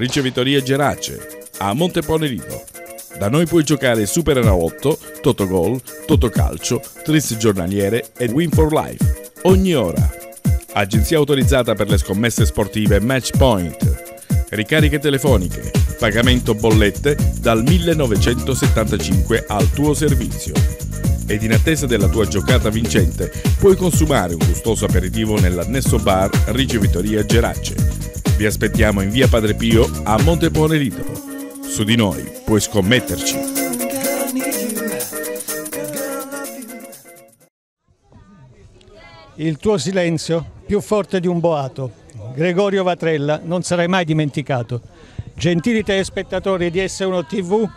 Ricevitoria Gerace, a Montepone Lido. Da noi puoi giocare Super Enalotto, Totogol, Totocalcio, Tris giornaliere e Win for Life. Ogni ora. Agenzia autorizzata per le scommesse sportive Match Point. Ricariche telefoniche, pagamento bollette dal 1975 al tuo servizio. Ed in attesa della tua giocata vincente, puoi consumare un gustoso aperitivo nell'annesso bar Ricevitoria Gerace. Vi aspettiamo in via Padre Pio a Montepone Lido. Su di noi puoi scommetterci. Il tuo silenzio più forte di un boato. Gregorio Vatrella, non sarai mai dimenticato. Gentili telespettatori di S1 TV,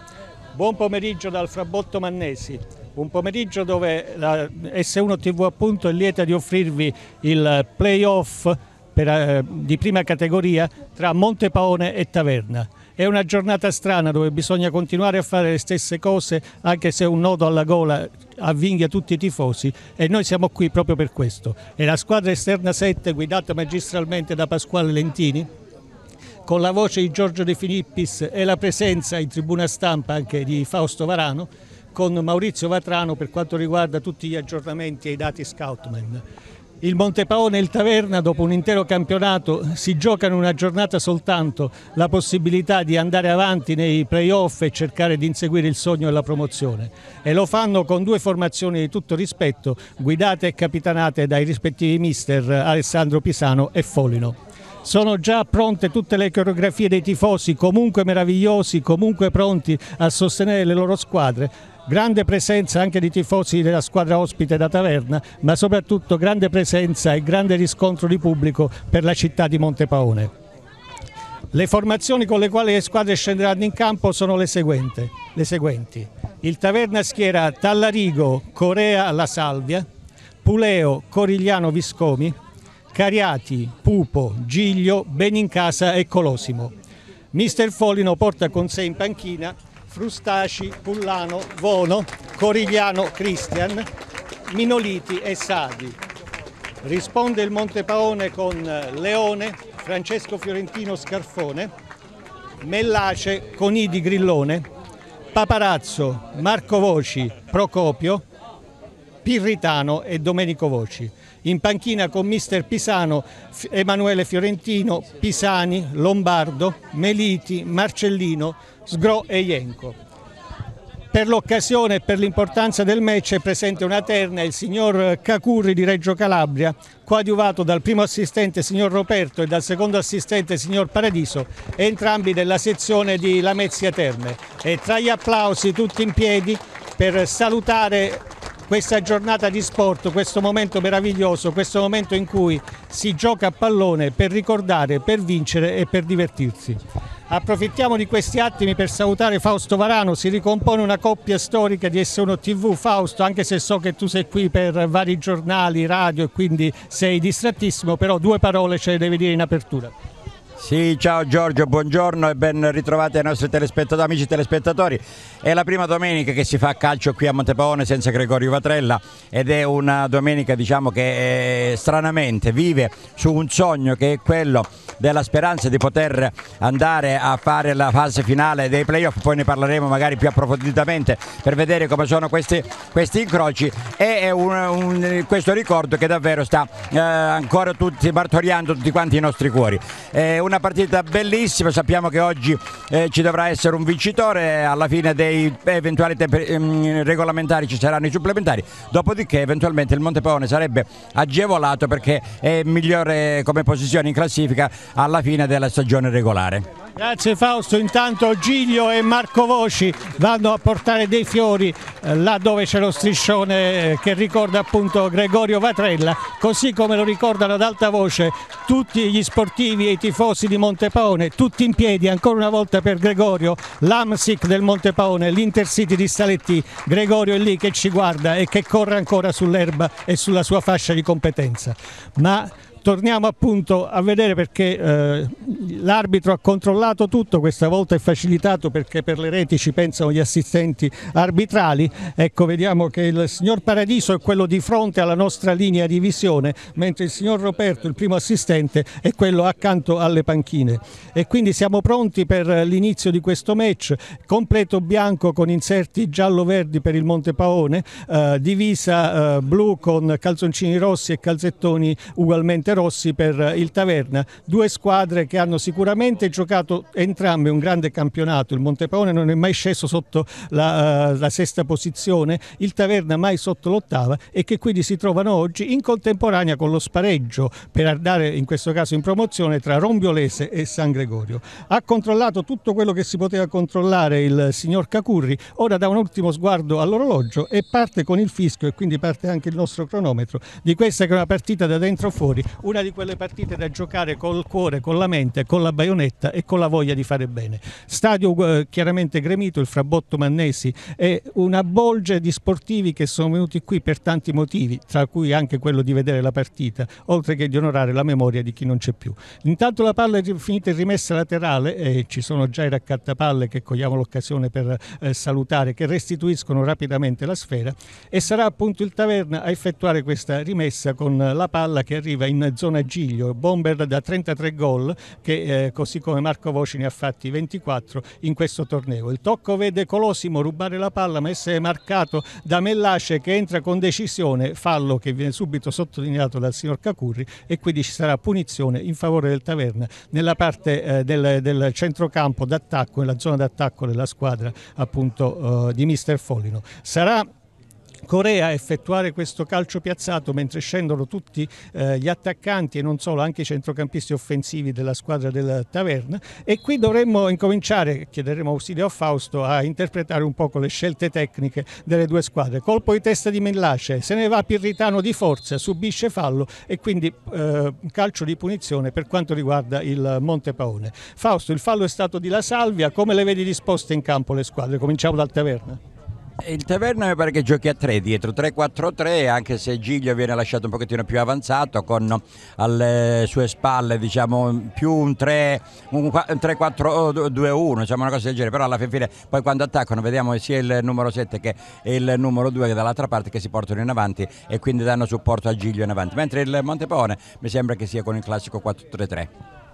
buon pomeriggio dal Frabotto Mannesi. Un pomeriggio dove la S1 TV appunto è lieta di offrirvi il playoff per, eh, di prima categoria tra Montepaone e Taverna. È una giornata strana dove bisogna continuare a fare le stesse cose anche se un nodo alla gola avvinghia tutti i tifosi e noi siamo qui proprio per questo. È la squadra esterna 7 guidata magistralmente da Pasquale Lentini con la voce di Giorgio De Filippis e la presenza in tribuna stampa anche di Fausto Varano con Maurizio Vatrano per quanto riguarda tutti gli aggiornamenti e i dati Scoutman. Il Montepaone e il Taverna dopo un intero campionato si giocano una giornata soltanto la possibilità di andare avanti nei playoff e cercare di inseguire il sogno della promozione e lo fanno con due formazioni di tutto rispetto guidate e capitanate dai rispettivi mister Alessandro Pisano e Folino. Sono già pronte tutte le coreografie dei tifosi, comunque meravigliosi, comunque pronti a sostenere le loro squadre grande presenza anche di tifosi della squadra ospite da Taverna, ma soprattutto grande presenza e grande riscontro di pubblico per la città di Montepaone. Le formazioni con le quali le squadre scenderanno in campo sono le seguenti. Le seguenti. Il Taverna schiera Tallarigo, Corea La Salvia, Puleo, Corigliano Viscomi, Cariati, Pupo, Giglio, Benincasa e Colosimo. Mister Folino porta con sé in panchina Frustaci, Pullano, Vono, Corigliano, Cristian, Minoliti e Sadi. Risponde il Montepaone con Leone, Francesco Fiorentino Scarfone, Mellace, Conidi Grillone, Paparazzo, Marco Voci, Procopio, Pirritano e Domenico Voci. In panchina con mister Pisano, Emanuele Fiorentino, Pisani, Lombardo, Meliti, Marcellino, Sgro e Ienco. Per l'occasione e per l'importanza del match è presente una terna il signor Cacurri di Reggio Calabria, coadiuvato dal primo assistente signor Roberto e dal secondo assistente signor Paradiso, entrambi della sezione di Lamezia Terme. E tra gli applausi tutti in piedi per salutare questa giornata di sport, questo momento meraviglioso, questo momento in cui si gioca a pallone per ricordare, per vincere e per divertirsi. Approfittiamo di questi attimi per salutare Fausto Varano, si ricompone una coppia storica di S1 TV. Fausto, anche se so che tu sei qui per vari giornali, radio e quindi sei distrattissimo, però due parole ce le devi dire in apertura. Sì, ciao Giorgio, buongiorno e ben ritrovati ai nostri telespettatori, amici telespettatori. È la prima domenica che si fa calcio qui a Montepaone senza Gregorio Vatrella ed è una domenica diciamo, che eh, stranamente vive su un sogno che è quello della speranza di poter andare a fare la fase finale dei playoff, poi ne parleremo magari più approfonditamente per vedere come sono questi, questi incroci e un, un, questo ricordo che davvero sta eh, ancora tutti martoriando tutti quanti i nostri cuori. È una partita bellissima, sappiamo che oggi eh, ci dovrà essere un vincitore, alla fine dei eventuali tempi ehm, regolamentari ci saranno i supplementari, dopodiché eventualmente il Montepaone sarebbe agevolato perché è migliore come posizione in classifica alla fine della stagione regolare. Grazie Fausto, intanto Giglio e Marco Voci vanno a portare dei fiori eh, là dove c'è lo striscione eh, che ricorda appunto Gregorio Vatrella, così come lo ricordano ad alta voce tutti gli sportivi e i tifosi di Montepaone, tutti in piedi ancora una volta per Gregorio, l'Amsic del Montepaone, l'Intercity di Staletti, Gregorio è lì che ci guarda e che corre ancora sull'erba e sulla sua fascia di competenza. Ma torniamo appunto a vedere perché eh, l'arbitro ha controllato tutto, questa volta è facilitato perché per le reti ci pensano gli assistenti arbitrali. Ecco, vediamo che il signor Paradiso è quello di fronte alla nostra linea di visione, mentre il signor Roberto, il primo assistente, è quello accanto alle panchine. E quindi siamo pronti per l'inizio di questo match, completo bianco con inserti giallo-verdi per il Montepaone, eh, divisa eh, blu con calzoncini rossi e calzettoni ugualmente rossi per il Taverna, due squadre che hanno sicuramente giocato entrambe un grande campionato, il Montepaone non è mai sceso sotto la, uh, la sesta posizione, il Taverna mai sotto l'ottava e che quindi si trovano oggi in contemporanea con lo spareggio per andare in questo caso in promozione tra Rombiolese e San Gregorio. Ha controllato tutto quello che si poteva controllare il signor Cacurri, ora dà un ultimo sguardo all'orologio e parte con il fischio e quindi parte anche il nostro cronometro di questa che è una partita da dentro fuori, una di quelle partite da giocare col cuore, con la mente, con la baionetta e con la voglia di fare bene. Stadio eh, chiaramente gremito, il Frabotto Mannesi e una bolgia di sportivi che sono venuti qui per tanti motivi, tra cui anche quello di vedere la partita, oltre che di onorare la memoria di chi non c'è più. Intanto la palla è finita in rimessa laterale e ci sono già i raccattapalle che cogliamo l'occasione per eh, salutare, che restituiscono rapidamente la sfera e sarà appunto il Taverna a effettuare questa rimessa con la palla che arriva in zona Giglio, bomber da 33 gol che eh, così come Marco Voci ne ha fatti 24 in questo torneo. Il tocco vede Colosimo rubare la palla ma essere marcato da Mellace che entra con decisione, fallo che viene subito sottolineato dal signor Cacurri e quindi ci sarà punizione in favore del Taverna nella parte eh, del, del, centrocampo d'attacco, nella zona d'attacco della squadra appunto eh, di Mister Follino. Sarà Corea effettuare questo calcio piazzato mentre scendono tutti eh, gli attaccanti e non solo, anche i centrocampisti offensivi della squadra del Taverna e qui dovremmo incominciare, chiederemo ausilio a Fausto, a interpretare un po' le scelte tecniche delle due squadre. Colpo di testa di Mellace, se ne va Pirritano di forza, subisce fallo e quindi eh, calcio di punizione per quanto riguarda il Montepaone. Fausto, il fallo è stato di La Salvia, come le vedi disposte in campo le squadre? Cominciamo dal Taverna. Il Taverna mi pare che giochi a 3 dietro, 3-4-3, anche se Giglio viene lasciato un pochettino più avanzato con alle sue spalle diciamo più un 3-4-2-1, insomma una cosa del genere, però alla fine poi quando attaccano vediamo sia il numero 7 che il numero 2 che dall'altra parte che si portano in avanti e quindi danno supporto a Giglio in avanti, mentre il Montepone mi sembra che sia con il classico 4-3-3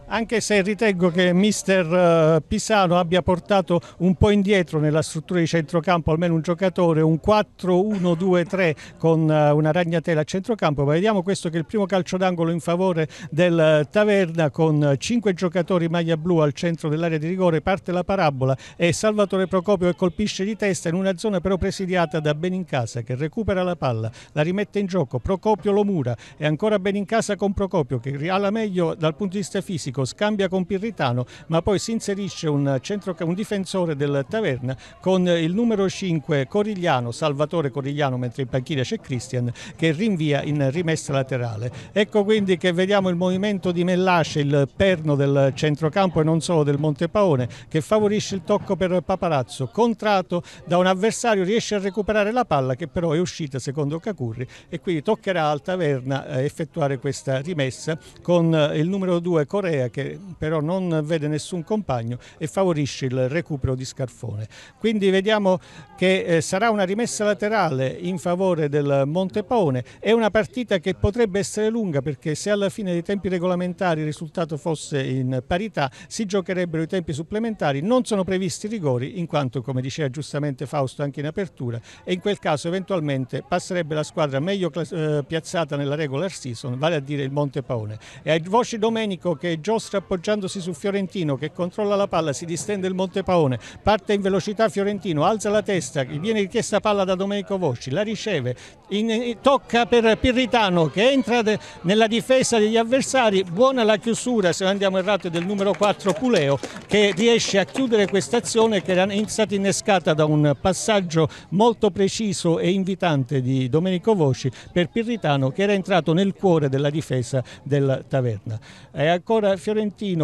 anche se ritengo che mister eh, Pisano abbia portato un po' indietro nella struttura di centrocampo almeno un giocatore, un 4-1-2-3 con eh, una ragnatela a centrocampo, ma vediamo questo che è il primo calcio d'angolo in favore del Taverna con 5 giocatori maglia blu al centro dell'area di rigore, parte la parabola e Salvatore Procopio che colpisce di testa in una zona però presidiata da Benincasa che recupera la palla, la rimette in gioco, Procopio lo mura e ancora Benincasa con Procopio che alla meglio dal punto di vista fisico Federico scambia con Pirritano, ma poi si inserisce un, centro, un difensore del Taverna con il numero 5 Corigliano, Salvatore Corigliano, mentre in panchina c'è Cristian che rinvia in rimessa laterale. Ecco quindi che vediamo il movimento di Mellace, il perno del centrocampo e non solo del Montepaone, che favorisce il tocco per Paparazzo. Contrato da un avversario riesce a recuperare la palla che però è uscita secondo Cacurri e quindi toccherà al Taverna eh, effettuare questa rimessa con eh, il numero 2 Corea che però non vede nessun compagno e favorisce il recupero di Scarfone. Quindi vediamo che eh, sarà una rimessa laterale in favore del Montepone, è una partita che potrebbe essere lunga perché se alla fine dei tempi regolamentari il risultato fosse in parità si giocherebbero i tempi supplementari, non sono previsti rigori in quanto come diceva giustamente Fausto anche in apertura e in quel caso eventualmente passerebbe la squadra meglio eh, piazzata nella regular season, vale a dire il Montepaone. E ai voci Domenico che Gio Nostra appoggiandosi su Fiorentino che controlla la palla, si distende il Montepaone, parte in velocità Fiorentino, alza la testa, viene richiesta palla da Domenico Voci, la riceve, in, tocca per Pirritano che entra de, nella difesa degli avversari, buona la chiusura se non andiamo errati del numero 4 Puleo che riesce a chiudere questa azione che era stata innescata da un passaggio molto preciso e invitante di Domenico Voci per Pirritano che era entrato nel cuore della difesa del Taverna. E ancora Fiorentino,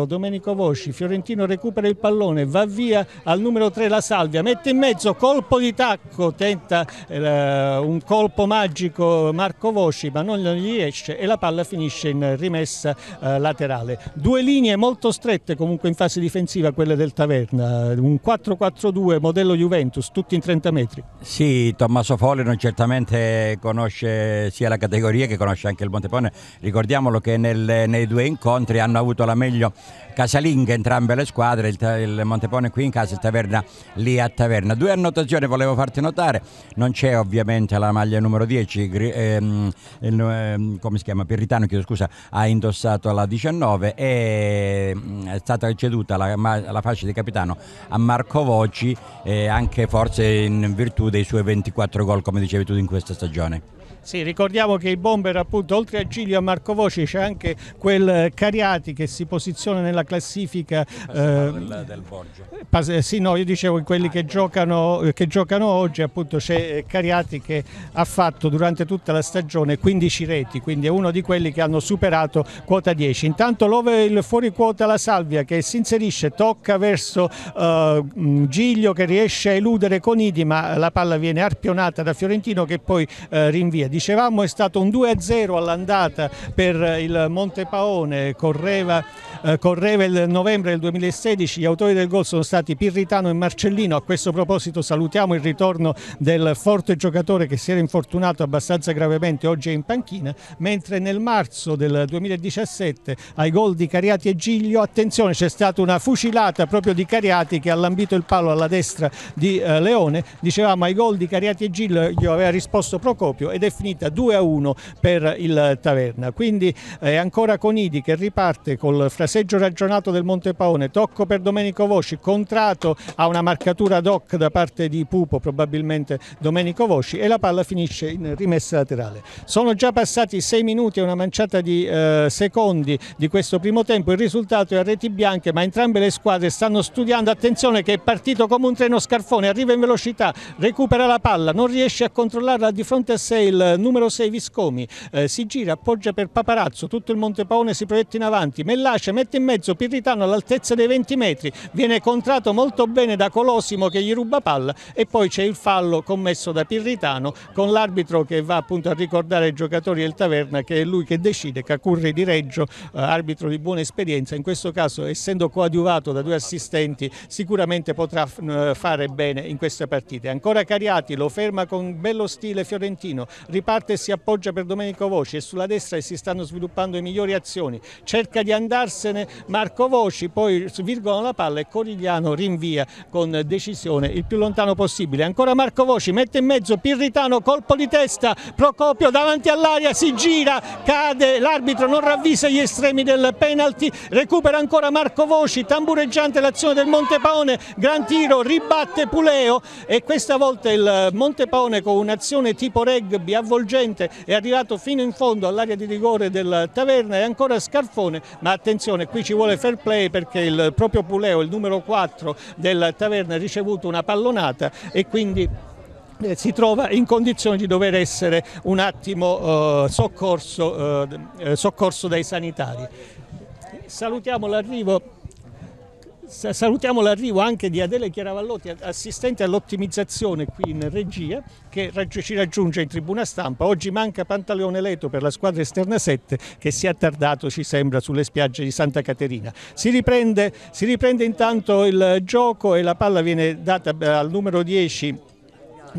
Domenico Voci, Fiorentino recupera il pallone, va via al numero 3 la Salvia, mette in mezzo, colpo di tacco, tenta eh, un colpo magico Marco Voci ma non gli riesce e la palla finisce in rimessa eh, laterale. Due linee molto strette comunque in fase difensiva quelle del Taverna, un 4-4-2 modello Juventus, tutti in 30 metri. Sì, Tommaso Folino certamente conosce sia la categoria che conosce anche il Montepone, ricordiamolo che nel, nei due incontri hanno avuto la meglio casalinghe entrambe le squadre, il, il, Montepone qui in casa, il Taverna lì a Taverna. Due annotazioni volevo farti notare, non c'è ovviamente la maglia numero 10, ehm, ehm, come si chiama, Pirritano, chiedo scusa, ha indossato la 19 e mm, è stata ceduta la, la fascia di capitano a Marco Voci, eh, anche forse in virtù dei suoi 24 gol, come dicevi tu, in questa stagione. Sì, ricordiamo che i bomber appunto oltre a Giglio e a Marco Voci c'è anche quel Cariati che si posiziona nella classifica eh, del, del Borgio. Sì, no, io dicevo quelli che giocano, che giocano oggi, appunto c'è Cariati che ha fatto durante tutta la stagione 15 reti, quindi è uno di quelli che hanno superato quota 10. Intanto Love il fuori quota la Salvia che si inserisce, tocca verso uh, Giglio che riesce a eludere Conidi, ma la palla viene arpionata da Fiorentino che poi uh, rinvia dicevamo è stato un 2-0 all'andata per il Montepaone, correva, eh, correva, il novembre del 2016, gli autori del gol sono stati Pirritano e Marcellino, a questo proposito salutiamo il ritorno del forte giocatore che si era infortunato abbastanza gravemente, oggi è in panchina, mentre nel marzo del 2017 ai gol di Cariati e Giglio, attenzione c'è stata una fucilata proprio di Cariati che ha lambito il palo alla destra di eh, Leone, dicevamo ai gol di Cariati e Giglio aveva risposto Procopio ed è finita 2 a 1 per il Taverna. Quindi è ancora Conidi che riparte col fraseggio ragionato del Montepaone, tocco per Domenico Vosci, contrato a una marcatura doc da parte di Pupo, probabilmente Domenico Vosci e la palla finisce in rimessa laterale. Sono già passati 6 minuti e una manciata di eh, secondi di questo primo tempo, il risultato è a reti bianche ma entrambe le squadre stanno studiando, attenzione che è partito come un treno scarfone, arriva in velocità, recupera la palla, non riesce a controllarla. Di fronte a sé il numero 6 Viscomi, eh, si gira, appoggia per Paparazzo, tutto il Montepaone si proietta in avanti, Mellace mette in mezzo Pirritano all'altezza dei 20 metri, viene contrato molto bene da Colosimo che gli ruba palla e poi c'è il fallo commesso da Pirritano con l'arbitro che va appunto a ricordare ai giocatori del Taverna che è lui che decide, Cacurri di Reggio, eh, arbitro di buona esperienza, in questo caso essendo coadiuvato da due assistenti sicuramente potrà fare bene in queste partite. Ancora Cariati lo ferma con bello stile fiorentino, riparte e si appoggia per Domenico Voci e sulla destra si stanno sviluppando le migliori azioni. Cerca di andarsene Marco Voci, poi virgola la palla e Corigliano rinvia con decisione il più lontano possibile. Ancora Marco Voci mette in mezzo Pirritano, colpo di testa, Procopio davanti all'aria, si gira, cade, l'arbitro non ravvisa gli estremi del penalty, recupera ancora Marco Voci, tambureggiante l'azione del Montepaone, gran tiro, ribatte Puleo e questa volta il Montepaone con un'azione tipo rugby avvolgente, è arrivato fino in fondo all'area di rigore del Taverna e ancora Scarfone, ma attenzione qui ci vuole fair play perché il proprio Puleo, il numero 4 del Taverna ha ricevuto una pallonata e quindi eh, si trova in condizione di dover essere un attimo eh, soccorso, eh, eh soccorso dai sanitari. Salutiamo l'arrivo Salutiamo l'arrivo anche di Adele Chiaravallotti, assistente all'ottimizzazione qui in regia, che ci raggiunge in tribuna stampa. Oggi manca Pantaleone Leto per la squadra esterna 7 che si è attardato, ci sembra, sulle spiagge di Santa Caterina. Si riprende, si riprende intanto il gioco e la palla viene data al numero 10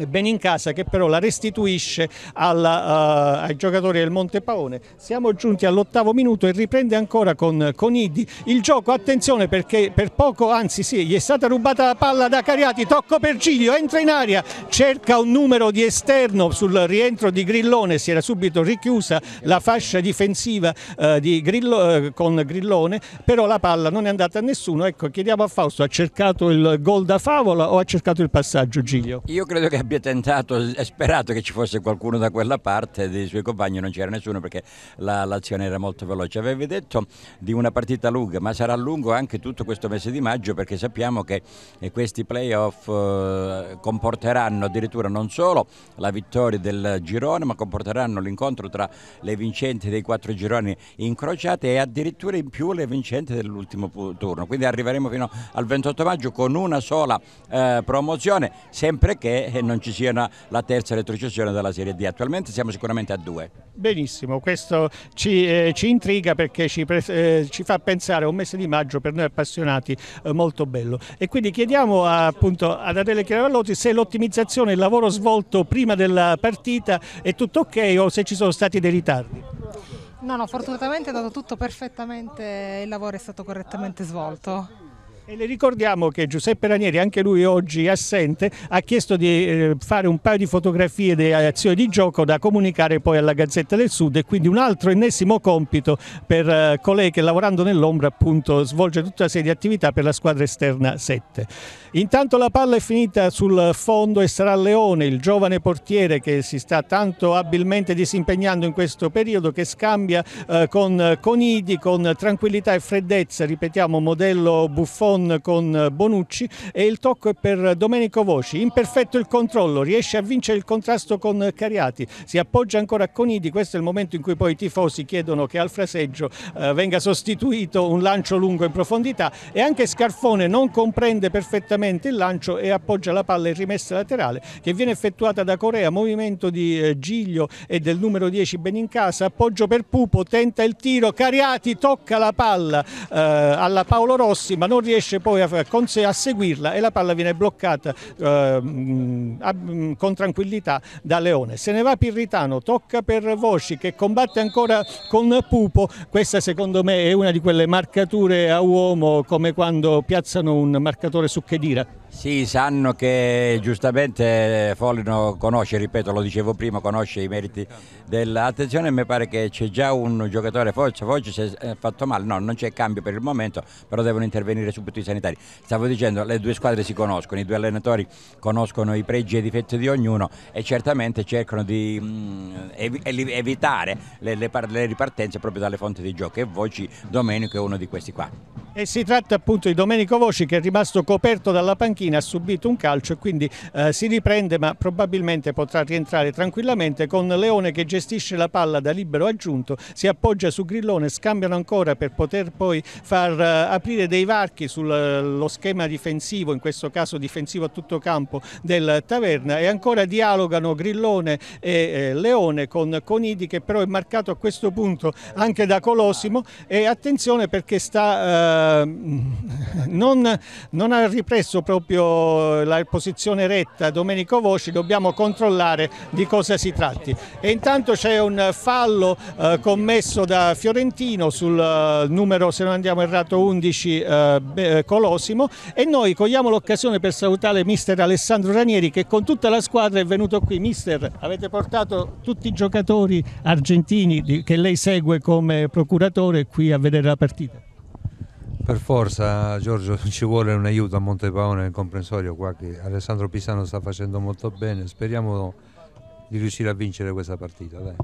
bene in casa che però la restituisce alla, uh, ai giocatori del Montepaone. Siamo giunti all'ottavo minuto e riprende ancora con, con Idi il gioco, attenzione perché per poco, anzi sì, gli è stata rubata la palla da Cariati, tocco per Giglio, entra in aria, cerca un numero di esterno sul rientro di Grillone, si era subito richiusa la fascia difensiva uh, di Grillo, uh, con Grillone, però la palla non è andata a nessuno, ecco chiediamo a Fausto, ha cercato il gol da favola o ha cercato il passaggio Giglio? Io credo che abbia tentato e sperato che ci fosse qualcuno da quella parte dei suoi compagni, non c'era nessuno perché la, l'azione era molto veloce. Avevi detto di una partita lunga, ma sarà lungo anche tutto questo mese di maggio perché sappiamo che eh, questi playoff eh, comporteranno addirittura non solo la vittoria del girone, ma comporteranno l'incontro tra le vincenti dei quattro gironi incrociati e addirittura in più le vincenti dell'ultimo turno. Quindi arriveremo fino al 28 maggio con una sola eh, promozione, sempre che eh, non ci sia la terza retrocessione della Serie D. Attualmente siamo sicuramente a due. Benissimo, questo ci, eh, ci intriga perché ci, eh, ci, fa pensare a un mese di maggio per noi appassionati eh, molto bello. E quindi chiediamo a, appunto ad Adele Chiaravallotti se l'ottimizzazione, il lavoro svolto prima della partita è tutto ok o se ci sono stati dei ritardi. No, no, fortunatamente è andato tutto perfettamente, il lavoro è stato correttamente svolto. E le ricordiamo che Giuseppe Ranieri, anche lui oggi assente, ha chiesto di eh, fare un paio di fotografie delle azioni di gioco da comunicare poi alla Gazzetta del Sud e quindi un altro ennesimo compito per eh, colei che lavorando nell'ombra appunto svolge tutta una serie di attività per la squadra esterna 7. Intanto la palla è finita sul fondo e sarà Leone, il giovane portiere che si sta tanto abilmente disimpegnando in questo periodo, che scambia eh, con Conidi con tranquillità e freddezza, ripetiamo modello Buffon Buffon con Bonucci e il tocco è per Domenico Voci. Imperfetto il controllo, riesce a vincere il contrasto con Cariati, si appoggia ancora a Conidi, questo è il momento in cui poi i tifosi chiedono che al fraseggio eh, venga sostituito un lancio lungo in profondità. E anche Scarfone non comprende perfettamente il lancio e appoggia la palla in rimessa laterale che viene effettuata da Corea, movimento di eh, Giglio e del numero 10 Benincasa, appoggio per Pupo, tenta il tiro, Cariati tocca la palla eh, alla Paolo Rossi ma non riesce riesce poi a, a seguirla e la palla viene bloccata eh, con tranquillità da Leone. Se ne va Pirritano, tocca per Voci che combatte ancora con Pupo, questa secondo me è una di quelle marcature a uomo come quando piazzano un marcatore su Chedira. Sì, sanno che giustamente Follino conosce, ripeto, lo dicevo prima, conosce i meriti dell'attenzione. Mi pare che c'è già un giocatore, forse, forse si è fatto male, no, non c'è cambio per il momento, però devono intervenire subito i sanitari. Stavo dicendo, le due squadre si conoscono, i due allenatori conoscono i pregi e i difetti di ognuno e certamente cercano di mh, mm, evitare le, le, le ripartenze proprio dalle fonti di gioco e Voci Domenico è uno di questi qua. E si tratta appunto di Domenico Voci che è rimasto coperto dalla panchina, ha subito un calcio e quindi eh, si riprende ma probabilmente potrà rientrare tranquillamente con Leone che gestisce la palla da libero aggiunto, si appoggia su Grillone, scambiano ancora per poter poi far eh, aprire dei varchi sullo schema difensivo, in questo caso difensivo a tutto campo del Taverna e ancora dialogano Grillone e eh, Leone con Conidi che però è marcato a questo punto anche da Colosimo e attenzione perché sta Ehm, non, non, ha ripreso proprio la posizione retta Domenico Voci, dobbiamo controllare di cosa si tratti. E intanto c'è un fallo eh, commesso da Fiorentino sul uh, numero, se non andiamo errato, 11 eh, eh, Colosimo e noi cogliamo l'occasione per salutare mister Alessandro Ranieri che con tutta la squadra è venuto qui. Mister, avete portato tutti i giocatori argentini che lei segue come procuratore qui a vedere la partita? Per forza Giorgio ci vuole un aiuto a Montepaone nel comprensorio qua che Alessandro Pisano sta facendo molto bene, speriamo di riuscire a vincere questa partita. Dai.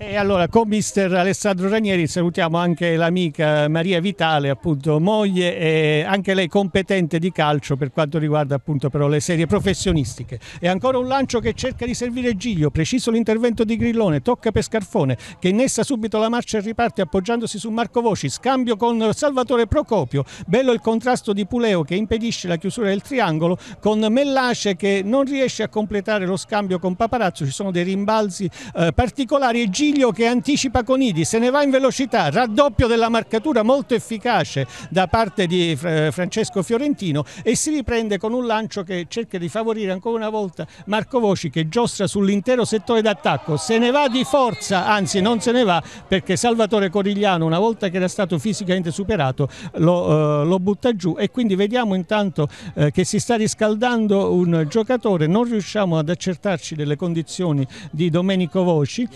E allora con mister Alessandro Ranieri salutiamo anche l'amica Maria Vitale, appunto moglie e anche lei competente di calcio per quanto riguarda appunto però le serie professionistiche. E ancora un lancio che cerca di servire Giglio, preciso l'intervento di Grillone, tocca per Scarfone che innessa subito la marcia e riparte appoggiandosi su Marco Voci, scambio con Salvatore Procopio, bello il contrasto di Puleo che impedisce la chiusura del triangolo con Mellace che non riesce a completare lo scambio con Paparazzo, ci sono dei rimbalzi eh, particolari. E Giglio Giglio che anticipa Conidi, se ne va in velocità, raddoppio della marcatura molto efficace da parte di Francesco Fiorentino e si riprende con un lancio che cerca di favorire ancora una volta Marco Voci che giostra sull'intero settore d'attacco, se ne va di forza, anzi non se ne va perché Salvatore Corigliano una volta che era stato fisicamente superato lo, uh, lo butta giù. E quindi vediamo intanto uh, che si sta riscaldando un giocatore, non riusciamo ad accertarci delle condizioni di Domenico Voci,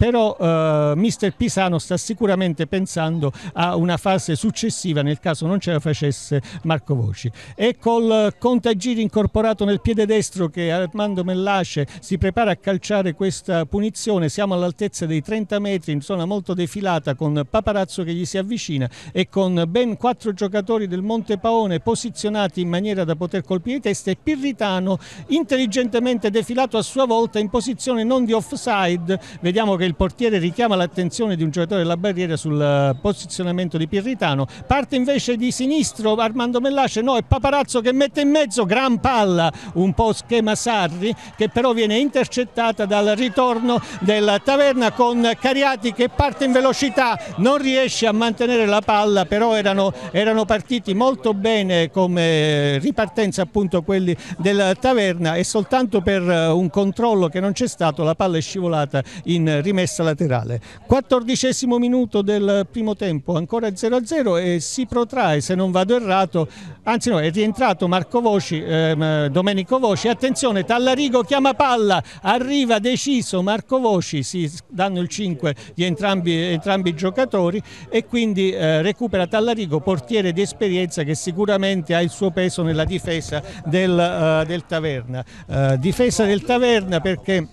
però eh, mister Pisano sta sicuramente pensando a una fase successiva nel caso non ce la facesse Marco Voci. E col contagiri incorporato nel piede destro che Armando Mellace si prepara a calciare questa punizione, siamo all'altezza dei 30 metri in zona molto defilata con Paparazzo che gli si avvicina e con ben quattro giocatori del Monte Paone posizionati in maniera da poter colpire i testa e Pirritano intelligentemente defilato a sua volta in posizione non di offside. Vediamo che il portiere richiama l'attenzione di un giocatore della barriera sul posizionamento di Pirritano. Parte invece di sinistro Armando Mellace, no, è Paparazzo che mette in mezzo, gran palla, un po' schema Sarri, che però viene intercettata dal ritorno del Taverna con Cariati che parte in velocità, non riesce a mantenere la palla, però erano, erano partiti molto bene come ripartenza appunto quelli del Taverna. E soltanto per un controllo che non c'è stato la palla è scivolata in rimessa laterale. Quattordicesimo minuto del primo tempo, ancora 0-0 e si protrae se non vado errato, anzi no, è rientrato Marco Voci, eh, Domenico Voci, attenzione Tallarigo chiama palla, arriva deciso Marco Voci, si danno il 5 di entrambi, entrambi i giocatori e quindi eh, recupera Tallarigo, portiere di esperienza che sicuramente ha il suo peso nella difesa del, uh, del Taverna. Uh, difesa del Taverna perché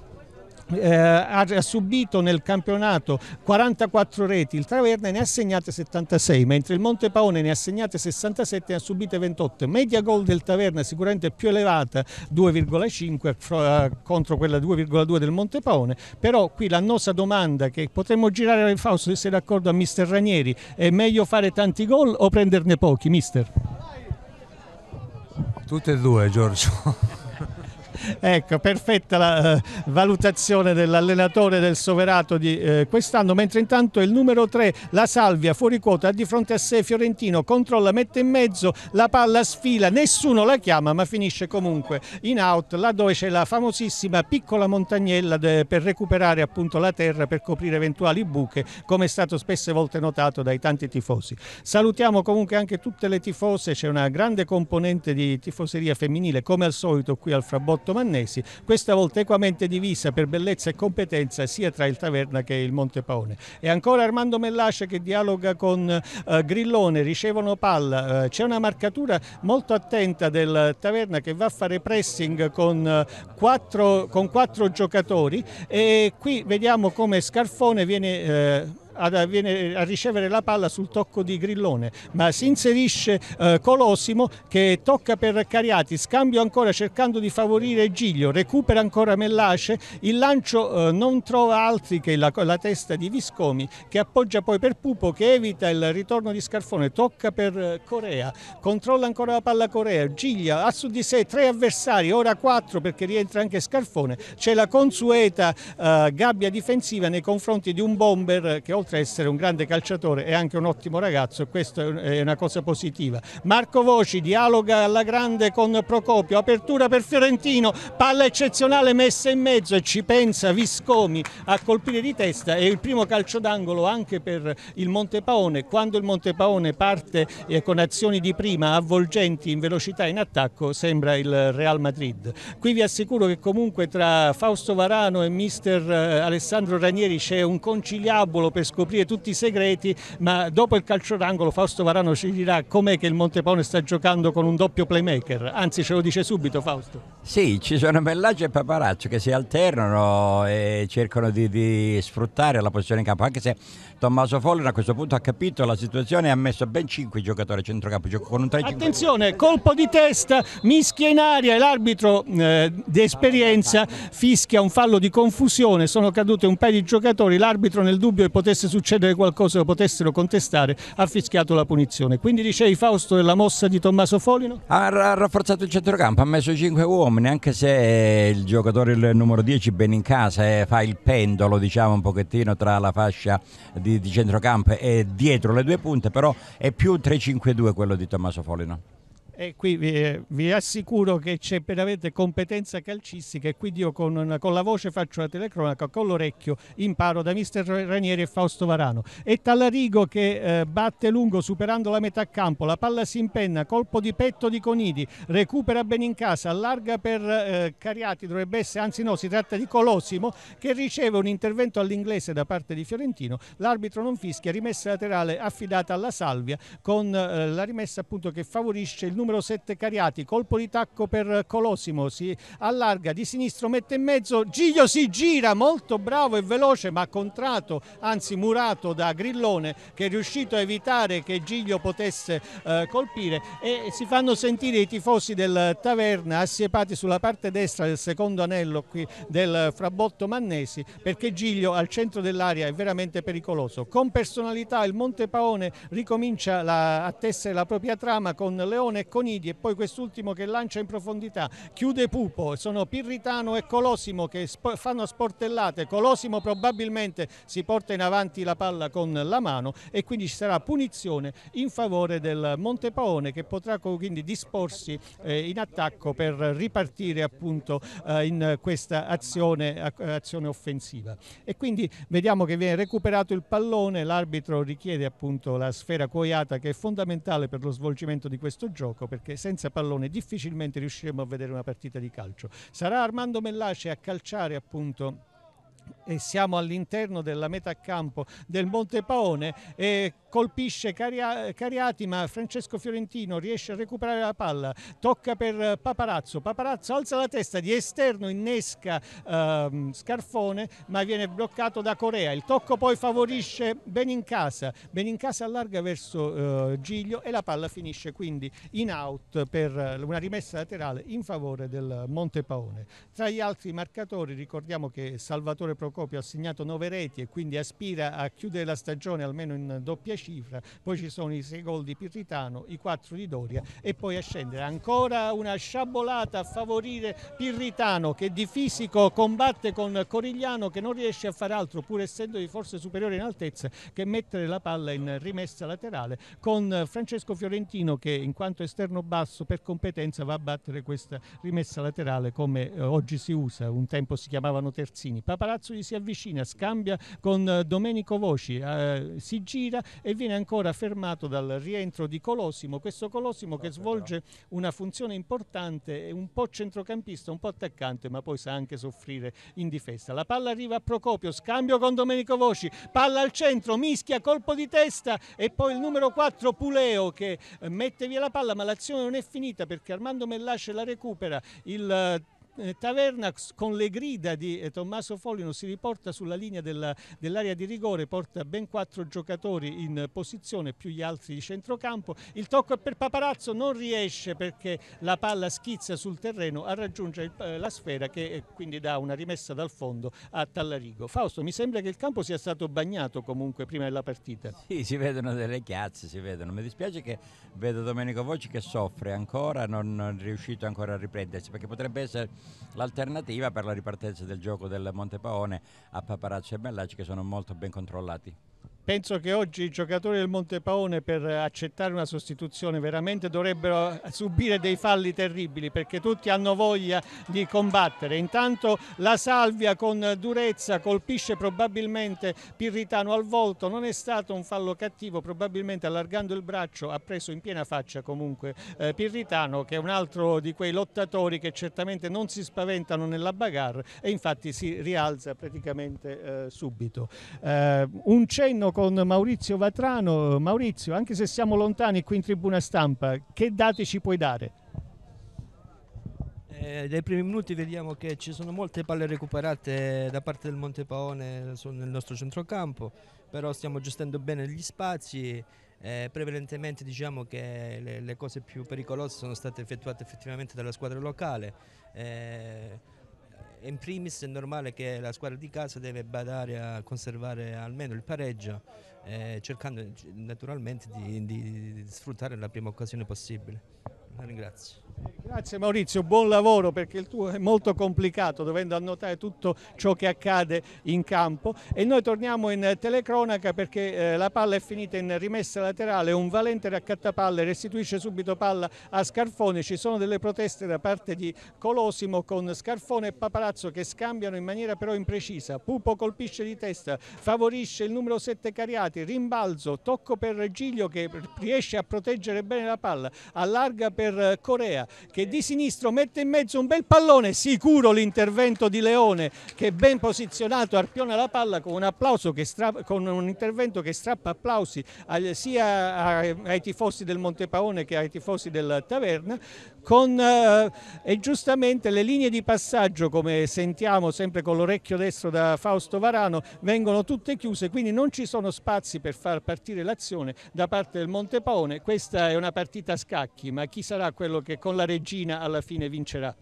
eh, ha subito nel campionato 44 reti, il Traverna ne ha segnate 76, mentre il Montepaone ne ha segnate 67 e ha subite 28. Media gol del Taverna sicuramente più elevata, 2,5 eh, contro quella 2,2 del Montepaone, però qui l'annosa domanda che potremmo girare al Fausto se sei d'accordo a mister Ranieri, è meglio fare tanti gol o prenderne pochi, mister? Tutte e due Giorgio. Ecco, perfetta la uh, valutazione dell'allenatore del Soverato di uh, quest'anno, mentre intanto il numero 3, la Salvia, fuori quota, di fronte a sé Fiorentino, controlla, mette in mezzo, la palla sfila, nessuno la chiama ma finisce comunque in out, là dove c'è la famosissima piccola montagnella per recuperare appunto la terra, per coprire eventuali buche, come è stato spesse volte notato dai tanti tifosi. Salutiamo comunque anche tutte le tifose, c'è una grande componente di tifoseria femminile, come al solito qui al Frabotto Mannesi, questa volta equamente divisa per bellezza e competenza sia tra il Taverna che il Montepaone. E ancora Armando Mellace che dialoga con uh, Grillone, ricevono palla, uh, c'è una marcatura molto attenta del Taverna che va a fare pressing con, uh, quattro, con quattro giocatori e qui vediamo come Scarfone viene a, viene a ricevere la palla sul tocco di Grillone, ma si inserisce eh, Colosimo che tocca per Cariati, scambio ancora cercando di favorire Giglio, recupera ancora Mellace, il lancio eh, non trova altri che la, la, testa di Viscomi che appoggia poi per Pupo che evita il ritorno di Scarfone, tocca per eh, Corea, controlla ancora la palla Corea, Giglia ha su di sé tre avversari, ora quattro perché rientra anche Scarfone, c'è la consueta eh, gabbia difensiva nei confronti di un bomber che oltre oltre a essere un grande calciatore è anche un ottimo ragazzo e questa è una cosa positiva. Marco Voci dialoga alla grande con Procopio, apertura per Fiorentino, palla eccezionale messa in mezzo e ci pensa Viscomi a colpire di testa e il primo calcio d'angolo anche per il Montepaone. Quando il Montepaone parte eh, con azioni di prima avvolgenti in velocità in attacco sembra il Real Madrid. Qui vi assicuro che comunque tra Fausto Varano e mister eh, Alessandro Ranieri c'è un conciliabolo per scoprire tutti i segreti, ma dopo il calcio d'angolo Fausto Varano ci dirà com'è che il Montepone sta giocando con un doppio playmaker, anzi ce lo dice subito Fausto. Sì, ci sono Mellaggio e Paparazzo che si alternano e cercano di, di sfruttare la posizione in campo, anche se Tommaso Follin a questo punto ha capito la situazione e ha messo ben 5 giocatori a centrocampo con un 3 Attenzione, colpo di testa, mischia in aria e l'arbitro eh, di esperienza fischia un fallo di confusione, sono cadute un paio di giocatori, l'arbitro nel dubbio che potesse succedere qualcosa, lo potessero contestare, ha fischiato la punizione. Quindi dicevi Fausto della mossa di Tommaso Folino? Ha rafforzato il centrocampo, ha messo 5 uomini, anche se il giocatore il numero 10 ben in casa eh, fa il pendolo diciamo un pochettino tra la fascia di di, di centrocampo e dietro le due punte, però è più 3-5-2 quello di Tommaso Folino. E qui vi, vi assicuro che c'è veramente competenza calcistica e quindi io con, con, la voce faccio la telecronaca, con l'orecchio imparo da mister Ranieri e Fausto Varano. E Tallarigo che eh, batte lungo superando la metà campo, la palla si impenna, colpo di petto di Conidi, recupera bene in casa, allarga per eh, Cariati, dovrebbe essere, anzi no, si tratta di Colosimo che riceve un intervento all'inglese da parte di Fiorentino, l'arbitro non fischia, rimessa laterale affidata alla Salvia con eh, la rimessa appunto che favorisce il numero 7 Cariati, colpo di tacco per Colosimo, si allarga di sinistro, mette in mezzo, Giglio si gira, molto bravo e veloce ma contrato, anzi murato da Grillone che è riuscito a evitare che Giglio potesse eh, colpire e si fanno sentire i tifosi del Taverna assiepati sulla parte destra del secondo anello qui del Frabotto Mannesi perché Giglio al centro dell'area è veramente pericoloso. Con personalità il Montepaone ricomincia la, a tessere la propria trama con Leone e Conidi e poi quest'ultimo che lancia in profondità, chiude Pupo, sono Pirritano e Colosimo che fanno sportellate, Colosimo probabilmente si porta in avanti la palla con la mano e quindi ci sarà punizione in favore del Montepaone che potrà quindi disporsi eh, in attacco per ripartire appunto eh, in questa azione, azione offensiva. E quindi vediamo che viene recuperato il pallone, l'arbitro richiede appunto la sfera coiata che è fondamentale per lo svolgimento di questo gioco perché senza pallone difficilmente riusciremo a vedere una partita di calcio. Sarà Armando Mellace a calciare appunto e siamo all'interno della metà campo del Montepaone e colpisce Cariati ma Francesco Fiorentino riesce a recuperare la palla, tocca per Paparazzo, Paparazzo alza la testa di esterno, innesca uh, Scarfone ma viene bloccato da Corea, il tocco poi favorisce Benincasa, Benincasa allarga verso uh, Giglio e la palla finisce quindi in out per una rimessa laterale in favore del Montepaone. Tra gli altri marcatori ricordiamo che Salvatore Procopio ha segnato 9 reti e quindi aspira a chiudere la stagione almeno in doppia cifra, poi ci sono i 6 gol di Pirritano, i 4 di Doria e poi a scendere ancora una sciabolata a favorire Pirritano che di fisico combatte con Corigliano che non riesce a fare altro pur essendo di forse superiore in altezza che mettere la palla in rimessa laterale con Francesco Fiorentino che in quanto esterno basso per competenza va a battere questa rimessa laterale come eh, oggi si usa, un tempo si chiamavano terzini. Paparazzo gli si avvicina, scambia con eh, Domenico Voci, eh, si gira e viene ancora fermato dal rientro di Colosimo, questo Colosimo che svolge una funzione importante, un po' centrocampista, un po' attaccante, ma poi sa anche soffrire in difesa. La palla arriva a Procopio, scambio con Domenico Voci, palla al centro, mischia, colpo di testa e poi il numero 4 Puleo che mette via la palla, ma l'azione non è finita perché Armando Mellace la recupera, il eh, Taverna con le grida di eh, Tommaso Follino si riporta sulla linea dell'area dell di rigore, porta ben quattro giocatori in posizione più gli altri di centrocampo. Il tocco è per Paparazzo, non riesce perché la palla schizza sul terreno a raggiungere eh, la sfera che quindi dà una rimessa dal fondo a Tallarigo. Fausto, mi sembra che il campo sia stato bagnato comunque prima della partita. Sì, si vedono delle chiazze, si vedono. Mi dispiace che vedo Domenico Voci che soffre ancora, non è riuscito ancora a riprendersi perché potrebbe essere l'alternativa per la ripartenza del gioco del Montepaone a Paparazzi e Bellaci che sono molto ben controllati. Penso che oggi i giocatori del Montepaone per accettare una sostituzione veramente dovrebbero subire dei falli terribili perché tutti hanno voglia di combattere. Intanto la Salvia con durezza colpisce probabilmente Pirritano al volto, non è stato un fallo cattivo, probabilmente allargando il braccio ha preso in piena faccia comunque eh, Pirritano che è un altro di quei lottatori che certamente non si spaventano nella bagarre e infatti si rialza praticamente eh, subito. Eh, un cenno con Maurizio Vatrano. Maurizio, anche se siamo lontani qui in tribuna stampa, che dati ci puoi dare? Eh, dai primi minuti vediamo che ci sono molte palle recuperate da parte del Montepaone nel nostro centrocampo, però stiamo gestendo bene gli spazi. Eh, prevalentemente diciamo che le, le, cose più pericolose sono state effettuate effettivamente dalla squadra locale. Eh, in primis è normale che la squadra di casa deve badare a conservare almeno il pareggio, eh, cercando naturalmente di, di, di, sfruttare la prima occasione possibile. La ringrazio. Grazie Maurizio, buon lavoro perché il tuo è molto complicato dovendo annotare tutto ciò che accade in campo. E noi torniamo in telecronaca perché eh, la palla è finita in rimessa laterale, un valente raccattapalle restituisce subito palla a Scarfone, ci sono delle proteste da parte di Colosimo con Scarfone e Paparazzo che scambiano in maniera però imprecisa, Pupo colpisce di testa, favorisce il numero 7 Cariati, rimbalzo, tocco per Giglio che riesce a proteggere bene la palla, allarga per Corea che di sinistro mette in mezzo un bel pallone, sicuro l'intervento di Leone che ben posizionato arpiona la palla con un, che con un intervento che strappa applausi sia ai tifosi del Montepaone che ai tifosi del Taverna con eh, e giustamente le linee di passaggio come sentiamo sempre con l'orecchio destro da Fausto Varano vengono tutte chiuse quindi non ci sono spazi per far partire l'azione da parte del Montepaone. Questa è una partita a scacchi ma chi sarà quello che con la Regina alla fine vincerà.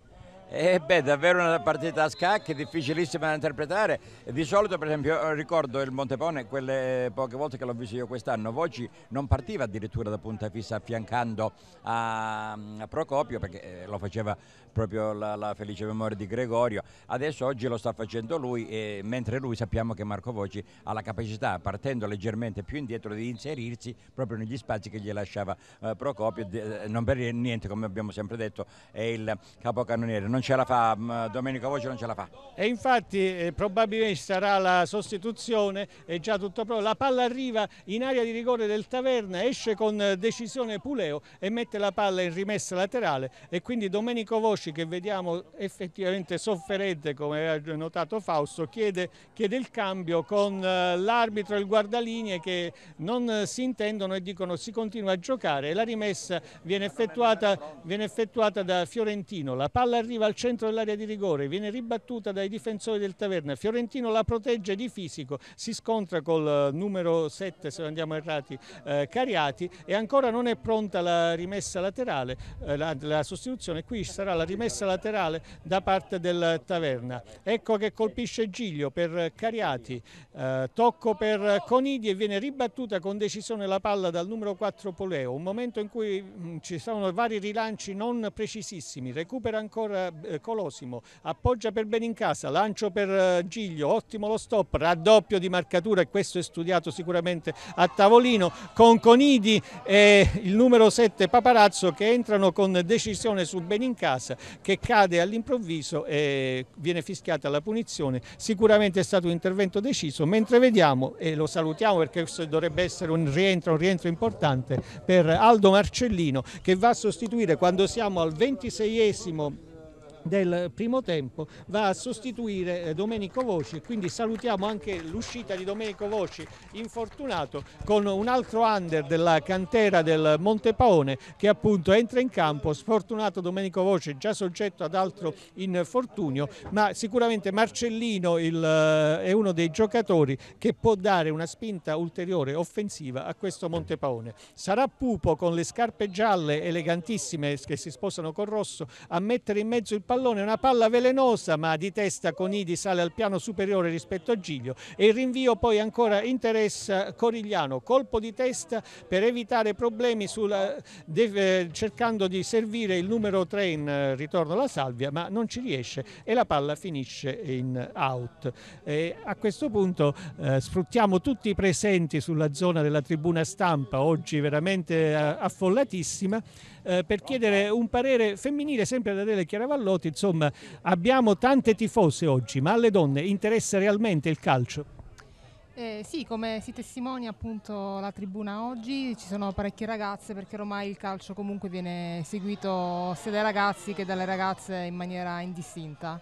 Eh beh, davvero una partita a scacchi difficilissima da interpretare. Di solito, per esempio, ricordo il Montepone, quelle poche volte che l'ho visto io quest'anno, Voci non partiva addirittura da punta fissa affiancando a, a Procopio perché eh, lo faceva proprio la, la, felice memoria di Gregorio. Adesso oggi lo sta facendo lui, e, mentre lui sappiamo che Marco Voci ha la capacità, partendo leggermente più indietro, di inserirsi proprio negli spazi che gli lasciava eh, Procopio. Eh, non per niente, come abbiamo sempre detto, è il capocannoniere non ce la fa, mm, Domenico Voce non ce la fa. E infatti eh, probabilmente sarà la sostituzione, è già tutto pronto, la palla arriva in area di rigore del Taverna, esce con eh, decisione Puleo e mette la palla in rimessa laterale e quindi Domenico Voci che vediamo effettivamente sofferente come ha notato Fausto chiede, chiede il cambio con eh, l'arbitro e il guardalinee che non si intendono e dicono si continua a giocare. La rimessa viene effettuata, viene effettuata da Fiorentino, la palla arriva al centro dell'area di rigore, viene ribattuta dai difensori del Taverna, Fiorentino la protegge di fisico, si scontra col eh, numero 7 se non andiamo errati eh, Cariati e ancora non è pronta la rimessa laterale, eh, la, la, sostituzione, qui sarà la rimessa laterale da parte del Taverna. Ecco che colpisce Giglio per Cariati, eh, tocco per Conidi e viene ribattuta con decisione la palla dal numero 4 Poleo, un momento in cui mh, mm, ci sono vari rilanci non precisissimi, recupera ancora eh, Colosimo, appoggia per bene in casa, lancio per eh, Giglio, ottimo lo stop, raddoppio di marcatura. E questo è studiato sicuramente a tavolino con Conidi e il numero 7 Paparazzo che entrano con decisione su casa che cade all'improvviso e viene fischiata la punizione, sicuramente è stato un intervento deciso, mentre vediamo e lo salutiamo perché questo dovrebbe essere un rientro, un rientro importante per Aldo Marcellino che va a sostituire quando siamo al 26esimo del primo tempo va a sostituire eh, Domenico Voci. Quindi salutiamo anche l'uscita di Domenico Voci infortunato con un altro under della cantera del Montepaone che appunto entra in campo. Sfortunato Domenico Voci già soggetto ad altro infortunio ma sicuramente Marcellino il, eh, è uno dei giocatori che può dare una spinta ulteriore offensiva a questo Montepaone. Sarà Pupo con le scarpe gialle elegantissime che si sposano col rosso a mettere in mezzo il pallone pallone, una palla velenosa ma di testa Conidi sale al piano superiore rispetto a Giglio. E il rinvio poi ancora interessa Corigliano, colpo di testa per evitare problemi sulla, de, cercando di servire il numero 3 in eh, ritorno alla salvia ma non ci riesce e la palla finisce in out. E a questo punto eh, sfruttiamo tutti i presenti sulla zona della tribuna stampa, oggi veramente eh, affollatissima eh, per chiedere un parere femminile sempre da Adele Chiaravallotti. Insomma, abbiamo tante tifose oggi, ma alle donne interessa realmente il calcio? Eh, sì, come si testimonia appunto la tribuna oggi, ci sono parecchie ragazze perché ormai il calcio comunque viene seguito sia dai ragazzi che dalle ragazze in maniera indistinta.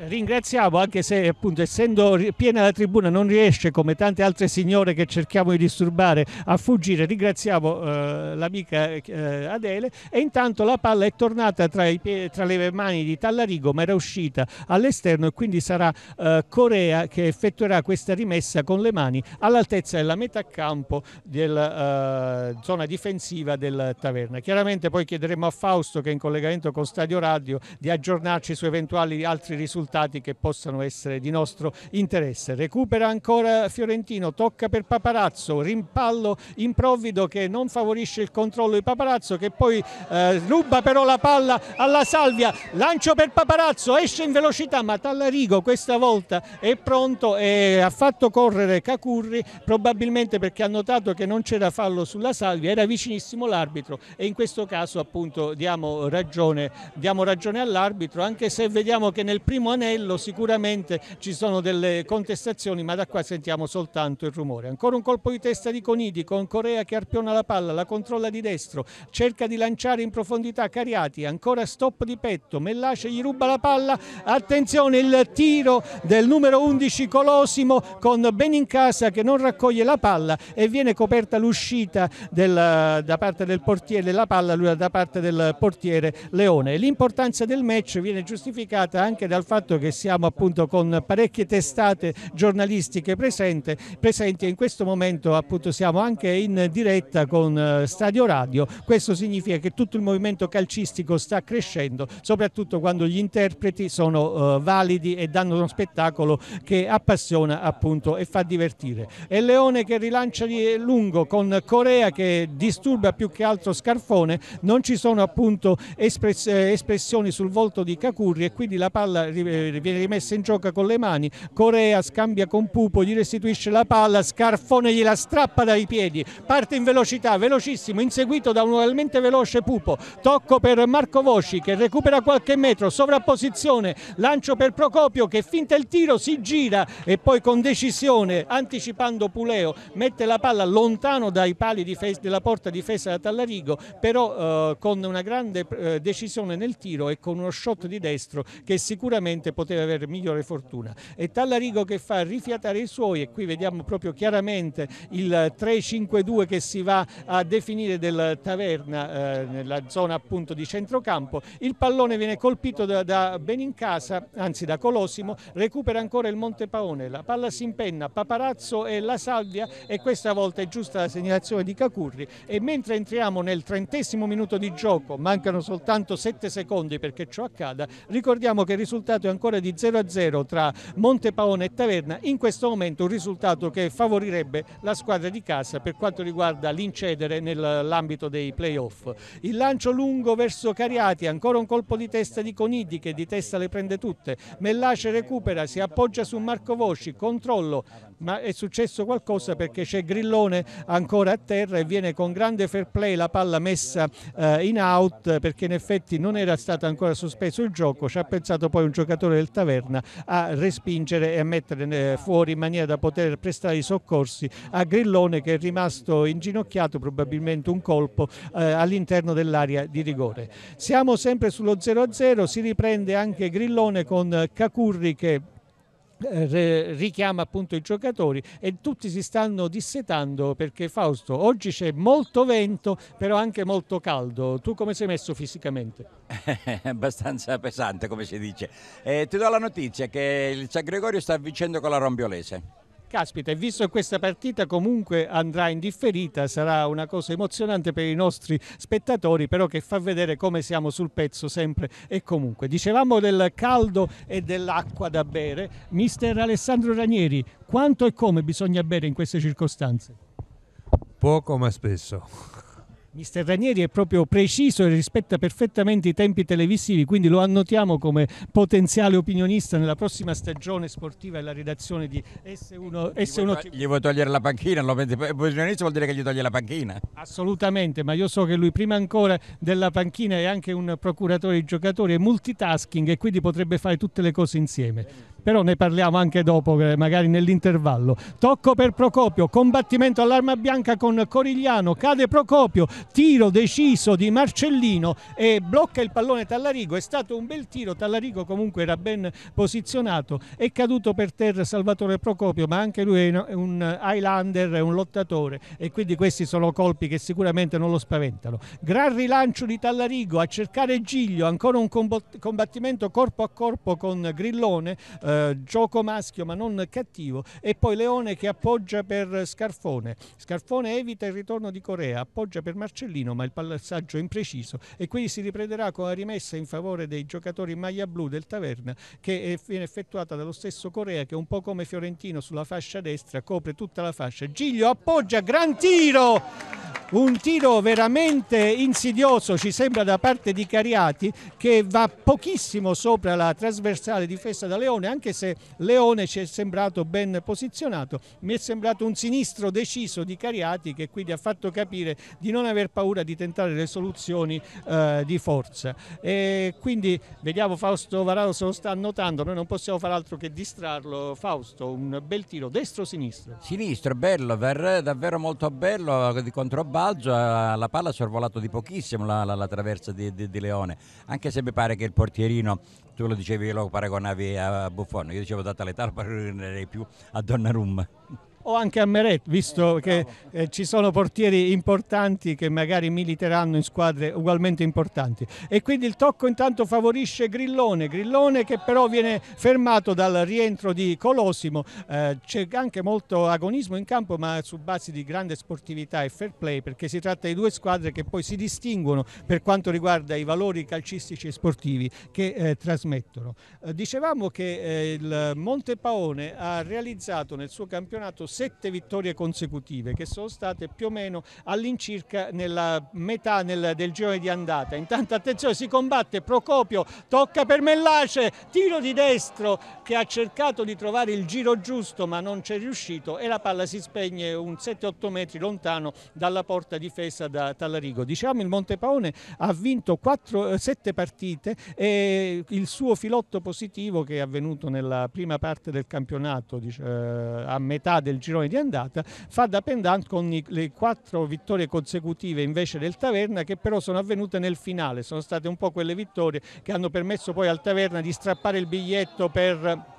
Ringraziamo anche se appunto essendo piena la tribuna non riesce come tante altre signore che cerchiamo di disturbare a fuggire, ringraziamo eh, l'amica eh, Adele. E intanto la palla è tornata tra, tra, le mani di Tallarigo ma era uscita all'esterno e quindi sarà eh, Corea che effettuerà questa rimessa con le mani all'altezza della metà campo della eh, zona difensiva del Taverna. Chiaramente poi chiederemo a Fausto che è in collegamento con Stadio Radio di aggiornarci su eventuali altri risultati risultati che possano essere di nostro interesse. Recupera ancora Fiorentino, tocca per Paparazzo, rimpallo improvvido che non favorisce il controllo di Paparazzo che poi eh, ruba però la palla alla Salvia, lancio per Paparazzo, esce in velocità ma Tallarigo questa volta è pronto e ha fatto correre Cacurri probabilmente perché ha notato che non c'era fallo sulla Salvia, era vicinissimo l'arbitro e in questo caso appunto diamo ragione, diamo ragione all'arbitro anche se vediamo che nel primo anello sicuramente ci sono delle contestazioni ma da qua sentiamo soltanto il rumore. Ancora un colpo di testa di Conidi con Corea che arpiona la palla, la controlla di destro, cerca di lanciare in profondità Cariati, ancora stop di petto, Mellace gli ruba la palla, attenzione il tiro del numero 11 Colosimo con Benincasa che non raccoglie la palla e viene coperta l'uscita da parte del portiere della palla da parte del portiere Leone. L'importanza del match viene giustificata anche dal fatto che siamo appunto con parecchie testate giornalistiche presenti, presenti e in questo momento appunto siamo anche in diretta con eh, Stadio Radio. Questo significa che tutto il movimento calcistico sta crescendo, soprattutto quando gli interpreti sono uh, validi e danno uno spettacolo che appassiona appunto e fa divertire. E Leone che rilancia di lungo con Corea che disturba più che altro Scarfone, non ci sono appunto espress espressioni sul volto di Cacurri e quindi la palla viene rimessa in gioco con le mani, Corea scambia con Pupo, gli restituisce la palla, Scarfone gliela strappa dai piedi, parte in velocità, velocissimo, inseguito da un ugualmente veloce Pupo, tocco per Marco Vosci che recupera qualche metro, sovrapposizione, lancio per Procopio che finta il tiro, si gira e poi con decisione, anticipando Puleo, mette la palla lontano dai pali della porta difesa da Tallarigo, però eh, con una grande eh, decisione nel tiro e con uno shot di destro che sicuramente poteva avere migliore fortuna. E Tallarigo che fa rifiatare i suoi e qui vediamo proprio chiaramente il 3-5-2 che si va a definire del Taverna eh, nella zona appunto di centrocampo. Il pallone viene colpito da, da Benincasa, anzi da Colosimo, recupera ancora il Montepaone, la palla si impenna, Paparazzo e la Salvia e questa volta è giusta la segnalazione di Cacurri e mentre entriamo nel trentesimo minuto di gioco, mancano soltanto 7 secondi perché ciò accada, ricordiamo che il risultato è ancora di 0-0 tra Montepaone e Taverna, in questo momento un risultato che favorirebbe la squadra di casa per quanto riguarda l'incedere nell'ambito dei playoff. Il lancio lungo verso Cariati, ancora un colpo di testa di Conidi che di testa le prende tutte, Mellace recupera, si appoggia su Marco Vosci, controllo, ma è successo qualcosa perché c'è Grillone ancora a terra e viene con grande fair play la palla messa eh, in out perché in effetti non era stato ancora sospeso il gioco, ci ha pensato poi un giocatore del Taverna a respingere e a mettere fuori in maniera da poter prestare i soccorsi a Grillone che è rimasto inginocchiato probabilmente un colpo eh, all'interno dell'area di rigore. Siamo sempre sullo 0-0, si riprende anche Grillone con Cacurri che eh, richiama appunto i giocatori e tutti si stanno dissetando perché Fausto oggi c'è molto vento però anche molto caldo. Tu come sei messo fisicamente? abbastanza pesante come si dice. Eh, ti do la notizia che il San Gregorio sta vincendo con la Rombiolese Caspita, e visto che questa partita comunque andrà in differita, sarà una cosa emozionante per i nostri spettatori, però che fa vedere come siamo sul pezzo sempre e comunque. Dicevamo del caldo e dell'acqua da bere. Mister Alessandro Ranieri, quanto e come bisogna bere in queste circostanze? Poco ma spesso. Mister Ranieri è proprio preciso e rispetta perfettamente i tempi televisivi, quindi lo annotiamo come potenziale opinionista nella prossima stagione sportiva e la redazione di S1. S1 gli, vuoi, gli vuoi togliere la panchina? Opinionista vuol dire che gli toglie la panchina? Assolutamente, ma io so che lui prima ancora della panchina è anche un procuratore di giocatori, è multitasking e quindi potrebbe fare tutte le cose insieme però ne parliamo anche dopo, eh, magari nell'intervallo. Tocco per Procopio, combattimento all'arma bianca con Corigliano, cade Procopio, tiro deciso di Marcellino e blocca il pallone Tallarigo. È stato un bel tiro, Tallarigo comunque era ben posizionato, è caduto per terra Salvatore Procopio, ma anche lui è un Highlander, è un lottatore e quindi questi sono colpi che sicuramente non lo spaventano. Gran rilancio di Tallarigo a cercare Giglio, ancora un combattimento corpo a corpo con Grillone. Eh, eh, gioco maschio ma non cattivo e poi Leone che appoggia per Scarfone. Scarfone evita il ritorno di Corea, appoggia per Marcellino ma il passaggio è impreciso e quindi si riprenderà con la rimessa in favore dei giocatori maglia blu del Taverna che viene effettuata dallo stesso Corea che un po' come Fiorentino sulla fascia destra copre tutta la fascia. Giglio appoggia, gran tiro! un tiro veramente insidioso ci sembra da parte di Cariati che va pochissimo sopra la trasversale difesa da Leone anche se Leone ci è sembrato ben posizionato mi è sembrato un sinistro deciso di Cariati che quindi ha fatto capire di non aver paura di tentare le soluzioni eh, di forza. E quindi vediamo Fausto Varano se lo sta annotando noi non possiamo fare altro che distrarlo. Fausto un bel tiro destro-sinistro sinistro. Bello davvero molto bello di controbalzo balzo la palla ha sorvolato di pochissimo la, la, la traversa di, di, di, Leone, anche se mi pare che il portierino, tu lo dicevi, lo paragonavi a Buffon, io dicevo data l'età lo paragonerei più a Donnarumma o anche a Meret, visto che eh, ci sono portieri importanti che magari militeranno in squadre ugualmente importanti. E quindi il tocco intanto favorisce Grillone, Grillone che però viene fermato dal rientro di Colosimo, eh, c'è anche molto agonismo in campo ma su base di grande sportività e fair play perché si tratta di due squadre che poi si distinguono per quanto riguarda i valori calcistici e sportivi che eh, trasmettono. Eh, dicevamo che eh, il Montepaone ha realizzato nel suo campionato sette vittorie consecutive che sono state più o meno all'incirca nella metà nel, del girone di andata. Intanto attenzione si combatte Procopio, tocca per Mellace, tiro di destro che ha cercato di trovare il giro giusto ma non c'è riuscito e la palla si spegne un 7-8 metri lontano dalla porta difesa da Tallarigo. Diciamo il Montepaone ha vinto 4, 7 partite e il suo filotto positivo che è avvenuto nella prima parte del campionato dice, eh, a metà del girone di andata, fa da pendant con le quattro vittorie consecutive invece del Taverna che però sono avvenute nel finale, sono state un po' quelle vittorie che hanno permesso poi al Taverna di strappare il biglietto per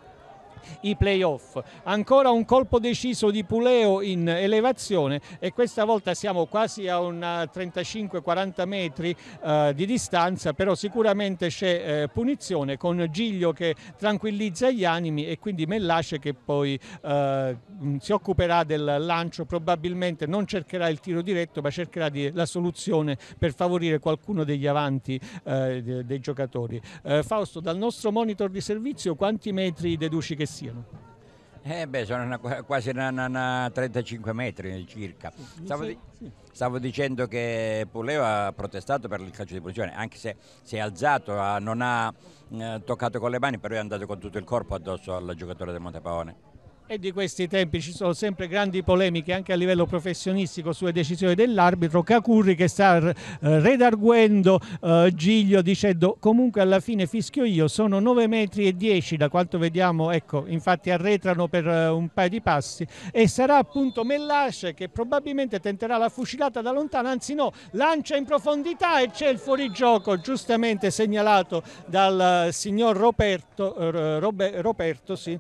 i playoff. Ancora un colpo deciso di Puleo in elevazione e questa volta siamo quasi a un 35-40 metri eh, di distanza, però sicuramente c'è eh, punizione con Giglio che tranquillizza gli animi e quindi Mellace che poi eh, si occuperà del lancio, probabilmente non cercherà il tiro diretto ma cercherà di, la soluzione per favorire qualcuno degli avanti eh, dei, dei giocatori. Eh, Fausto, dal nostro monitor di servizio quanti metri deduci che siano? Eh beh, sono una, quasi una, una 35 metri circa. Stavo, di, stavo, dicendo che Puleo ha protestato per il calcio di punizione, anche se si è alzato, non ha eh, toccato con le mani, però è andato con tutto il corpo addosso al giocatore del Montepaone e di questi tempi ci sono sempre grandi polemiche anche a livello professionistico sulle decisioni dell'arbitro. Cacurri che sta eh, redarguendo eh, Giglio dicendo comunque alla fine fischio io, sono 9 metri e 10 da quanto vediamo, ecco infatti arretrano per eh, un paio di passi e sarà appunto Mellace che probabilmente tenterà la fucilata da lontano, anzi no, lancia in profondità e c'è il fuorigioco giustamente segnalato dal signor Roberto, Robe, Roberto sì,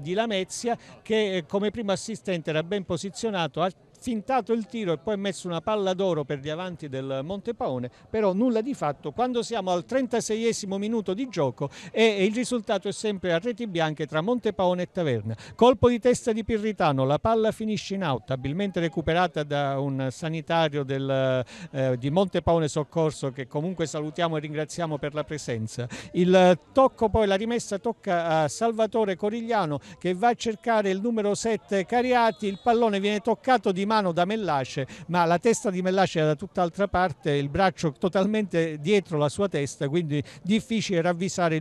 di Lamezia Venezia che come primo assistente era ben posizionato fintato il tiro e poi messo una palla d'oro per gli avanti del Montepaone, però nulla di fatto quando siamo al 36esimo minuto di gioco e il risultato è sempre a reti bianche tra Montepaone e Taverna. Colpo di testa di Pirritano, la palla finisce in out, abilmente recuperata da un sanitario del, eh, di Montepaone Soccorso che comunque salutiamo e ringraziamo per la presenza. Il tocco poi, la rimessa tocca a Salvatore Corigliano che va a cercare il numero 7 Cariati, il pallone viene toccato di mano da Mellace, ma la testa di Mellace era da tutt'altra parte, il braccio totalmente dietro la sua testa, quindi difficile ravvisare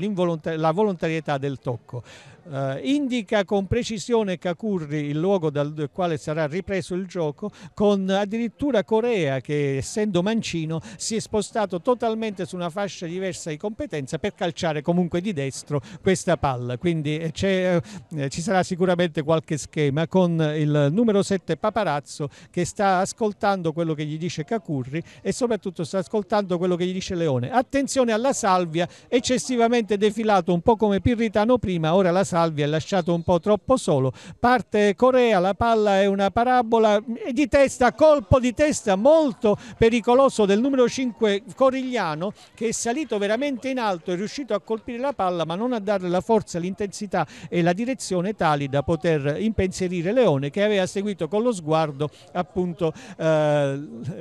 la volontarietà del tocco. Uh, indica con precisione Kakurri il luogo dal quale sarà ripreso il gioco, con addirittura Corea che essendo mancino si è spostato totalmente su una fascia diversa di competenza per calciare comunque di destro questa palla. Quindi eh, eh, ci sarà sicuramente qualche schema con il numero 7 Paparazzo che sta ascoltando quello che gli dice Kakurri e soprattutto sta ascoltando quello che gli dice Leone. Attenzione alla salvia, eccessivamente defilato un po' come Pirritano prima, ora la Salvia è lasciato un po' troppo solo, parte Corea, la palla è una parabola di testa, colpo di testa molto pericoloso del numero 5 Corigliano che è salito veramente in alto, è riuscito a colpire la palla ma non a darle la forza, l'intensità e la direzione tali da poter impensierire Leone che aveva seguito con lo sguardo appunto eh,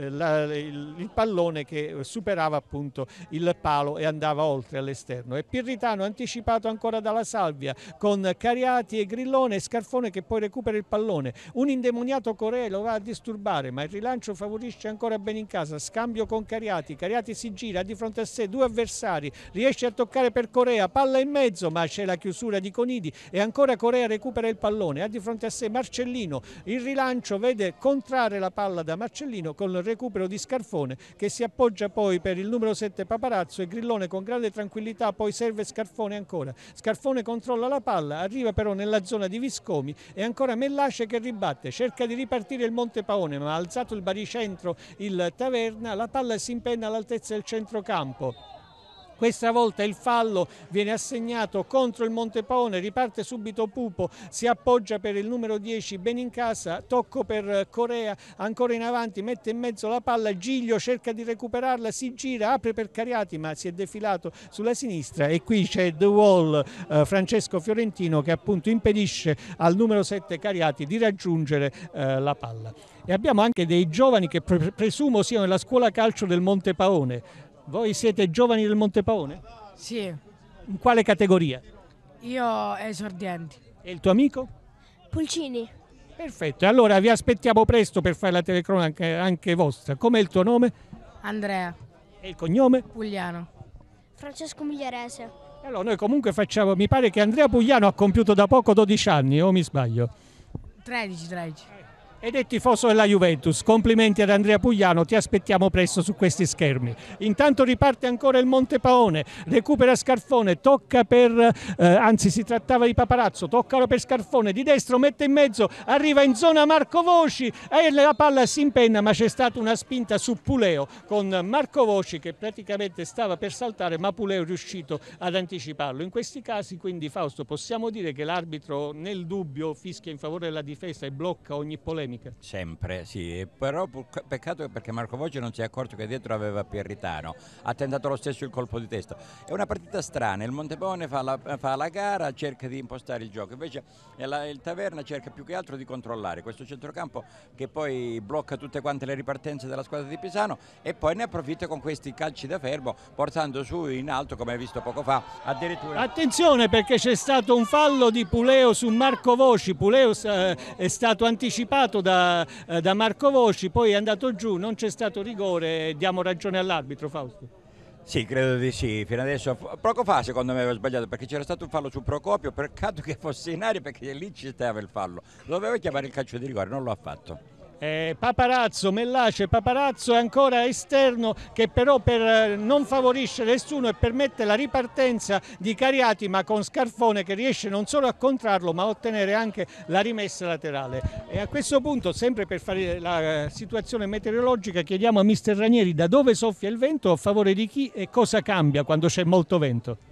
la, il, il, pallone che superava appunto il palo e andava oltre all'esterno. E Pirritano anticipato ancora dalla Salvia con Cariati e Grillone e Scarfone che poi recupera il pallone. Un indemoniato Corea lo va a disturbare ma il rilancio favorisce ancora bene in casa. Scambio con Cariati, Cariati si gira di fronte a sé due avversari, riesce a toccare per Corea, palla in mezzo ma c'è la chiusura di Conidi e ancora Corea recupera il pallone, ha di fronte a sé Marcellino, il rilancio vede contrarre la palla da Marcellino con il recupero di Scarfone che si appoggia poi per il numero 7 Paparazzo e Grillone con grande tranquillità poi serve Scarfone ancora. Scarfone controlla la palla, arriva però nella zona di Viscomi e ancora Mellace che ribatte, cerca di ripartire il Montepaone ma ha alzato il baricentro il Taverna, la palla si impenna all'altezza del centrocampo. Questa volta il fallo viene assegnato contro il Montepone, riparte subito Pupo, si appoggia per il numero 10 ben in casa, tocco per Corea, ancora in avanti, mette in mezzo la palla, Giglio cerca di recuperarla, si gira, apre per Cariati ma si è defilato sulla sinistra e qui c'è The Wall eh, Francesco Fiorentino che appunto impedisce al numero 7 Cariati di raggiungere eh, la palla. E abbiamo anche dei giovani che presumo siano nella scuola calcio del Montepaone, voi siete giovani del Montepaone? Sì. In quale categoria? Io esordienti. E il tuo amico? Pulcini. Perfetto, allora vi aspettiamo presto per fare la telecronaca anche vostra. Com'è il tuo nome? Andrea. E il cognome? Pugliano. Francesco Migliarese. Allora noi comunque facciamo, mi pare che Andrea Pugliano ha compiuto da poco 12 anni, o mi sbaglio? 13, 13 ed è tifoso della Juventus. Complimenti ad Andrea Pugliano, ti aspettiamo presto su questi schermi. Intanto riparte ancora il Montepaone, recupera Scarfone, tocca per, eh, anzi si trattava di Paparazzo, toccalo per Scarfone, di destro mette in mezzo, arriva in zona Marco Voci e la palla si impenna ma c'è stata una spinta su Puleo con Marco Voci che praticamente stava per saltare ma Puleo è riuscito ad anticiparlo. In questi casi quindi Fausto possiamo dire che l'arbitro nel dubbio fischia in favore della difesa e blocca ogni polemica polemica. Sempre, sì, però peccato perché Marco Voce non si è accorto che dietro aveva Pierritano, ha tentato lo stesso il colpo di testa. È una partita strana, il Montepone fa la, fa la gara, cerca di impostare il gioco, invece la, il Taverna cerca più che altro di controllare questo centrocampo che poi blocca tutte quante le ripartenze della squadra di Pisano e poi ne approfitta con questi calci da fermo portando su in alto come hai visto poco fa addirittura. Attenzione perché c'è stato un fallo di Puleo su Marco Voci, Puleo eh, è stato anticipato da, eh, da Marco Voci, poi è andato giù, non c'è stato rigore, diamo ragione all'arbitro Fausto. Sì, credo di sì, fino adesso poco fa secondo me avevo sbagliato perché c'era stato un fallo su Procopio, peccato che fosse in aria perché lì ci stava il fallo, doveva chiamare il calcio di rigore, non lo ha fatto eh, Paparazzo, Mellace, Paparazzo è ancora esterno che però per, eh, non favorisce nessuno e permette la ripartenza di Cariati ma con Scarfone che riesce non solo a contrarlo ma a ottenere anche la rimessa laterale. E a questo punto, sempre per fare la eh, situazione meteorologica, chiediamo a mister Ranieri da dove soffia il vento, a favore di chi e cosa cambia quando c'è molto vento.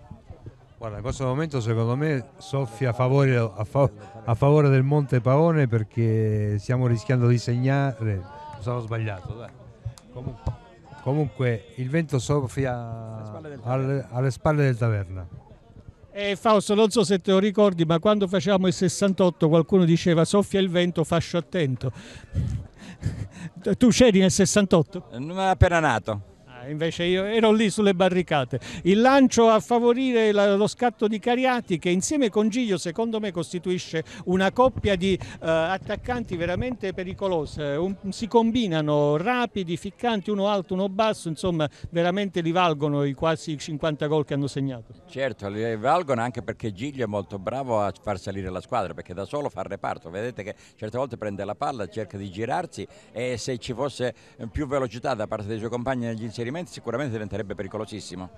Guarda, in questo momento secondo me soffia a favore, a, fa, a favore, del Monte Paone perché stiamo rischiando di segnare. Sono sbagliato, dai. Comunque, comunque il vento soffia alle, alle spalle del taverna. Eh, Fausto, non so se te lo ricordi, ma quando facevamo il 68 qualcuno diceva soffia il vento, fascio attento. tu c'eri nel 68? Appena nato invece io ero lì sulle barricate. Il lancio a favorire la, lo scatto di Cariati che insieme con Giglio secondo me costituisce una coppia di uh, attaccanti veramente pericolose, Un, si combinano rapidi, ficcanti, uno alto, uno basso, insomma veramente li valgono i quasi 50 gol che hanno segnato. Certo, li valgono anche perché Giglio è molto bravo a far salire la squadra perché da solo fa reparto, vedete che certe volte prende la palla, cerca di girarsi e se ci fosse più velocità da parte dei suoi compagni negli inserimenti sicuramente diventerebbe pericolosissimo.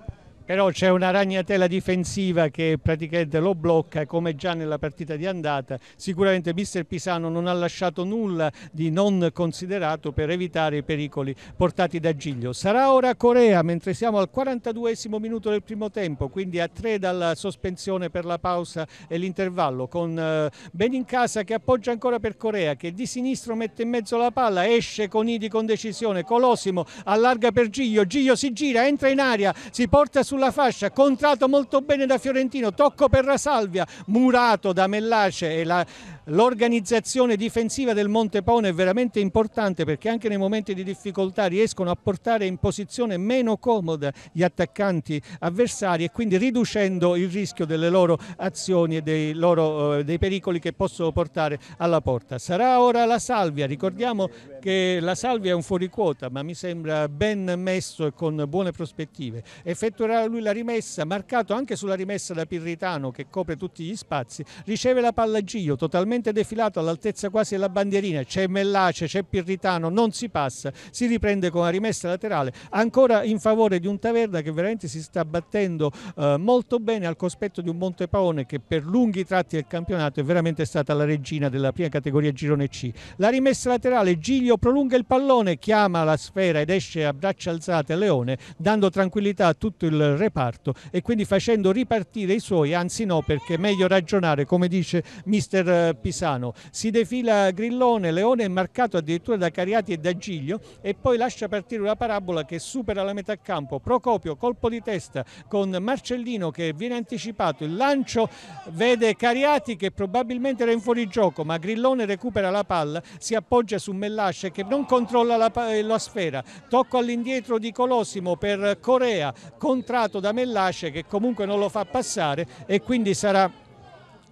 Però c'è una ragnatela difensiva che praticamente lo blocca come già nella partita di andata. Sicuramente mister Pisano non ha lasciato nulla di non considerato per evitare i pericoli portati da Giglio. Sarà ora Corea mentre siamo al 42 minuto del primo tempo, quindi a tre dalla sospensione per la pausa e l'intervallo con eh, Benincasa che appoggia ancora per Corea che di sinistro mette in mezzo la palla, esce con Idi con decisione, Colosimo allarga per Giglio, Giglio si gira, entra in aria, si porta sulla sulla fascia, contratto molto bene da Fiorentino, tocco per Rasalvia, murato da Mellace e la L'organizzazione difensiva del Montepone è veramente importante perché anche nei momenti di difficoltà riescono a portare in posizione meno comoda gli attaccanti avversari e quindi riducendo il rischio delle loro azioni e dei, loro, eh, dei pericoli che possono portare alla porta. Sarà ora la Salvia, ricordiamo che la Salvia è un fuoriquota ma mi sembra ben messo e con buone prospettive. Effettuerà lui la rimessa, marcato anche sulla rimessa da Pirritano che copre tutti gli spazi, riceve la palla Gio totalmente totalmente defilato all'altezza quasi della bandierina, c'è Mellace, c'è Pirritano, non si passa, si riprende con una rimessa laterale, ancora in favore di un Taverna che veramente si sta battendo eh, molto bene al cospetto di un Montepaone che per lunghi tratti del campionato è veramente stata la regina della prima categoria girone C. La rimessa laterale, Giglio prolunga il pallone, chiama la sfera ed esce a braccia alzate a Leone, dando tranquillità a tutto il reparto e quindi facendo ripartire i suoi, anzi no perché è meglio ragionare come dice mister Pisano Pisano. Si defila Grillone, Leone è marcato addirittura da Cariati e da Giglio e poi lascia partire una parabola che supera la metà campo. Procopio, colpo di testa con Marcellino che viene anticipato. Il lancio vede Cariati che probabilmente era in fuorigioco, ma Grillone recupera la palla, si appoggia su Mellasce che non controlla la, la sfera. Tocco all'indietro di Colosimo per Corea, contrato da Mellasce che comunque non lo fa passare e quindi sarà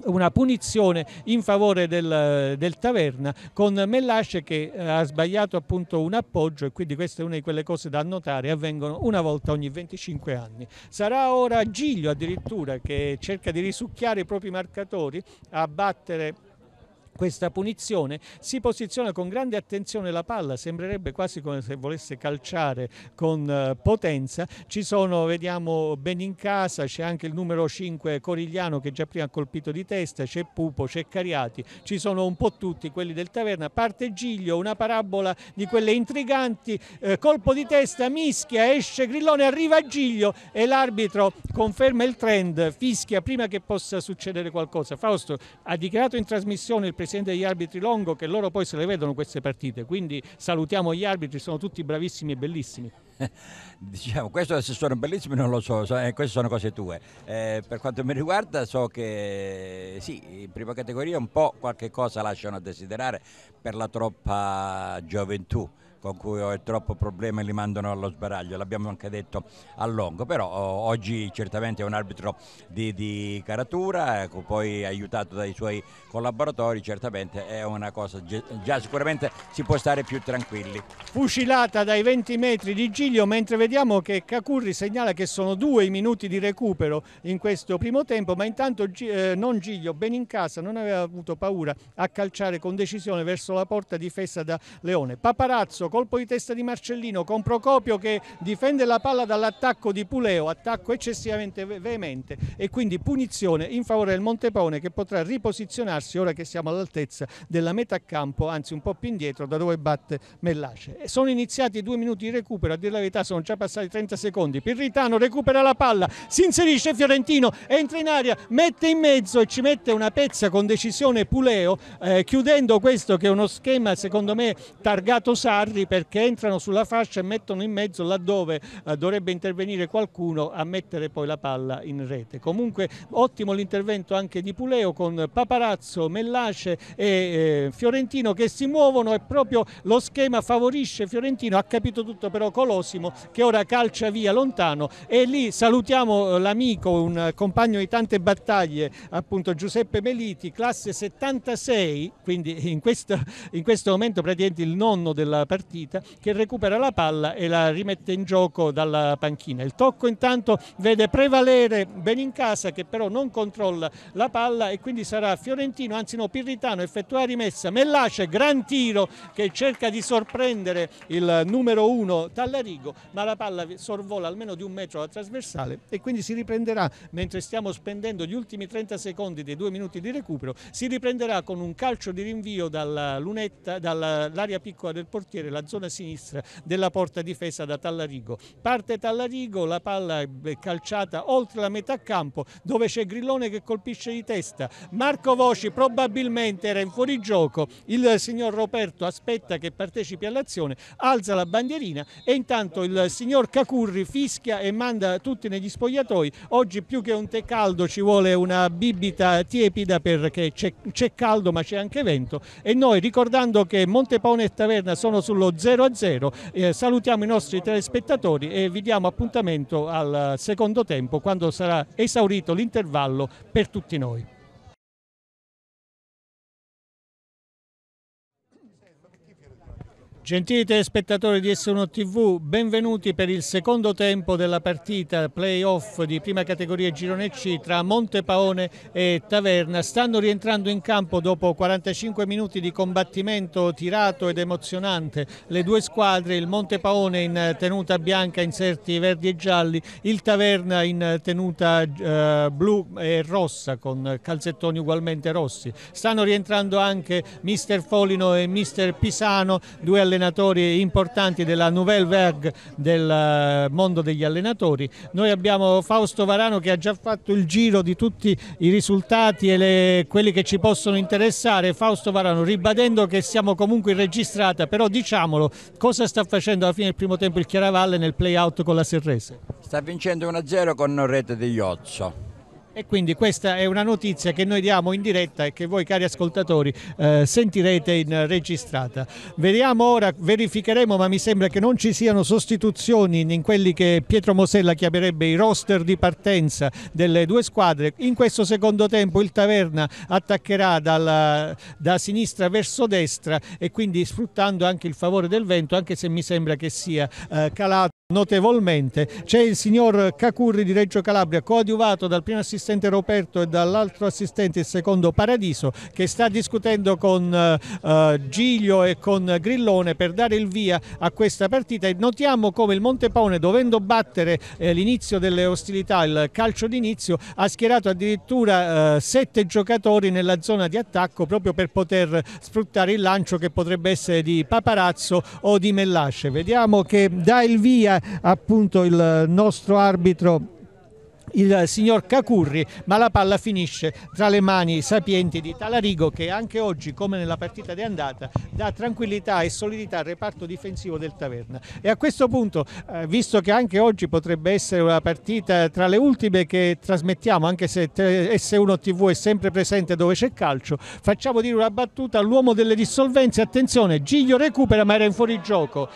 una punizione in favore del, del, Taverna con Mellasce che eh, ha sbagliato appunto un appoggio e quindi questa è una di quelle cose da annotare, avvengono una volta ogni 25 anni. Sarà ora Giglio addirittura che cerca di risucchiare i propri marcatori a battere questa punizione, si posiziona con grande attenzione la palla, sembrerebbe quasi come se volesse calciare con eh, potenza, ci sono, vediamo ben in casa, c'è anche il numero 5 Corigliano che già prima ha colpito di testa, c'è Pupo, c'è Cariati, ci sono un po' tutti quelli del Taverna, parte Giglio, una parabola di quelle intriganti, eh, colpo di testa, mischia, esce Grillone, arriva Giglio e l'arbitro conferma il trend, fischia prima che possa succedere qualcosa. Fausto ha dichiarato in trasmissione il presidente presidente degli arbitri Longo che loro poi se le vedono queste partite, quindi salutiamo gli arbitri, sono tutti bravissimi e bellissimi. diciamo, questo se sono bellissimi non lo so, so eh, queste sono cose tue. Eh, per quanto mi riguarda so che sì, in prima categoria un po' qualche cosa lasciano a desiderare per la troppa gioventù con cui ho troppo problema e li mandano allo sbaraglio, l'abbiamo anche detto a lungo, però oggi certamente è un arbitro di, di caratura, ecco, poi aiutato dai suoi collaboratori, certamente è una cosa, già sicuramente si può stare più tranquilli. Fucilata dai 20 metri di Giglio, mentre vediamo che Cacurri segnala che sono due i minuti di recupero in questo primo tempo, ma intanto eh, non Giglio, ben in casa, non aveva avuto paura a calciare con decisione verso la porta difesa da Leone. Paparazzo colpo di testa di Marcellino con Procopio che difende la palla dall'attacco di Puleo, attacco eccessivamente veemente e quindi punizione in favore del Montepone che potrà riposizionarsi ora che siamo all'altezza della metà campo, anzi un po' più indietro da dove batte Mellace. sono iniziati due minuti di recupero, a dire la verità sono già passati 30 secondi. Pirritano recupera la palla, si inserisce Fiorentino, entra in aria, mette in mezzo e ci mette una pezza con decisione Puleo, eh, chiudendo questo che è uno schema secondo me targato Sarri altri perché entrano sulla fascia e mettono in mezzo laddove eh, dovrebbe intervenire qualcuno a mettere poi la palla in rete. Comunque ottimo l'intervento anche di Puleo con Paparazzo, Mellace e eh, Fiorentino che si muovono e proprio lo schema favorisce Fiorentino, ha capito tutto però Colosimo che ora calcia via lontano. E lì salutiamo eh, l'amico, un compagno di tante battaglie, appunto Giuseppe Meliti, classe 76, quindi in questo, in questo momento praticamente il nonno della partita partita che recupera la palla e la rimette in gioco dalla panchina. Il tocco intanto vede prevalere Benincasa che però non controlla la palla e quindi sarà Fiorentino, anzi no Pirritano, effettua la rimessa, Mellace, gran tiro che cerca di sorprendere il numero uno Tallari Tallarigo, ma la palla sorvola almeno di un metro la trasversale e quindi si riprenderà mentre stiamo spendendo gli ultimi 30 secondi dei due minuti di recupero, si riprenderà con un calcio di rinvio dalla lunetta, dall'area piccola del portiere, la zona sinistra della porta difesa da Tallarigo. Parte Tallarigo, la palla è calciata oltre la metà campo dove c'è Grillone che colpisce di testa. Marco Voci probabilmente era in fuorigioco, il signor Roberto aspetta che partecipi all'azione, alza la bandierina e intanto il signor Cacurri fischia e manda tutti negli spogliatoi. Oggi più che un tè caldo ci vuole una bibita tiepida perché c'è caldo ma c'è anche vento e noi ricordando che Montepaone e Taverna sono sullo 0-0 eh, salutiamo i nostri telespettatori e vi diamo appuntamento al secondo tempo quando sarà esaurito l'intervallo per tutti noi. Gentili telespettatori di S1 TV, benvenuti per il secondo tempo della partita playoff di prima categoria Girone C tra Montepaone e Taverna. Stanno rientrando in campo dopo 45 minuti di combattimento tirato ed emozionante le due squadre, il Montepaone in tenuta bianca, inserti verdi e gialli, il Taverna in tenuta eh, blu e rossa con calzettoni ugualmente rossi. Stanno rientrando anche Mister Folino e Mister Pisano, due allenatori allenatori importanti della Nouvelle Vague del eh, mondo degli allenatori. Noi abbiamo Fausto Varano che ha già fatto il giro di tutti i risultati e le, quelli che ci possono interessare. Fausto Varano, ribadendo che siamo comunque in registrata, però diciamolo, cosa sta facendo alla fine del primo tempo il Chiaravalle nel play-out con la Serrese? Sta vincendo 1-0 con rete di Iozzo e quindi questa è una notizia che noi diamo in diretta e che voi cari ascoltatori eh, sentirete in registrata. Vediamo ora, verificheremo ma mi sembra che non ci siano sostituzioni in quelli che Pietro Mosella chiamerebbe i roster di partenza delle due squadre. In questo secondo tempo il Taverna attaccherà dalla, da sinistra verso destra e quindi sfruttando anche il favore del vento anche se mi sembra che sia eh, calato notevolmente. C'è il signor Cacurri di Reggio Calabria, coadiuvato dal primo assistente Roberto e dall'altro assistente, il secondo Paradiso, che sta discutendo con uh, Giglio e con Grillone per dare il via a questa partita. E notiamo come il Montepone, dovendo battere eh, l'inizio delle ostilità, il calcio d'inizio, ha schierato addirittura uh, sette giocatori nella zona di attacco proprio per poter sfruttare il lancio che potrebbe essere di Paparazzo o di Mellasce. Vediamo che dà il via appunto il nostro arbitro il signor Cacurri, ma la palla finisce tra le mani sapienti di Talarigo che anche oggi, come nella partita di andata, dà tranquillità e solidità al reparto difensivo del Taverna. E a questo punto, eh, visto che anche oggi potrebbe essere una partita tra le ultime che trasmettiamo, anche se S1 TV è sempre presente dove c'è calcio, facciamo dire una battuta all'uomo delle dissolvenze, attenzione, Giglio recupera ma era in fuorigioco,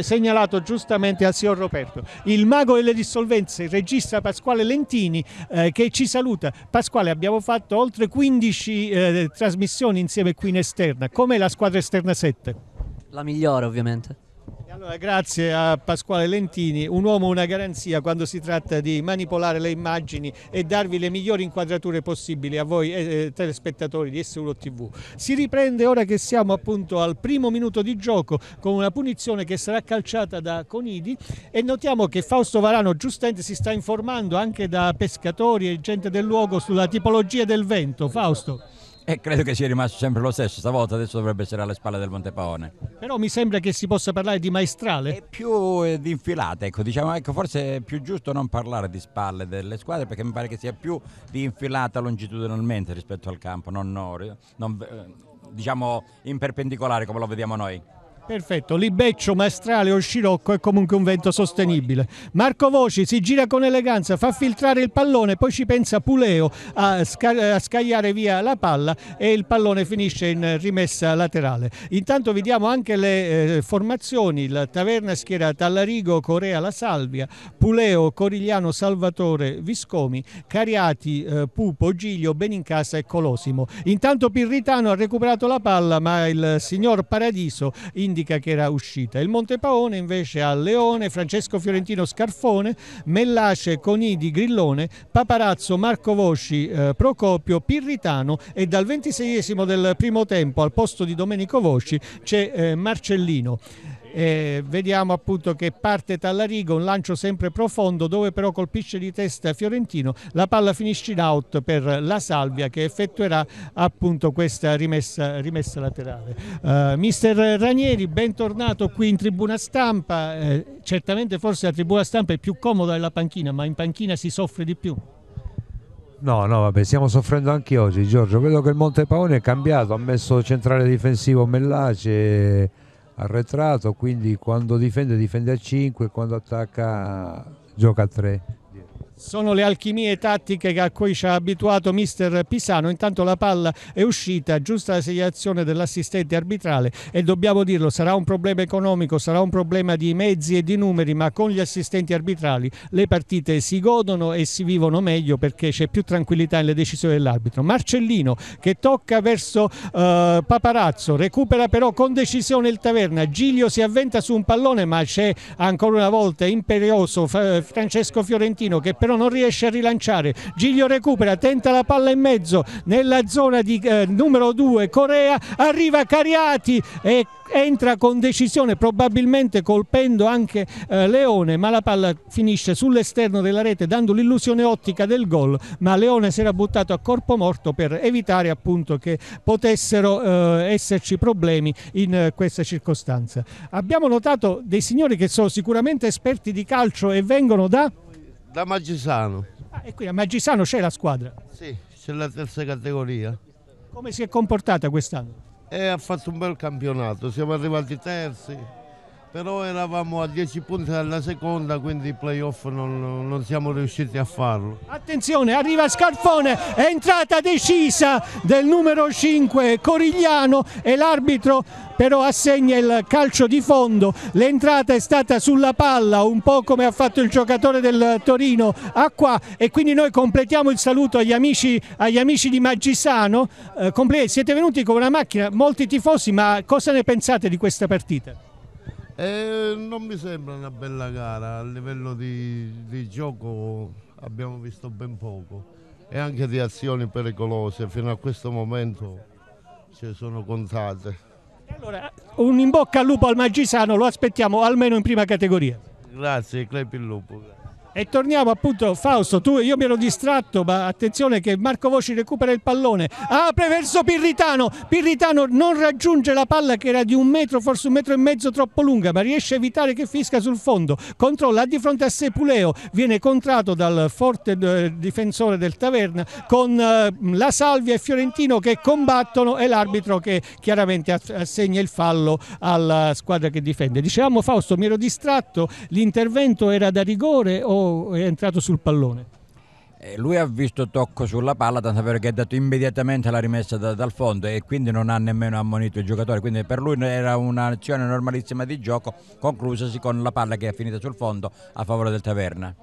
segnalato giustamente al signor Roberto. Il mago delle dissolvenze, il regista Pasquale Lentini eh, che ci saluta. Pasquale, abbiamo fatto oltre 15 eh, trasmissioni insieme qui in esterna. Com'è la squadra esterna 7? La migliore ovviamente. Allora, grazie a Pasquale Lentini, un uomo una garanzia quando si tratta di manipolare le immagini e darvi le migliori inquadrature possibili a voi eh, telespettatori di S1 TV. Si riprende ora che siamo appunto al primo minuto di gioco con una punizione che sarà calciata da Conidi e notiamo che Fausto Varano giustamente si sta informando anche da pescatori e gente del luogo sulla tipologia del vento. Fausto. E credo che sia rimasto sempre lo stesso, stavolta adesso dovrebbe essere alle spalle del Montepaone. Però mi sembra che si possa parlare di maestrale. È più eh, di infilata, ecco, diciamo, ecco, forse è più giusto non parlare di spalle delle squadre perché mi pare che sia più di infilata longitudinalmente rispetto al campo, non, non eh, diciamo in perpendicolare come lo vediamo noi. Perfetto, libeccio, maestrale o scirocco è comunque un vento sostenibile. Marco Voci si gira con eleganza, fa filtrare il pallone, poi ci pensa Puleo a, sca- a scagliare via la palla e il pallone finisce in rimessa laterale. Intanto vediamo anche le eh, formazioni, la Taverna schiera Tallarigo, Corea, La Salvia, Puleo, Corigliano, Salvatore, Viscomi, Cariati, eh, Pupo, Giglio, Benincasa e Colosimo. Intanto Pirritano ha recuperato la palla ma il signor Paradiso in indica che era uscita. Il Montepaone invece ha Leone, Francesco Fiorentino Scarfone, Mellace, Conidi, Grillone, Paparazzo, Marco Vosci, eh, Procopio, Pirritano e dal 26esimo del primo tempo al posto di Domenico Vosci c'è eh, Marcellino. Eh, vediamo appunto che parte Tallarigo, un lancio sempre profondo dove però colpisce di testa Fiorentino, la palla finisce in out per la Salvia che effettuerà appunto questa rimessa, rimessa laterale. Uh, mister Ranieri, bentornato qui in tribuna stampa, eh, certamente forse la tribuna stampa è più comoda della panchina, ma in panchina si soffre di più. No, no, vabbè, stiamo soffrendo anche oggi, Giorgio. Vedo che il Montepaone è cambiato, ha messo centrale difensivo Mellace arretrato, quindi quando difende difende a 5, quando attacca gioca a 3. Sono le alchimie tattiche a cui ci ha abituato mister Pisano, intanto la palla è uscita, giusta la segnalazione dell'assistente arbitrale e dobbiamo dirlo, sarà un problema economico, sarà un problema di mezzi e di numeri, ma con gli assistenti arbitrali le partite si godono e si vivono meglio perché c'è più tranquillità nelle decisioni dell'arbitro. Marcellino che tocca verso uh, Paparazzo, recupera però con decisione il Taverna, Giglio si avventa su un pallone ma c'è ancora una volta imperioso Francesco Fiorentino che però non riesce a rilanciare. Giglio recupera, tenta la palla in mezzo nella zona di eh, numero 2 Corea, arriva Cariati e entra con decisione probabilmente colpendo anche eh, Leone ma la palla finisce sull'esterno della rete dando l'illusione ottica del gol ma Leone si era buttato a corpo morto per evitare appunto che potessero eh, esserci problemi in eh, questa circostanza abbiamo notato dei signori che sono sicuramente esperti di calcio e vengono da da Maggisano. Ah, e qui a Maggisano c'è la squadra? Sì, c'è la terza categoria. Come si è comportata quest'anno? E ha fatto un bel campionato, siamo arrivati terzi, però eravamo a 10 punti dalla seconda, quindi i playoff non, non siamo riusciti a farlo. Attenzione, arriva Scarfone, entrata decisa del numero 5 Corigliano e l'arbitro però assegna il calcio di fondo, l'entrata è stata sulla palla, un po' come ha fatto il giocatore del Torino a qua e quindi noi completiamo il saluto agli amici, agli amici di Maggisano, eh, siete venuti con una macchina, molti tifosi, ma cosa ne pensate di questa partita? Eh, non mi sembra una bella gara, a livello di, di gioco abbiamo visto ben poco e anche di azioni pericolose, fino a questo momento ci sono contate. Allora, un in bocca al lupo al Maggisano, lo aspettiamo almeno in prima categoria. Grazie, Club il Lupo. E torniamo appunto, Fausto, tu, io mi ero distratto, ma attenzione che Marco Voci recupera il pallone, apre verso Pirritano, Pirritano non raggiunge la palla che era di un metro, forse un metro e mezzo troppo lunga, ma riesce a evitare che fisca sul fondo, controlla di fronte a sé Puleo, viene contrato dal forte eh, difensore del Taverna con eh, la Salvia e Fiorentino che combattono e l'arbitro che chiaramente assegna il fallo alla squadra che difende. Dicevamo Fausto, mi ero distratto, l'intervento era da rigore o è entrato sul pallone? Lui ha visto tocco sulla palla, tanto vero che ha dato immediatamente la rimessa da, dal fondo e quindi non ha nemmeno ammonito il giocatore. Quindi per lui era un'azione normalissima di gioco, conclusasi con la palla che è finita sul fondo a favore del Taverna.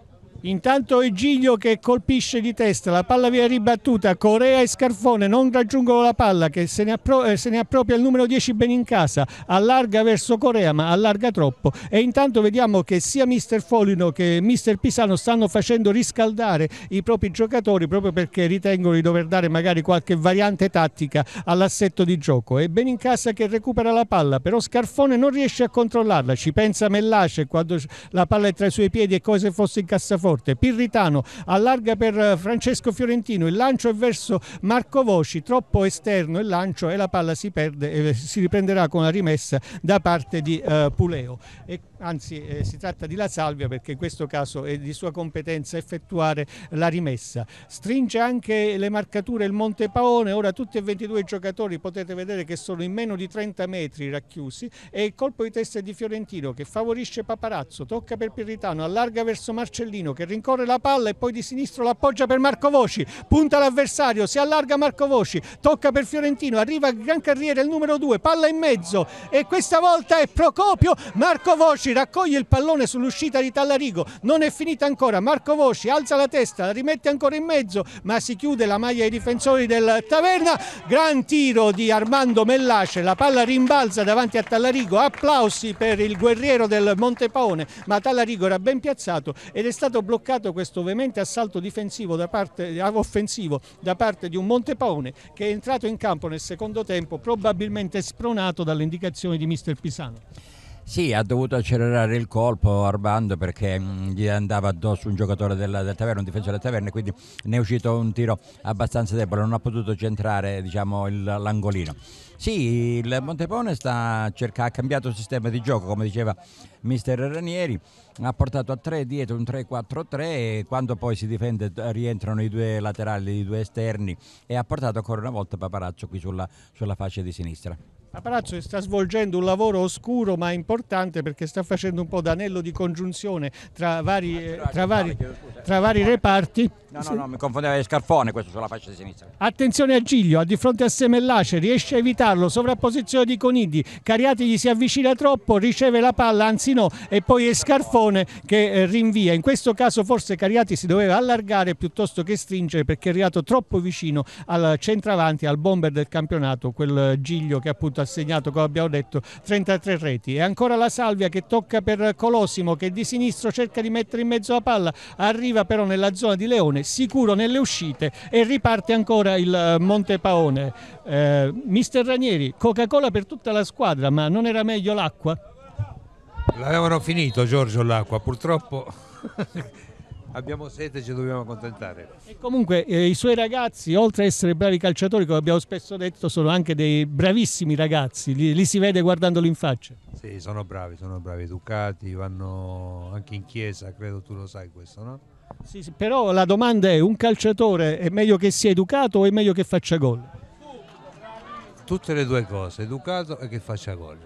Intanto Egiglio che colpisce di testa, la palla viene ribattuta, Corea e Scarfone non raggiungono la palla che se ne, appro eh, se ne appropria il numero 10 ben in casa, allarga verso Corea ma allarga troppo e intanto vediamo che sia mister Folino che mister Pisano stanno facendo riscaldare i propri giocatori proprio perché ritengono di dover dare magari qualche variante tattica all'assetto di gioco. È ben in casa che recupera la palla, però Scarfone non riesce a controllarla, ci pensa Mellace quando la palla è tra i suoi piedi è come se fosse in cassaforte forte. Pirritano allarga per eh, Francesco Fiorentino, il lancio è verso Marco Voci, troppo esterno il lancio e la palla si perde e si riprenderà con la rimessa da parte di uh, Puleo. E, anzi eh, si tratta di La Salvia perché in questo caso è di sua competenza effettuare la rimessa. Stringe anche le marcature il Montepaone, ora tutti e 22 i giocatori potete vedere che sono in meno di 30 metri racchiusi. E il colpo di testa di Fiorentino che favorisce Paparazzo, tocca per Pirritano, allarga verso Marcellino che rincorre la palla e poi di sinistro l'appoggia per Marco Voci, punta l'avversario, si allarga Marco Voci, tocca per Fiorentino, arriva a gran carriera il numero 2, palla in mezzo. E questa volta è Procopio, Marco Voci raccoglie il pallone sull'uscita di Tallarigo, non è finita ancora, Marco Voci alza la testa, la rimette ancora in mezzo, ma si chiude la maglia ai difensori del Taverna, gran tiro di Armando Mellace, la palla rimbalza davanti a Tallarigo, applausi per il guerriero del Montepaone, ma Tallarigo era ben piazzato ed è stato bloccato questo veemente assalto difensivo da parte, offensivo da parte di un Montepaone che è entrato in campo nel secondo tempo probabilmente spronato dalle indicazioni di mister Pisano. Sì, ha dovuto accelerare il colpo Arbando perché mh, gli andava addosso un giocatore del, del Taverna, un difensore del Taverna, quindi ne è uscito un tiro abbastanza debole, non ha potuto centrare diciamo, il, l'angolino. Sì, il Montepone sta cerca, ha cambiato il sistema di gioco, come diceva mister Ranieri, ha portato a 3 dietro un 3-4-3 e quando poi si difende rientrano i due laterali, i due esterni e ha portato ancora una volta Paparazzo qui sulla, sulla fascia di sinistra. Paparazzo sta svolgendo un lavoro oscuro ma importante perché sta facendo un po' d'anello di congiunzione tra vari, eh, tra vari, tra vari reparti. No, no, no, mi confondeva di Scarfone questo sulla fascia di sinistra. Attenzione a Giglio, a di fronte a Semellace, riesce a evitarlo, sovrapposizione di Conidi, Cariati gli si avvicina troppo, riceve la palla, anzi no, e poi è Scarfone che eh, rinvia. In questo caso forse Cariati si doveva allargare piuttosto che stringere perché è arrivato troppo vicino al centravanti, al bomber del campionato, quel Giglio che appunto ha segnato, come abbiamo detto, 33 reti. E ancora la Salvia che tocca per Colosimo che di sinistro cerca di mettere in mezzo la palla, arriva però nella zona di Leone sicuro nelle uscite e riparte ancora il Montepaone. Eh, Mister Ranieri, Coca-Cola per tutta la squadra, ma non era meglio l'acqua? L'avevano finito Giorgio l'acqua, purtroppo abbiamo sete e ci dobbiamo accontentare. E comunque eh, i suoi ragazzi, oltre ad essere bravi calciatori, come abbiamo spesso detto, sono anche dei bravissimi ragazzi, li, li si vede guardandoli in faccia. Sì, sono bravi, sono bravi, educati, vanno anche in chiesa, credo tu lo sai questo, no? Sì, sì, però la domanda è, un calciatore è meglio che sia educato o è meglio che faccia gol? Tutte le due cose, educato e che faccia gol.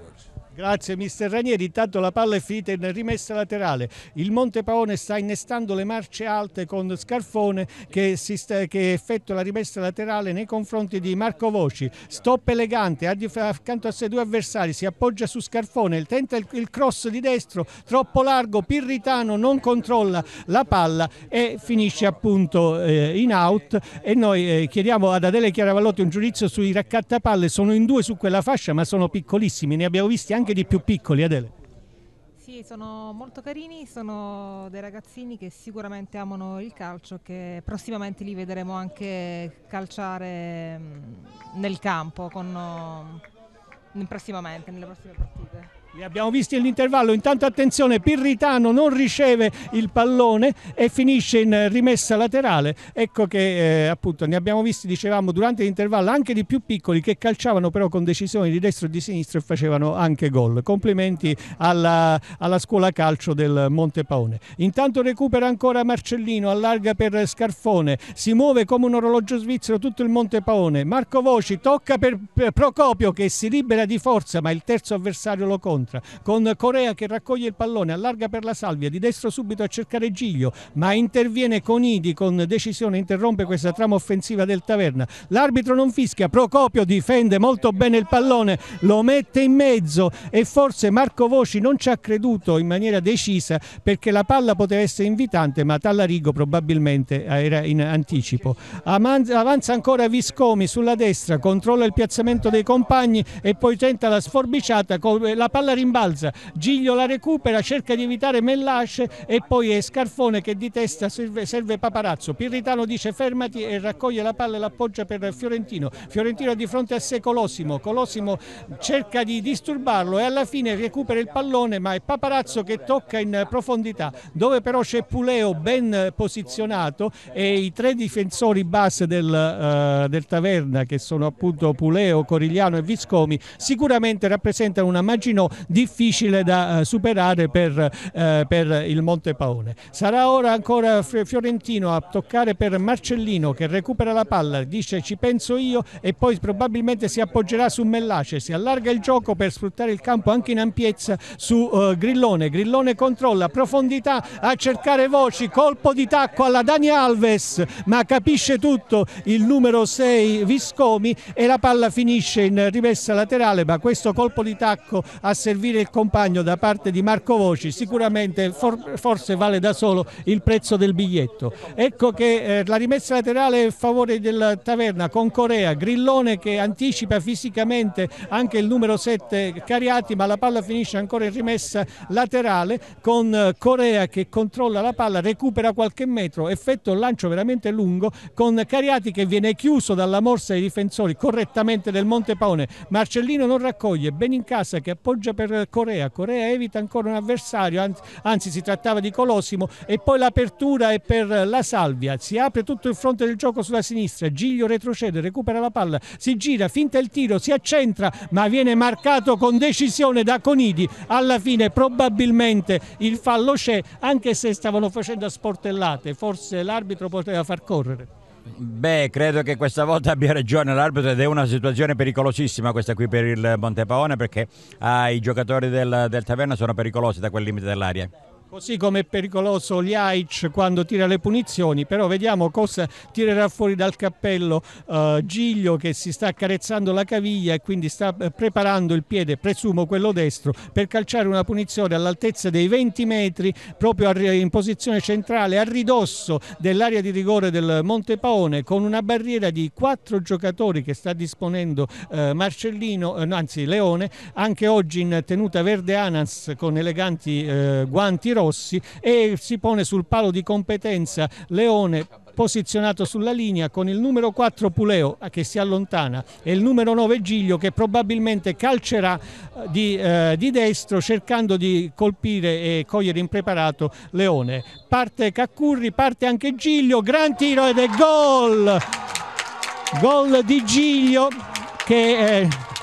Grazie mister Ranieri, intanto la palla è finita in rimessa laterale, il Montepaone sta innestando le marce alte con Scarfone che, sta, che effettua la rimessa laterale nei confronti di Marco Voci, stop elegante, accanto a sé due avversari, si appoggia su Scarfone, tenta il, il cross di destro, troppo largo, Pirritano non controlla la palla e finisce appunto eh, in out. E noi eh, chiediamo ad Adele Chiaravallotti un giudizio sui raccattapalle, sono in due su quella fascia ma sono piccolissimi, ne abbiamo visti anche anche di più piccoli, Adele. Sì, sono molto carini, sono dei ragazzini che sicuramente amano il calcio, che prossimamente li vedremo anche calciare nel campo con, prossimamente, nelle prossime partite. Li abbiamo visti all'intervallo, intanto attenzione, Pirritano non riceve il pallone e finisce in rimessa laterale. Ecco che eh, appunto ne abbiamo visti, dicevamo, durante l'intervallo anche di più piccoli che calciavano però con decisioni di destra e di sinistra e facevano anche gol. Complimenti alla, alla scuola calcio del Montepaone. Intanto recupera ancora Marcellino, allarga per Scarfone, si muove come un orologio svizzero tutto il Montepaone. Marco Voci tocca per, per Procopio che si libera di forza ma il terzo avversario lo conta incontra, con Corea che raccoglie il pallone, allarga per la salvia, di destro subito a cercare Giglio, ma interviene Conidi con decisione, interrompe questa trama offensiva del Taverna. L'arbitro non fischia, Procopio difende molto bene il pallone, lo mette in mezzo e forse Marco Voci non ci ha creduto in maniera decisa perché la palla poteva essere invitante, ma Tallarigo probabilmente era in anticipo. Avanza ancora Viscomi sulla destra, controlla il piazzamento dei compagni e poi tenta la sforbiciata, la palla rimbalza, Giglio la recupera, cerca di evitare Mellasce e poi è Scarfone che di testa serve, serve Paparazzo. Pirritano dice fermati e raccoglie la palla e l'appoggia per Fiorentino. Fiorentino di fronte a sé Colosimo, Colosimo cerca di disturbarlo e alla fine recupera il pallone ma è Paparazzo che tocca in profondità dove però c'è Puleo ben posizionato e i tre difensori base del, uh, del Taverna che sono appunto Puleo, Corigliano e Viscomi sicuramente rappresentano una macino difficile da eh, superare per, eh, per il Montepaone. Sarà ora ancora Fiorentino a toccare per Marcellino che recupera la palla, dice ci penso io e poi probabilmente si appoggerà su Mellace, si allarga il gioco per sfruttare il campo anche in ampiezza su uh, Grillone, Grillone controlla, profondità a cercare voci, colpo di tacco alla Dani Alves, ma capisce tutto. Il numero 6 Viscomi e la palla finisce in rimessa laterale, ma questo colpo di tacco a servire il compagno da parte di Marco Voci sicuramente for, forse vale da solo il prezzo del biglietto. Ecco che eh, la rimessa laterale a favore del Taverna con Corea, Grillone che anticipa fisicamente anche il numero 7 Cariati ma la palla finisce ancora in rimessa laterale con eh, Corea che controlla la palla, recupera qualche metro, effettua un lancio veramente lungo con Cariati che viene chiuso dalla morsa dei difensori correttamente del Montepaone. Marcellino non raccoglie, ben in casa che appoggia per Corea, Corea evita ancora un avversario, anzi, anzi si trattava di Colosimo. E poi l'apertura è per la Salvia, si apre tutto il fronte del gioco sulla sinistra, Giglio retrocede, recupera la palla, si gira, finta il tiro, si accentra ma viene marcato con decisione da Conidi, alla fine probabilmente il fallo c'è anche se stavano facendo a sportellate, forse l'arbitro poteva far correre. Beh, credo che questa volta abbia ragione l'arbitro ed è una situazione pericolosissima questa qui per il Montepaone perché ah, i giocatori del, del Taverna sono pericolosi da quel limite dell'aria. Così come è pericoloso Ljaic quando tira le punizioni, però vediamo cosa tirerà fuori dal cappello uh, Giglio che si sta accarezzando la caviglia e quindi sta eh, preparando il piede, presumo quello destro, per calciare una punizione all'altezza dei 20 metri, proprio in posizione centrale, a ridosso dell'area di rigore del Montepaone, con una barriera di quattro giocatori che sta disponendo uh, Marcellino, uh, anzi Leone, anche oggi in tenuta verde Anas con eleganti guanti rossi Rossi e si pone sul palo di competenza Leone posizionato sulla linea con il numero 4 Puleo che si allontana e il numero 9 Giglio che probabilmente calcerà eh, di, eh, di destro cercando di colpire e cogliere impreparato Leone. Parte Caccurri, parte anche Giglio, gran tiro ed è gol! Gol di Giglio che... Eh,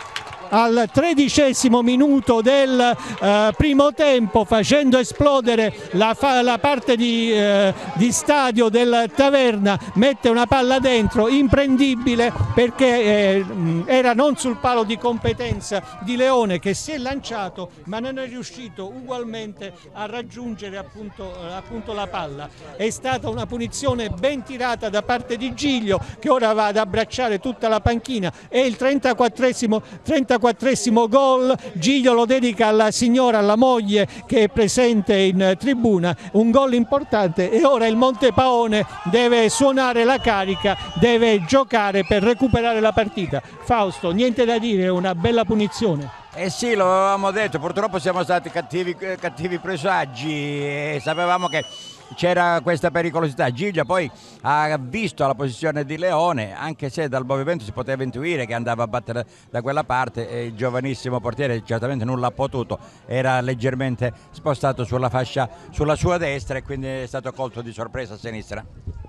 al tredicesimo minuto del eh, primo tempo facendo esplodere la, la parte di, eh, di, stadio del Taverna mette una palla dentro imprendibile perché eh, era non sul palo di competenza di Leone che si è lanciato ma non è riuscito ugualmente a raggiungere appunto, eh, appunto la palla. È stata una punizione ben tirata da parte di Giglio che ora va ad abbracciare tutta la panchina. E il 34esimo 34 34esimo gol, Giglio lo dedica alla signora, alla moglie che è presente in tribuna, un gol importante e ora il Montepaone deve suonare la carica, deve giocare per recuperare la partita. Fausto, niente da dire, una bella punizione. Eh sì, lo avevamo detto, purtroppo siamo stati cattivi, cattivi presagi e sapevamo che c'era questa pericolosità. Giglia poi ha visto la posizione di Leone, anche se dal movimento si poteva intuire che andava a battere da quella parte e il giovanissimo portiere certamente non l'ha potuto, era leggermente spostato sulla fascia sulla sua destra e quindi è stato colto di sorpresa a sinistra.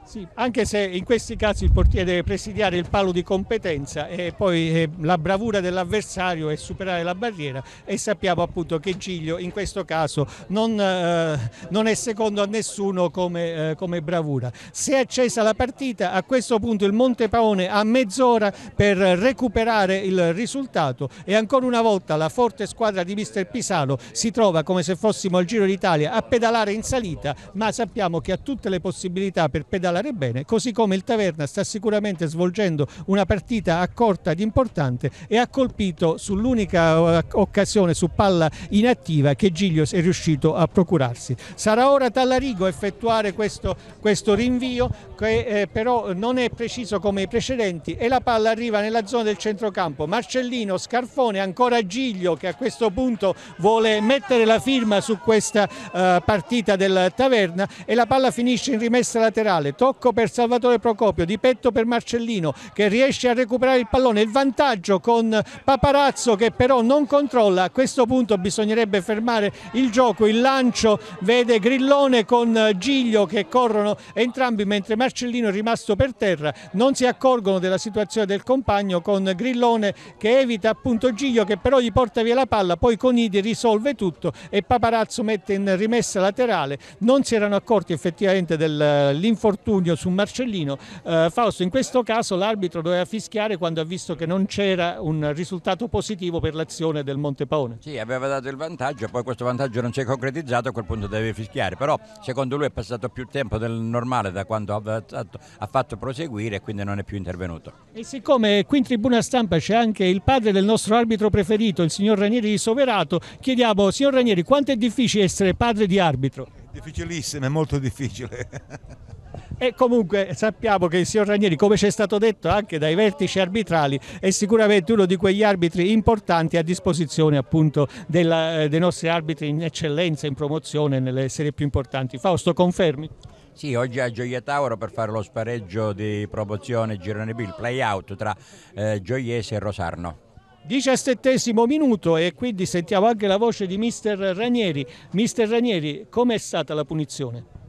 Sì, anche se in questi casi il portiere deve presidiare il palo di competenza e poi eh, la bravura dell'avversario è superare la barriera e sappiamo appunto che Giglio in questo caso non, eh, non è secondo a nessuno come, eh, come, bravura. Se è accesa la partita a questo punto il Montepaone ha mezz'ora per recuperare il risultato e ancora una volta la forte squadra di mister Pisano si trova come se fossimo al Giro d'Italia a pedalare in salita ma sappiamo che ha tutte le possibilità per pedalare bene, così come il Taverna sta sicuramente svolgendo una partita accorta ed importante e ha colpito sull'unica occasione su palla inattiva che Giglio è riuscito a procurarsi. Sarà ora Tallarigo effettuare questo, questo rinvio che eh, però non è preciso come i precedenti e la palla arriva nella zona del centrocampo. Marcellino, Scarfone, ancora Giglio che a questo punto vuole mettere la firma su questa eh, partita del Taverna e la palla finisce in rimessa laterale. Tocco per Salvatore Procopio, di petto per Marcellino che riesce a recuperare il pallone, il vantaggio con Paparazzo che però non controlla, a questo punto bisognerebbe fermare il gioco, il lancio vede Grillone con Giglio che corrono entrambi mentre Marcellino è rimasto per terra, non si accorgono della situazione del compagno con Grillone che evita appunto Giglio che però gli porta via la palla, poi Conidi risolve tutto e Paparazzo mette in rimessa laterale, non si erano accorti effettivamente dell'infortunio infortunio su Marcellino. Eh, Fausto, in questo caso l'arbitro doveva fischiare quando ha visto che non c'era un risultato positivo per l'azione del Montepaone. Sì, aveva dato il vantaggio, poi questo vantaggio non si è concretizzato, a quel punto deve fischiare, però secondo lui è passato più tempo del normale da quando ha fatto proseguire e quindi non è più intervenuto. E siccome qui in tribuna stampa c'è anche il padre del nostro arbitro preferito, il signor Ranieri di Soverato, chiediamo, signor Ranieri, quanto è difficile essere padre di arbitro? Difficilissimo, è molto difficile. E comunque sappiamo che il signor Ranieri, come ci è stato detto anche dai vertici arbitrali, è sicuramente uno di quegli arbitri importanti a disposizione appunto della, dei nostri arbitri in eccellenza, in promozione nelle serie più importanti. Fausto, confermi? Sì, oggi a Gioia Tauro per fare lo spareggio di promozione girone B, il play out tra eh, Gioiese e Rosarno. Diciassettesimo minuto e quindi sentiamo anche la voce di mister Ranieri. Mister Ranieri, com'è stata la punizione?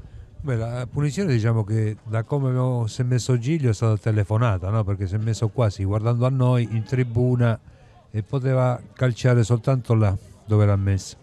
Beh, la punizione diciamo che da come abbiamo- si è messo Giglio è stata telefonata, no? perché si è messo quasi guardando a noi in tribuna e poteva calciare soltanto là dove l'ha messa.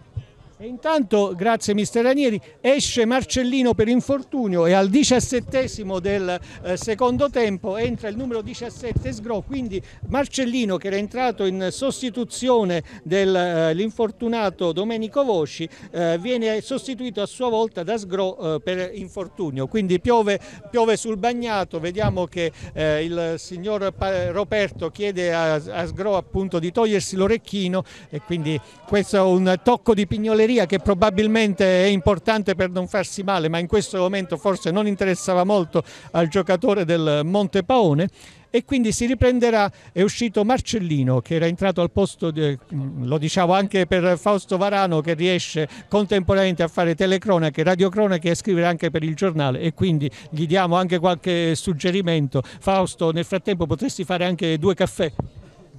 E intanto, grazie mister Ranieri, esce Marcellino per infortunio e al diciassettesimo del eh, secondo tempo entra il numero 17 Sgro, quindi Marcellino che era entrato in sostituzione dell'infortunato Domenico Vosci eh, viene sostituito a sua volta da Sgro eh, per infortunio, quindi piove, piove sul bagnato, vediamo che eh, il signor Roberto chiede a, a Sgro appunto di togliersi l'orecchino e quindi questo è un tocco di pignoleria che probabilmente è importante per non farsi male, ma in questo momento forse non interessava molto al giocatore del Montepaone. E quindi si riprenderà, è uscito Marcellino che era entrato al posto, di- lo diciamo anche per Fausto Varano che riesce contemporaneamente a fare telecronache, radiocronache e a scrivere anche per il giornale e quindi gli diamo anche qualche suggerimento. Fausto nel frattempo potresti fare anche due caffè.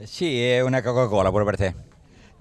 Sì, è una Coca-Cola pure per te.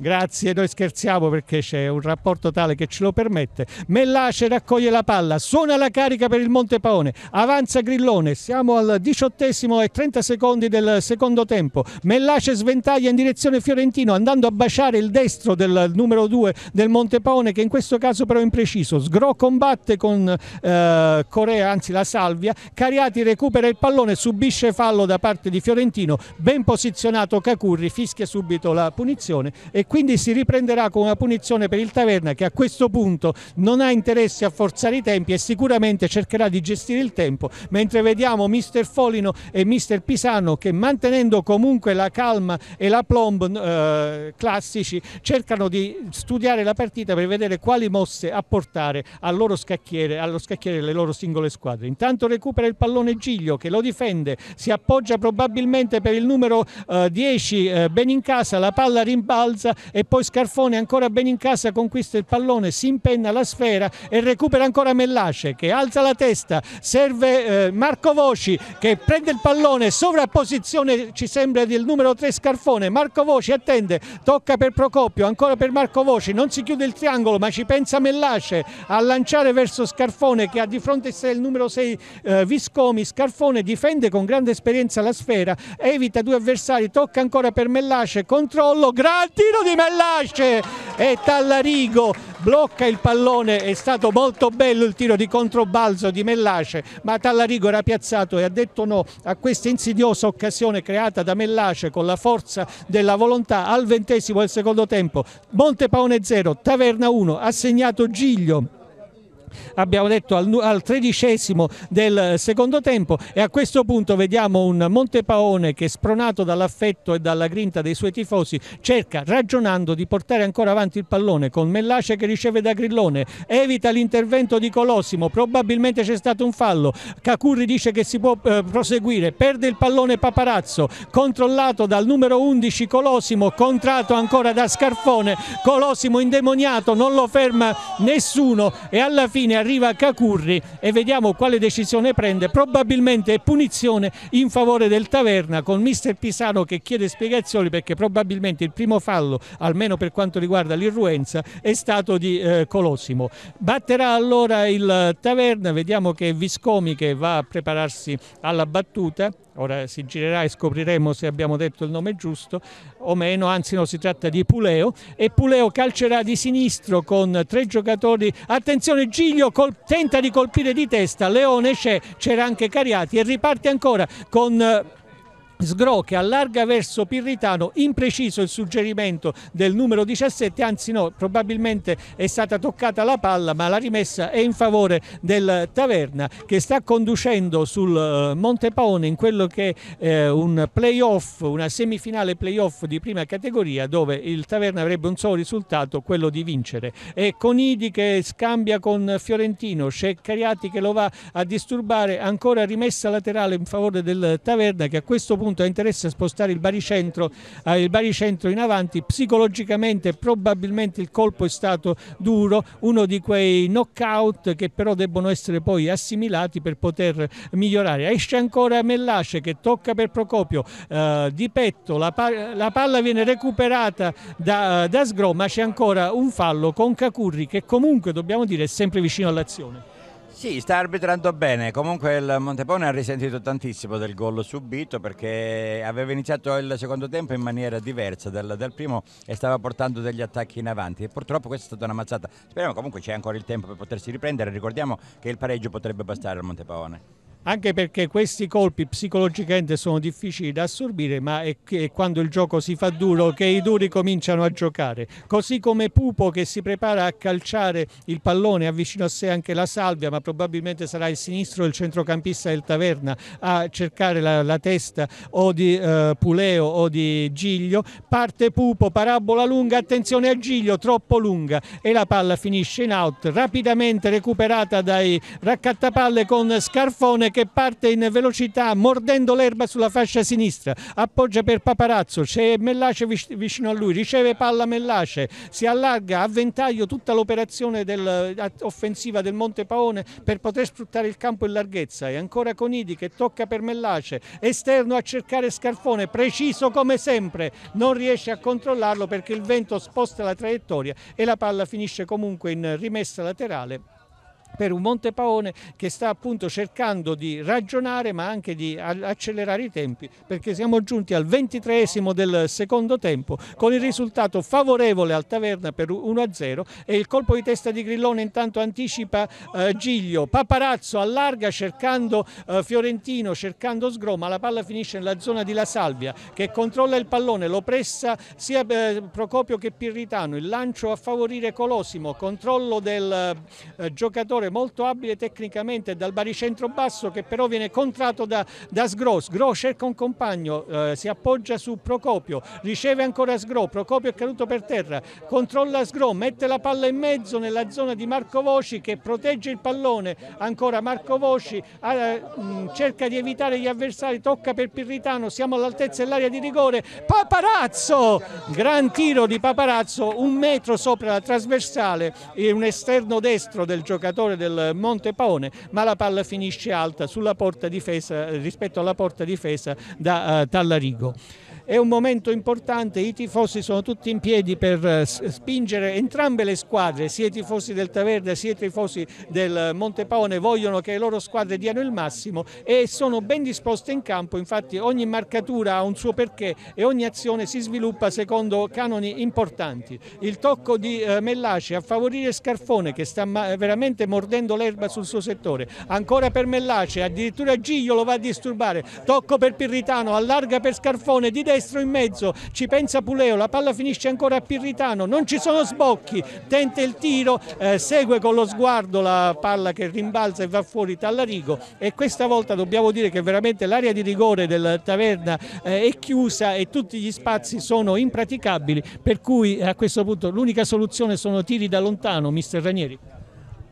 Grazie, noi scherziamo perché c'è un rapporto tale che ce lo permette. Mellace raccoglie la palla, suona la carica per il Montepaone, avanza Grillone, siamo al diciottesimo e 30 secondi del secondo tempo. Mellace sventaglia in direzione Fiorentino andando a baciare il destro del numero 2 del Montepaone che in questo caso però è impreciso. Sgro combatte con eh, Corea, anzi la Salvia, Cariati recupera il pallone, subisce fallo da parte di Fiorentino, ben posizionato Cacurri, fischia subito la punizione e quindi si riprenderà con una punizione per il Taverna che a questo punto non ha interesse a forzare i tempi e sicuramente cercherà di gestire il tempo, mentre vediamo mister Folino e mister Pisano che mantenendo comunque la calma e la plomb eh, classici cercano di studiare la partita per vedere quali mosse apportare al loro scacchiere, allo scacchiere delle loro singole squadre. Intanto recupera il pallone Giglio che lo difende, si appoggia probabilmente per il numero eh, 10 eh, ben in casa, la palla rimbalza e poi Scarfone ancora ben in casa conquista il pallone, si impenna la sfera e recupera ancora Mellace che alza la testa, serve eh, Marco Voci che prende il pallone, sovrapposizione ci sembra del numero 3 Scarfone, Marco Voci attende, tocca per Procopio, ancora per Marco Voci, non si chiude il triangolo ma ci pensa Mellace a lanciare verso Scarfone che ha di fronte a sé il numero 6 eh, Viscomi, Scarfone difende con grande esperienza la sfera, evita due avversari, tocca ancora per Mellace, controllo, gran tiro di Mellace e Tallarigo blocca il pallone, è stato molto bello il tiro di controbalzo di Mellace, ma Tallarigo era piazzato e ha detto no a questa insidiosa occasione creata da Mellace con la forza della volontà al ventesimo del secondo tempo. Montepaone 0, Taverna 1, ha segnato Giglio abbiamo detto al, al tredicesimo del secondo tempo e a questo punto vediamo un Montepaone che spronato dall'affetto e dalla grinta dei suoi tifosi cerca ragionando di portare ancora avanti il pallone con Mellace che riceve da Grillone evita l'intervento di Colosimo probabilmente c'è stato un fallo. Cacurri dice che si può eh, proseguire perde il pallone Paparazzo controllato dal numero 11 Colosimo contratto ancora da Scarfone Colosimo indemoniato non lo ferma nessuno e alla fine arriva Cacurri e vediamo quale decisione prende. Probabilmente è punizione in favore del Taverna con mister Pisano che chiede spiegazioni perché probabilmente il primo fallo, almeno per quanto riguarda l'irruenza, è stato di eh, Colosimo. Batterà allora il Taverna, vediamo che Viscomi che va a prepararsi alla battuta. Ora si girerà e scopriremo se abbiamo detto il nome giusto o meno, anzi no, si tratta di Puleo e Puleo calcerà di sinistro con tre giocatori. Attenzione Giglio col- tenta di colpire di testa, Leone c'è, c'era anche Cariati e riparte ancora con eh, Sgro che allarga verso Pirritano, impreciso il suggerimento del numero 17, anzi no, probabilmente è stata toccata la palla, ma la rimessa è in favore del Taverna che sta conducendo sul eh, Montepaone in quello che è eh, un playoff, una semifinale playoff di prima categoria dove il Taverna avrebbe un solo risultato, quello di vincere. E Conidi che scambia con Fiorentino, c'è Cariati che lo va a disturbare, ancora rimessa laterale in favore del Taverna che a questo punto punto ha interesse a spostare il baricentro, eh, il baricentro in avanti, psicologicamente probabilmente il colpo è stato duro, uno di quei knockout che però debbono essere poi assimilati per poter migliorare. Esce ancora Mellace che tocca per Procopio eh, di petto, la, pa la, palla viene recuperata da, da Sgro ma c'è ancora un fallo con Cacurri che comunque dobbiamo dire è sempre vicino all'azione. Sì, sta arbitrando bene, comunque il Montepone ha risentito tantissimo del gol subito perché aveva iniziato il secondo tempo in maniera diversa dal, dal, primo e stava portando degli attacchi in avanti. E purtroppo questa è stata una mazzata. Speriamo comunque c'è ancora il tempo per potersi riprendere, ricordiamo che il pareggio potrebbe bastare al Montepone anche perché questi colpi psicologicamente sono difficili da assorbire, ma è, quando il gioco si fa duro che i duri cominciano a giocare. Così come Pupo che si prepara a calciare il pallone, ha vicino a sé anche la Salvia, ma probabilmente sarà il sinistro del centrocampista del Taverna a cercare la, la testa o di eh, Puleo o di Giglio. Parte Pupo, parabola lunga, attenzione a Giglio, troppo lunga e la palla finisce in out, rapidamente recuperata dai raccattapalle con Scarfone che parte in velocità mordendo l'erba sulla fascia sinistra, appoggia per Paparazzo, c'è Mellace vicino a lui, riceve palla Mellace, si allarga a ventaglio tutta l'operazione del, offensiva del Monte Paone per poter sfruttare il campo in larghezza e ancora Conidi che tocca per Mellace, esterno a cercare Scarfone, preciso come sempre, non riesce a controllarlo perché il vento sposta la traiettoria e la palla finisce comunque in rimessa laterale per un Montepaone che sta appunto cercando di ragionare ma anche di accelerare i tempi perché siamo giunti al ventitreesimo del secondo tempo con il risultato favorevole al Taverna per 1-0 e il colpo di testa di Grillone intanto anticipa eh, Giglio, Paparazzo allarga cercando eh, Fiorentino, cercando Sgroma, la palla finisce nella zona di La Salvia che controlla il pallone, lo pressa sia eh, Procopio che Pirritano, il lancio a favorire Colosimo, controllo del eh, giocatore molto abile tecnicamente dal baricentro basso che però viene contratto da, da Sgro. Sgro cerca un compagno, eh, si appoggia su Procopio, riceve ancora Sgro, Procopio è caduto per terra, controlla Sgro, mette la palla in mezzo nella zona di Marco Voci che protegge il pallone, ancora Marco Voci eh, cerca di evitare gli avversari, tocca per Pirritano, siamo all'altezza dell'area di rigore, Paparazzo, gran tiro di Paparazzo, un metro sopra la trasversale, un esterno destro del giocatore giocatore del Monte Paone, ma la palla finisce alta sulla porta difesa, rispetto alla porta difesa da uh, Tallarigo. È un momento importante, i tifosi sono tutti in piedi per eh, spingere entrambe le squadre, sia i tifosi del Taverna sia i tifosi del Montepaone vogliono che le loro squadre diano il massimo e sono ben disposte in campo, infatti ogni marcatura ha un suo perché e ogni azione si sviluppa secondo canoni importanti. Il tocco di eh, Mellace a favorire Scarfone che sta veramente mordendo l'erba sul suo settore, ancora per Mellace, addirittura Giglio lo va a disturbare, tocco per Pirritano, allarga per Scarfone di destra destro in mezzo, ci pensa Puleo, la palla finisce ancora a Pirritano, non ci sono sbocchi, tenta il tiro, eh, segue con lo sguardo la palla che rimbalza e va fuori Tallarigo e questa volta dobbiamo dire che veramente l'area di rigore del Taverna eh, è chiusa e tutti gli spazi sono impraticabili, per cui a questo punto l'unica soluzione sono tiri da lontano, mister Ranieri.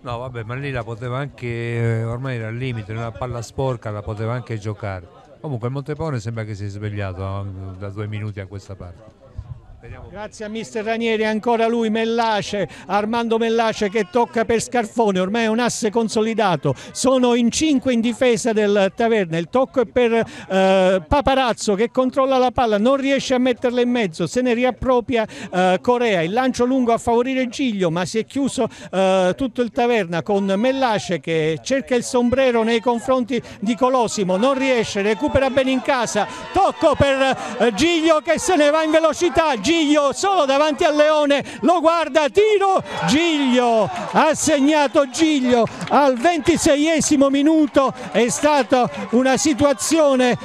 No vabbè ma lì la poteva anche, eh, ormai era al limite, una palla sporca la poteva anche giocare. Comunque il Montepone sembra che si è svegliato eh, da due minuti a questa parte. Grazie a mister Ranieri, ancora lui Mellace, Armando Mellace che tocca per Scarfone, ormai è un asse consolidato, sono in cinque in difesa del Taverna, il tocco è per eh, Paparazzo che controlla la palla, non riesce a metterla in mezzo, se ne riappropria eh, Corea, il lancio lungo a favorire Giglio ma si è chiuso eh, tutto il Taverna con Mellace che cerca il sombrero nei confronti di Colosimo, non riesce, recupera bene in casa, tocco per eh, Giglio che se ne va in velocità, Giglio solo davanti al Leone, lo guarda, tiro, Giglio, ha segnato Giglio al ventiseiesimo minuto, è stata una situazione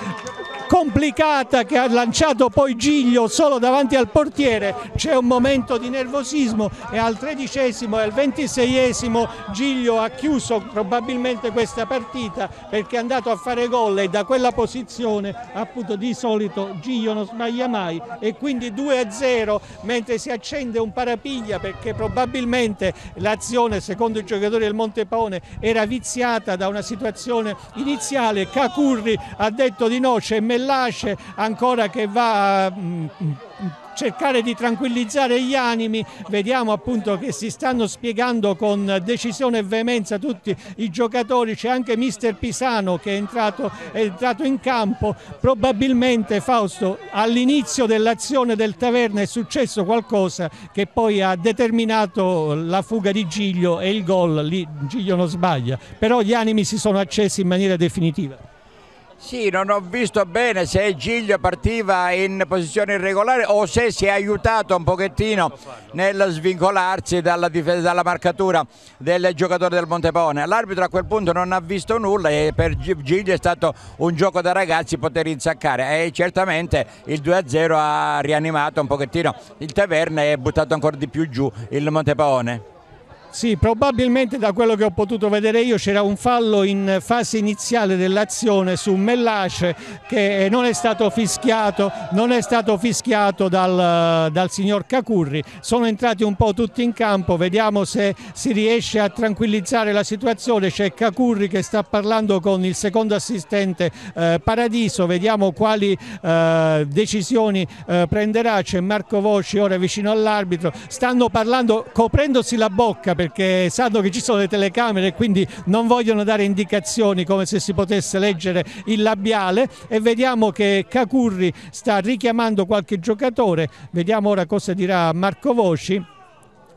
complicata che ha lanciato poi Giglio solo davanti al portiere, c'è un momento di nervosismo e al tredicesimo e al ventiseiesimo Giglio ha chiuso probabilmente questa partita perché è andato a fare gol e da quella posizione appunto di solito Giglio non sbaglia mai e quindi 2-0 mentre si accende un parapiglia perché probabilmente l'azione secondo i giocatori del Montepone era viziata da una situazione iniziale, Cacurri ha detto di no, c'è Mel Mellace ancora che va a mm, cercare di tranquillizzare gli animi, vediamo appunto che si stanno spiegando con decisione e veemenza tutti i giocatori, c'è anche mister Pisano che è entrato, è entrato in campo, probabilmente Fausto all'inizio dell'azione del Taverna è successo qualcosa che poi ha determinato la fuga di Giglio e il gol, lì Giglio non sbaglia, però gli animi si sono accesi in maniera definitiva. Sì, non ho visto bene se Giglio partiva in posizione irregolare o se si è aiutato un pochettino nel svincolarsi dalla, dalla marcatura del giocatore del Montepone. L'arbitro a quel punto non ha visto nulla e per Giglio è stato un gioco da ragazzi poter insaccare e certamente il 2-0 ha rianimato un pochettino il Taverna e buttato ancora di più giù il Montepone. Sì, probabilmente da quello che ho potuto vedere io c'era un fallo in fase iniziale dell'azione su Mellace che non è stato fischiato, è stato fischiato dal, dal, signor Cacurri. Sono entrati un po' tutti in campo, vediamo se si riesce a tranquillizzare la situazione. C'è Cacurri che sta parlando con il secondo assistente eh, Paradiso, vediamo quali eh, decisioni eh, prenderà. C'è Marco Voci ora vicino all'arbitro, stanno parlando coprendosi la bocca perché sanno che ci sono le telecamere e quindi non vogliono dare indicazioni come se si potesse leggere il labiale. E vediamo che Cacurri sta richiamando qualche giocatore, vediamo ora cosa dirà Marco Voci.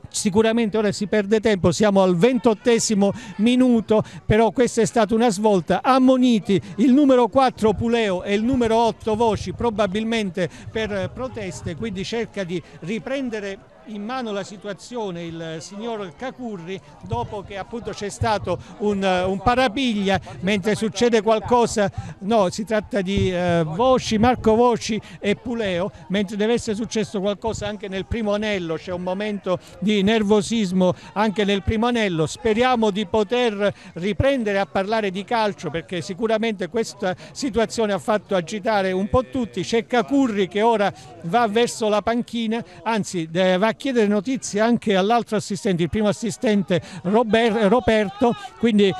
Sicuramente ora si perde tempo, siamo al ventottesimo minuto, però questa è stata una svolta, ammoniti il numero 4 Puleo e il numero 8 Voci probabilmente per proteste, quindi cerca di riprendere in mano la situazione il signor Cacurri dopo che appunto c'è stato un, un, parapiglia mentre succede qualcosa, no si tratta di eh, Voci, Marco Voci e Puleo, mentre deve essere successo qualcosa anche nel primo anello, c'è un momento di nervosismo anche nel primo anello, speriamo di poter riprendere a parlare di calcio perché sicuramente questa situazione ha fatto agitare un po' tutti, c'è Cacurri che ora va verso la panchina, anzi va a chiedere notizie anche all'altro assistente, il primo assistente Robert, Roberto, quindi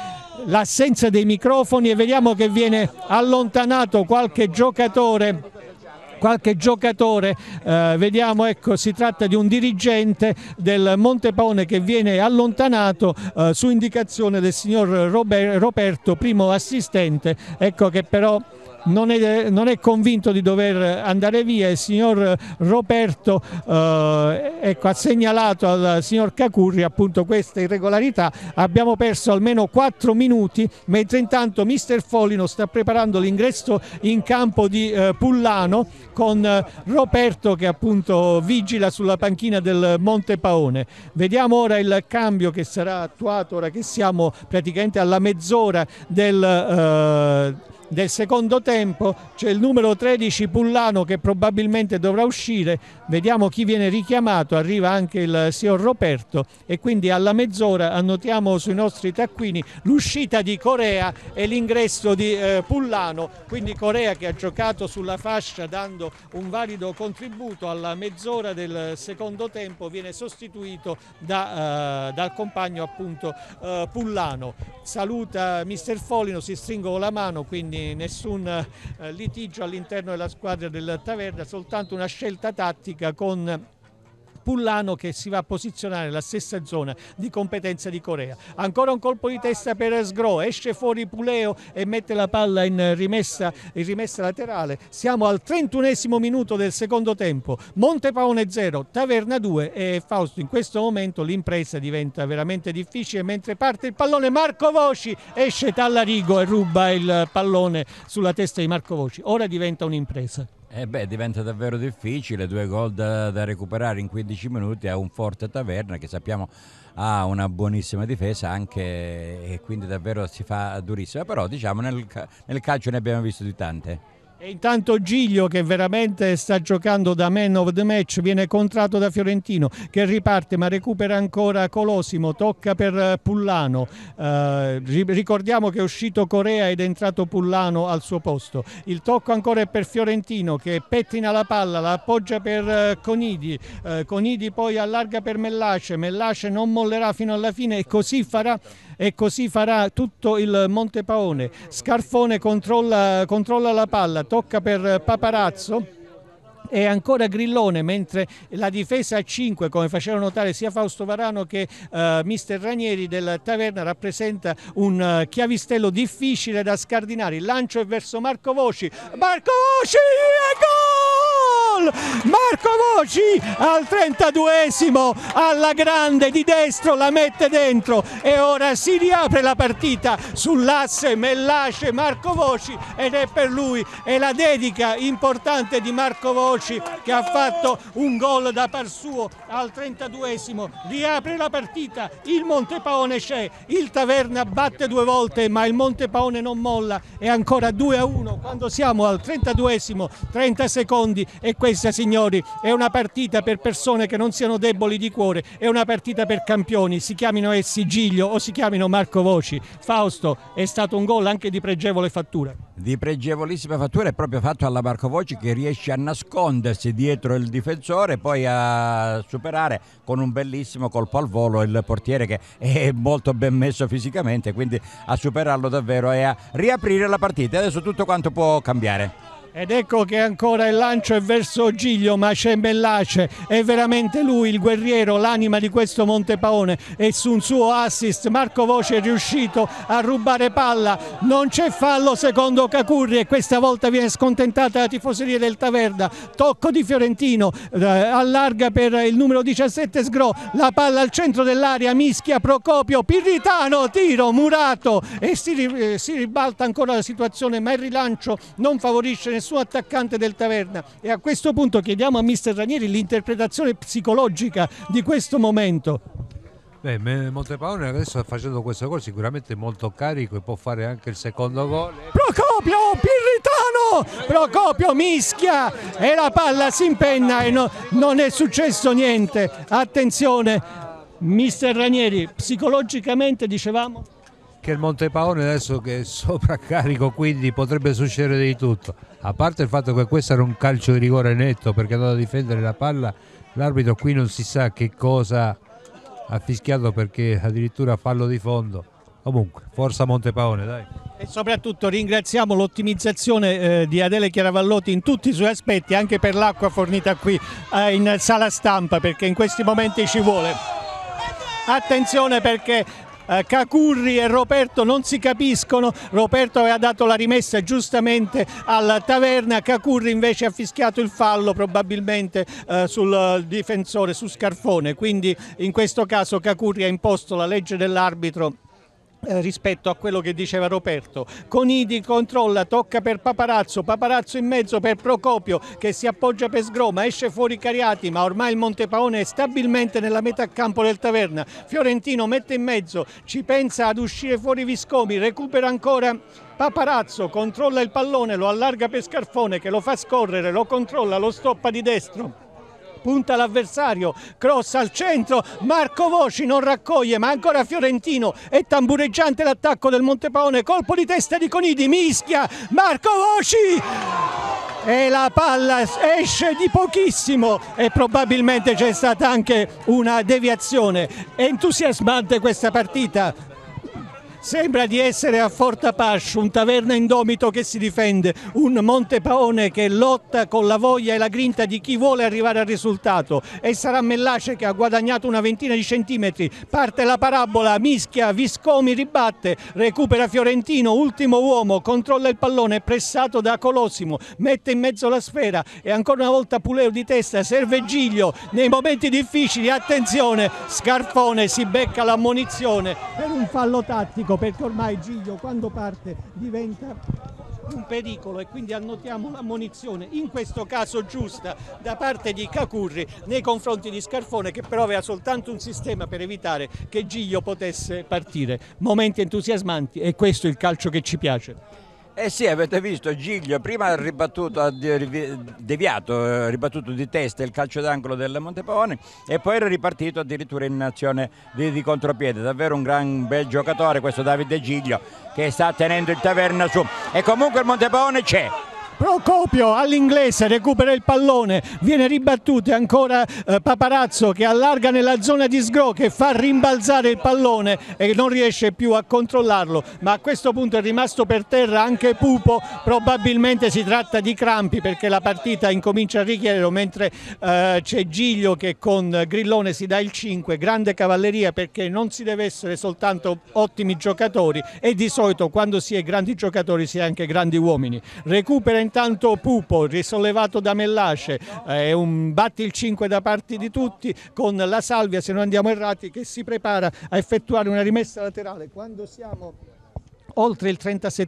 l'assenza dei microfoni e vediamo che viene allontanato qualche giocatore qualche giocatore, eh, vediamo ecco si tratta di un dirigente del Montepone che viene allontanato eh, su indicazione del signor Robert, Roberto, primo assistente, ecco che però non è, non è, convinto di dover andare via, il signor Roberto eh, ecco, ha segnalato al signor Cacurri appunto questa irregolarità, abbiamo perso almeno 4 minuti mentre intanto mister Folino sta preparando l'ingresso in campo di eh, Pullano con eh, Roberto che appunto vigila sulla panchina del Monte Paone. Vediamo ora il cambio che sarà attuato ora che siamo praticamente alla mezz'ora del eh, del secondo tempo. C'è il numero 13 Pullano che probabilmente dovrà uscire, vediamo chi viene richiamato, arriva anche il signor Roberto. E quindi alla mezz'ora annotiamo sui nostri taccuini l'uscita di Corea e l'ingresso di eh, Pullano, quindi Corea che ha giocato sulla fascia dando un valido contributo alla mezz'ora del secondo tempo viene sostituito da, eh, dal compagno appunto eh, Pullano. Saluta mister Folino, si stringo la mano quindi quindi nessun eh, litigio all'interno della squadra del Taverna, soltanto una scelta tattica con Pullano che si va a posizionare nella stessa zona di competenza di Corea. Ancora un colpo di testa per Sgro, esce fuori Puleo e mette la palla in rimessa, in rimessa laterale. Siamo al 31 minuto del secondo tempo. Montepaone 0, Taverna 2 e Fausto in questo momento l'impresa diventa veramente difficile mentre parte il pallone Marco Voci esce Tallarigo e ruba il pallone sulla testa di Marco Voci. Ora diventa un'impresa. Eh beh, diventa davvero difficile, due gol da, da, recuperare in 15 minuti a un forte Taverna che sappiamo ha una buonissima difesa anche e quindi davvero si fa durissima, però diciamo nel, nel calcio ne abbiamo visto di tante. E intanto Giglio che veramente sta giocando da man of the match viene contratto da Fiorentino che riparte ma recupera ancora Colosimo, tocca per eh, Pullano, eh, ricordiamo che è uscito Corea ed è entrato Pullano al suo posto, il tocco ancora è per Fiorentino che pettina la palla, la appoggia per eh, Conidi, eh, Conidi poi allarga per Mellace, Mellace non mollerà fino alla fine e così farà e così farà tutto il Montepaone. Scarfone controlla, controlla la palla, tocca per Paparazzo e ancora Grillone mentre la difesa a 5 come faceva notare sia Fausto Varano che uh, mister Ranieri del Taverna rappresenta un uh, chiavistello difficile da scardinare. Il lancio è verso Marco Voci. Marco Voci e gol! Marco Voci al 32esimo alla grande di destro la mette dentro. E ora si riapre la partita sull'asse Mellace Marco Voci ed è per lui è la dedica importante di Marco Voci che ha fatto un gol da par suo al 32esimo, riapre la partita, il Montepaone c'è, il Taverna batte due volte ma il Montepaone non molla, è ancora 2 a 1 quando siamo al 32esimo, 30 secondi. E questa signori è una partita per persone che non siano deboli di cuore, è una partita per campioni, si chiamino essi Giglio o si chiamino Marco Voci. Fausto è stato un gol anche di pregevole fattura. Di pregevolissima fattura è proprio fatto alla Marco Voci che riesce a nascondersi dietro il difensore e poi a superare con un bellissimo colpo al volo il portiere che è molto ben messo fisicamente, quindi a superarlo davvero e a riaprire la partita. Adesso tutto quanto può cambiare. Ed ecco che ancora il lancio è verso Giglio, ma c'è Mellace, è veramente lui il guerriero, l'anima di questo Montepaone e su un suo assist Marco Voce è riuscito a rubare palla, non c'è fallo secondo Cacurri e questa volta viene scontentata la tifoseria del Taverna, tocco di Fiorentino, eh, allarga per il numero 17 Sgro, la palla al centro dell'area, mischia Procopio, Pirritano, tiro, Murato. E si, eh, si ribalta ancora la situazione ma il rilancio non favorisce nessuno nessun attaccante del Taverna e a questo punto chiediamo a mister Ranieri l'interpretazione psicologica di questo momento. Beh, Montepaone adesso sta facendo questo gol sicuramente molto carico e può fare anche il secondo gol. Procopio, Pirritano, Procopio mischia e la palla si impenna e no, non è successo niente. Attenzione, mister Ranieri, psicologicamente dicevamo? Che il Montepaone adesso che è sovraccarico quindi potrebbe succedere di tutto a parte il fatto che questo era un calcio di rigore netto perché andava a difendere la palla, l'arbitro qui non si sa che cosa ha fischiato perché addirittura fallo di fondo. Comunque, forza Montepaone, dai. E soprattutto ringraziamo l'ottimizzazione eh, di Adele Chiaravallotti in tutti i suoi aspetti, anche per l'acqua fornita qui eh, in sala stampa, perché in questi momenti ci vuole. Attenzione perché eh, Cacurri e Roberto non si capiscono, Roberto aveva dato la rimessa giustamente alla taverna, Cacurri invece ha fischiato il fallo probabilmente eh, sul difensore, su Scarfone, quindi in questo caso Cacurri ha imposto la legge dell'arbitro eh, rispetto a quello che diceva Roberto. Conidi controlla, tocca per Paparazzo, Paparazzo in mezzo per Procopio che si appoggia per Sgroma, esce fuori Cariati ma ormai il Montepaone è stabilmente nella metà campo del Taverna. Fiorentino mette in mezzo, ci pensa ad uscire fuori Viscomi, recupera ancora Paparazzo, controlla il pallone, lo allarga per Scarfone che lo fa scorrere, lo controlla, lo stoppa di destro punta l'avversario, cross al centro, Marco Voci non raccoglie, ma ancora Fiorentino è tambureggiante l'attacco del Montepaone, colpo di testa di Conidi, mischia, Marco Voci! E la palla esce di pochissimo e probabilmente c'è stata anche una deviazione. È entusiasmante questa partita Sembra di essere a Fortapascio, un taverna indomito che si difende, un Montepaone che lotta con la voglia e la grinta di chi vuole arrivare al risultato. E sarà Mellace che ha guadagnato una ventina di centimetri. Parte la parabola, mischia, Viscomi ribatte, recupera Fiorentino, ultimo uomo, controlla il pallone, pressato da Colosimo, mette in mezzo la sfera e ancora una volta Puleo di testa, serve Giglio. Nei momenti difficili, attenzione, Scarfone si becca l'ammonizione per un fallo tattico perché ormai Giglio quando parte diventa un pericolo e quindi annotiamo l'ammonizione, in questo caso giusta, da parte di Cacurri nei confronti di Scarfone che però aveva soltanto un sistema per evitare che Giglio potesse partire. Momenti entusiasmanti e questo è il calcio che ci piace. Eh sì, avete visto Giglio prima ha ribattuto, ha deviato, eh, ribattuto di testa il calcio d'angolo del Montepone e poi era ripartito addirittura in azione di, di contropiede. Davvero un gran bel giocatore questo Davide Giglio che sta tenendo il taverna su. E comunque il Montepone c'è, Procopio all'inglese recupera il pallone, viene ribattuto e ancora eh, Paparazzo che allarga nella zona di sgro che fa rimbalzare il pallone e non riesce più a controllarlo, ma a questo punto è rimasto per terra anche Pupo, probabilmente si tratta di crampi perché la partita incomincia a richiedere mentre eh, c'è Giglio che con Grillone si dà il 5, grande cavalleria perché non si deve essere soltanto ottimi giocatori e di solito quando si è grandi giocatori si è anche grandi uomini. Recupera intanto Pupo, risollevato da Mellace, è un batti il 5 da parte di tutti con la Salvia, se non andiamo errati, che si prepara a effettuare una rimessa laterale. Quando siamo oltre il 37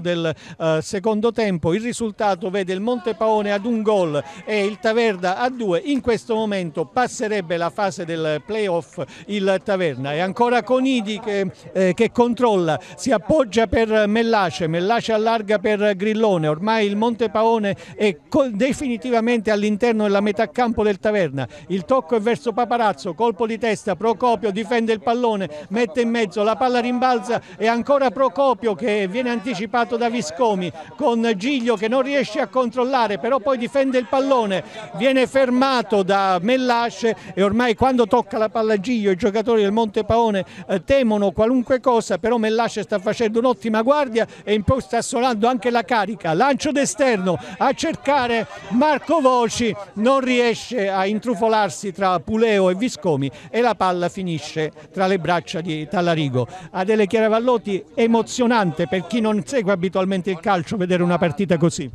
del uh, secondo tempo. Il risultato vede il Montepaone ad un gol e il Taverna a due. In questo momento passerebbe la fase del playoff il Taverna. E ancora Conidi che, eh, che controlla, si appoggia per Mellace, Mellace allarga per Grillone. Ormai il Montepaone è definitivamente all'interno della metà campo del Taverna. Il tocco è verso Paparazzo, colpo di testa, Procopio difende il pallone, mette in mezzo, la palla rimbalza e ancora Procopio Procopio che viene anticipato da Viscomi con Giglio che non riesce a controllare però poi difende il pallone, viene fermato da Mellasce e ormai quando tocca la palla Giglio i giocatori del Monte Paone eh, temono qualunque cosa però Mellasce sta facendo un'ottima guardia e in più sta suonando anche la carica, lancio d'esterno a cercare Marco Voci, non riesce a intrufolarsi tra Puleo e Viscomi e la palla finisce tra le braccia di Tallarigo. Adele Chiaravallotti emozionata emozionante per chi non segue abitualmente il calcio vedere una partita così.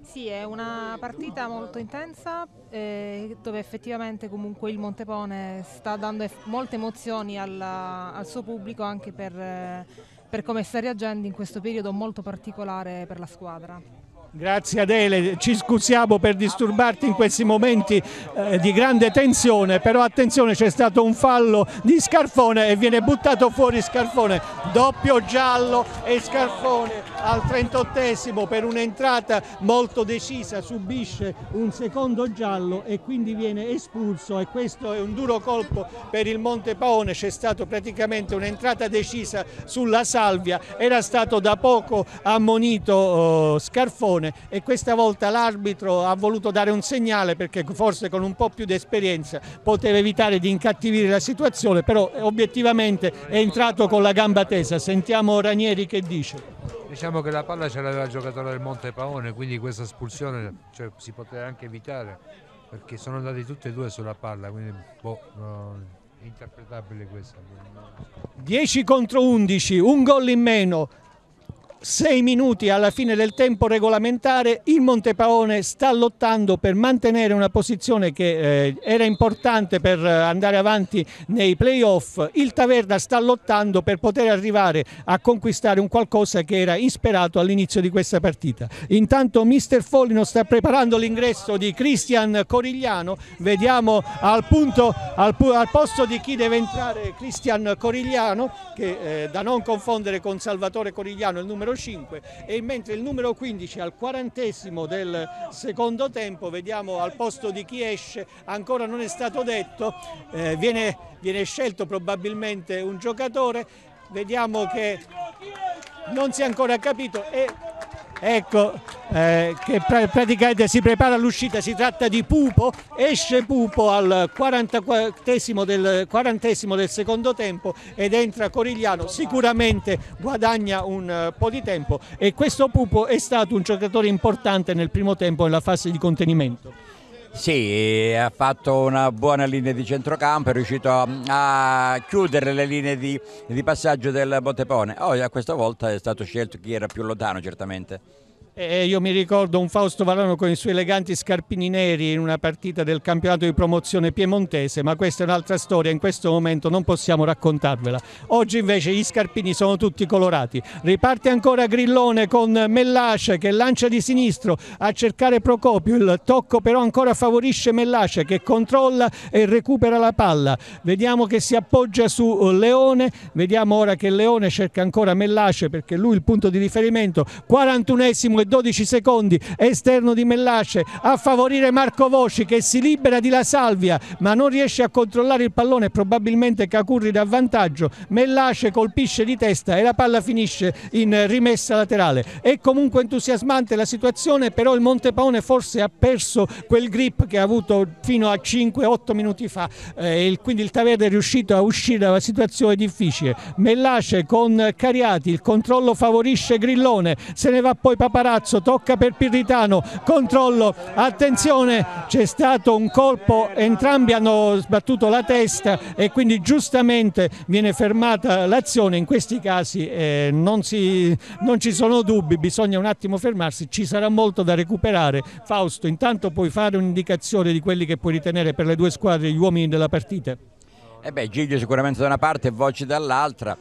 Sì, è una partita molto intensa eh, dove effettivamente comunque il Montepone sta dando molte emozioni alla, al suo pubblico anche per, eh, per come sta reagendo in questo periodo molto particolare per la squadra. Grazie Adele, ci scusiamo per disturbarti in questi momenti eh, di grande tensione, però attenzione c'è stato un fallo di Scarfone e viene buttato fuori Scarfone, doppio giallo e Scarfone al 38esimo per un'entrata molto decisa subisce un secondo giallo e quindi viene espulso e questo è un duro colpo per il Montepaone, c'è stato praticamente un'entrata decisa sulla Salvia, era stato da poco ammonito oh, Scarfone situazione e questa volta l'arbitro ha voluto dare un segnale perché forse con un po' più di esperienza poteva evitare di incattivire la situazione, però obiettivamente è entrato con la gamba tesa. Sentiamo Ranieri che dice. Diciamo che la palla ce l'aveva il giocatore del Monte Paone, quindi questa espulsione cioè, si poteva anche evitare perché sono andati tutti e due sulla palla, quindi boh, no, interpretabile questa. 10 contro 11, un gol in meno, sei minuti alla fine del tempo regolamentare, il Montepaone sta lottando per mantenere una posizione che eh, era importante per andare avanti nei playoff, il Taverna sta lottando per poter arrivare a conquistare un qualcosa che era insperato all'inizio di questa partita. Intanto Mister Follino sta preparando l'ingresso di Cristian Corigliano, vediamo al, punto, al, al posto di chi deve entrare Cristian Corigliano, che eh, da non confondere con Salvatore Corigliano il numero 5 e mentre il numero 15 al quarantesimo del secondo tempo vediamo al posto di chi esce ancora non è stato detto eh, viene, viene scelto probabilmente un giocatore. Vediamo che non si è ancora capito e ecco eh, che praticamente si prepara all'uscita, si tratta di Pupo, esce Pupo al 40 del, 40 del secondo tempo ed entra Corigliano, sicuramente guadagna un eh, po' di tempo e questo Pupo è stato un giocatore importante nel primo tempo nella fase di contenimento. Sì, ha fatto una buona linea di centrocampo, è riuscito a, chiudere le linee di, di passaggio del Montepone. Oh, a questa volta è stato scelto chi era più lontano certamente. E io mi ricordo un Fausto Varano con i suoi eleganti scarpini neri in una partita del campionato di promozione piemontese, ma questa è un'altra storia, in questo momento non possiamo raccontarvela. Oggi invece gli scarpini sono tutti colorati. Riparte ancora Grillone con Mellace che lancia di sinistro a cercare Procopio, il tocco però ancora favorisce Mellace che controlla e recupera la palla. Vediamo che si appoggia su Leone, vediamo ora che Leone cerca ancora Mellace perché lui il punto di riferimento. 41esimo e 12 secondi, esterno di Mellace a favorire Marco Voci che si libera di La Salvia ma non riesce a controllare il pallone, probabilmente Cacurri da vantaggio, Mellace colpisce di testa e la palla finisce in rimessa laterale. È comunque entusiasmante la situazione, però il Montepaone forse ha perso quel grip che ha avuto fino a 5-8 minuti fa eh, quindi il Taverne è riuscito a uscire dalla situazione difficile. Mellace con Cariati, il controllo favorisce Grillone, se ne va poi Paparazzo, tocca per Pirritano, controllo, attenzione, c'è stato un colpo, entrambi hanno sbattuto la testa e quindi giustamente viene fermata l'azione, in questi casi eh, non, si, non ci sono dubbi, bisogna un attimo fermarsi, ci sarà molto da recuperare. Fausto, intanto puoi fare un'indicazione di quelli che puoi ritenere per le due squadre gli uomini della partita? Eh beh, Giglio sicuramente da una parte e Voci dall'altra.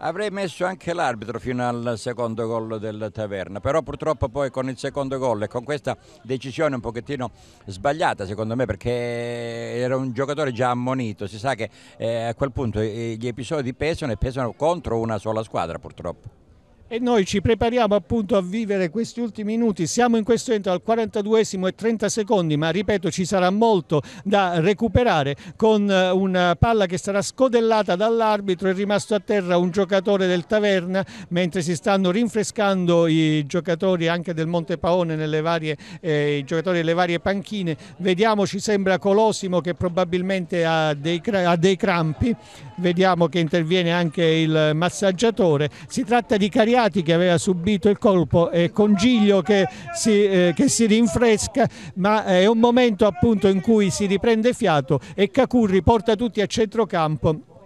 Avrei messo anche l'arbitro fino al secondo gol del Taverna, però purtroppo poi con il secondo gol e con questa decisione un pochettino sbagliata secondo me perché era un giocatore già ammonito, si sa che eh, a quel punto gli episodi pesano e pesano contro una sola squadra purtroppo e noi ci prepariamo appunto a vivere questi ultimi minuti. Siamo in questo momento al 42esimo e 30 secondi, ma ripeto ci sarà molto da recuperare con eh, una palla che sarà scodellata dall'arbitro, è rimasto a terra un giocatore del Taverna mentre si stanno rinfrescando i giocatori anche del Montepaone nelle varie, eh, i giocatori delle varie panchine. Vediamo, ci sembra Colosimo che probabilmente ha dei, ha dei crampi, vediamo che interviene anche il massaggiatore. Si tratta di Cariati Cariati che aveva subito il colpo e Congiglio che si, eh, che si rinfresca, ma è un momento appunto in cui si riprende fiato e Cacurri porta tutti a centrocampo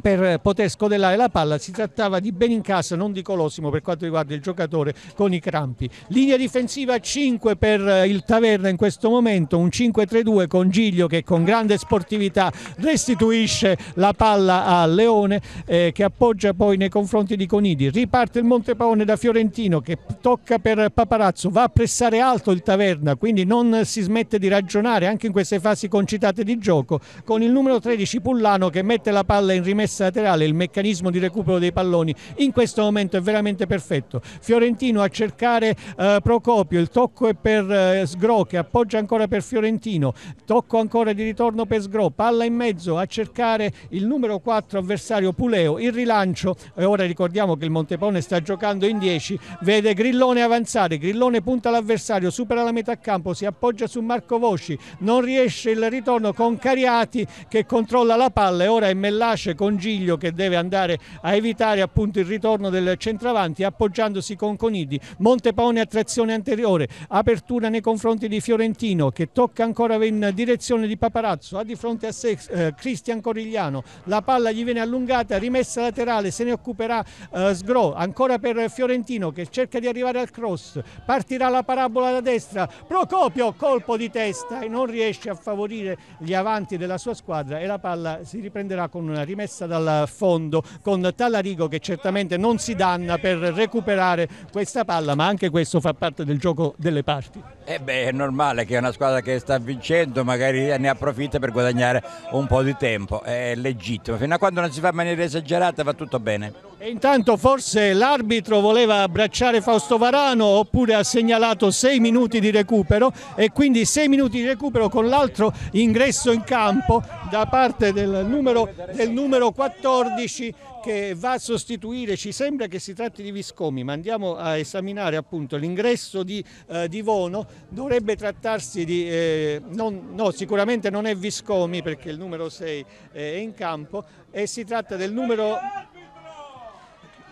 per poter scodellare la palla si trattava di Benincasa non di Colosimo per quanto riguarda il giocatore con i crampi. Linea difensiva 5 per il Taverna in questo momento un 5-3-2 con Giglio che con grande sportività restituisce la palla a Leone eh, che appoggia poi nei confronti di Conidi riparte il Montepaone da Fiorentino che tocca per Paparazzo va a pressare alto il Taverna quindi non si smette di ragionare anche in queste fasi concitate di gioco con il numero 13 Pullano che mette la palla in rimessa rimessa laterale, il meccanismo di recupero dei palloni in questo momento è veramente perfetto. Fiorentino a cercare eh, Procopio, il tocco è per eh, Sgro che appoggia ancora per Fiorentino, tocco ancora di ritorno per Sgro, palla in mezzo a cercare il numero 4 avversario Puleo, il rilancio e ora ricordiamo che il Montepone sta giocando in 10, vede Grillone avanzare, Grillone punta l'avversario, supera la metà campo, si appoggia su Marco Voci, non riesce il ritorno con Cariati che controlla la palla e ora è Mellace con Giglio che deve andare a evitare appunto il ritorno del centravanti appoggiandosi con Conidi, Montepaone a trazione anteriore, apertura nei confronti di Fiorentino che tocca ancora in direzione di Paparazzo, ha di fronte a sé eh, Cristian Corigliano, la palla gli viene allungata, rimessa laterale, se ne occuperà eh, Sgro, ancora per Fiorentino che cerca di arrivare al cross, partirà la parabola da destra, Procopio colpo di testa e non riesce a favorire gli avanti della sua squadra e la palla si riprenderà con una rimessa dal fondo con Talarigo che certamente non si danna per recuperare questa palla ma anche questo fa parte del gioco delle parti. Eh beh, è normale che una squadra che sta vincendo magari ne approfitta per guadagnare un po' di tempo, è legittimo, fino a quando non si fa in maniera esagerata va tutto bene. E intanto forse l'arbitro voleva abbracciare Fausto Varano oppure ha segnalato sei minuti di recupero e quindi sei minuti di recupero con l'altro ingresso in campo da parte del numero, del numero 14 che va a sostituire, ci sembra che si tratti di Viscomi, ma andiamo a esaminare appunto l'ingresso di, eh, di, Vono, dovrebbe trattarsi di, eh, non, no sicuramente non è Viscomi perché il numero 6 è in campo e si tratta del numero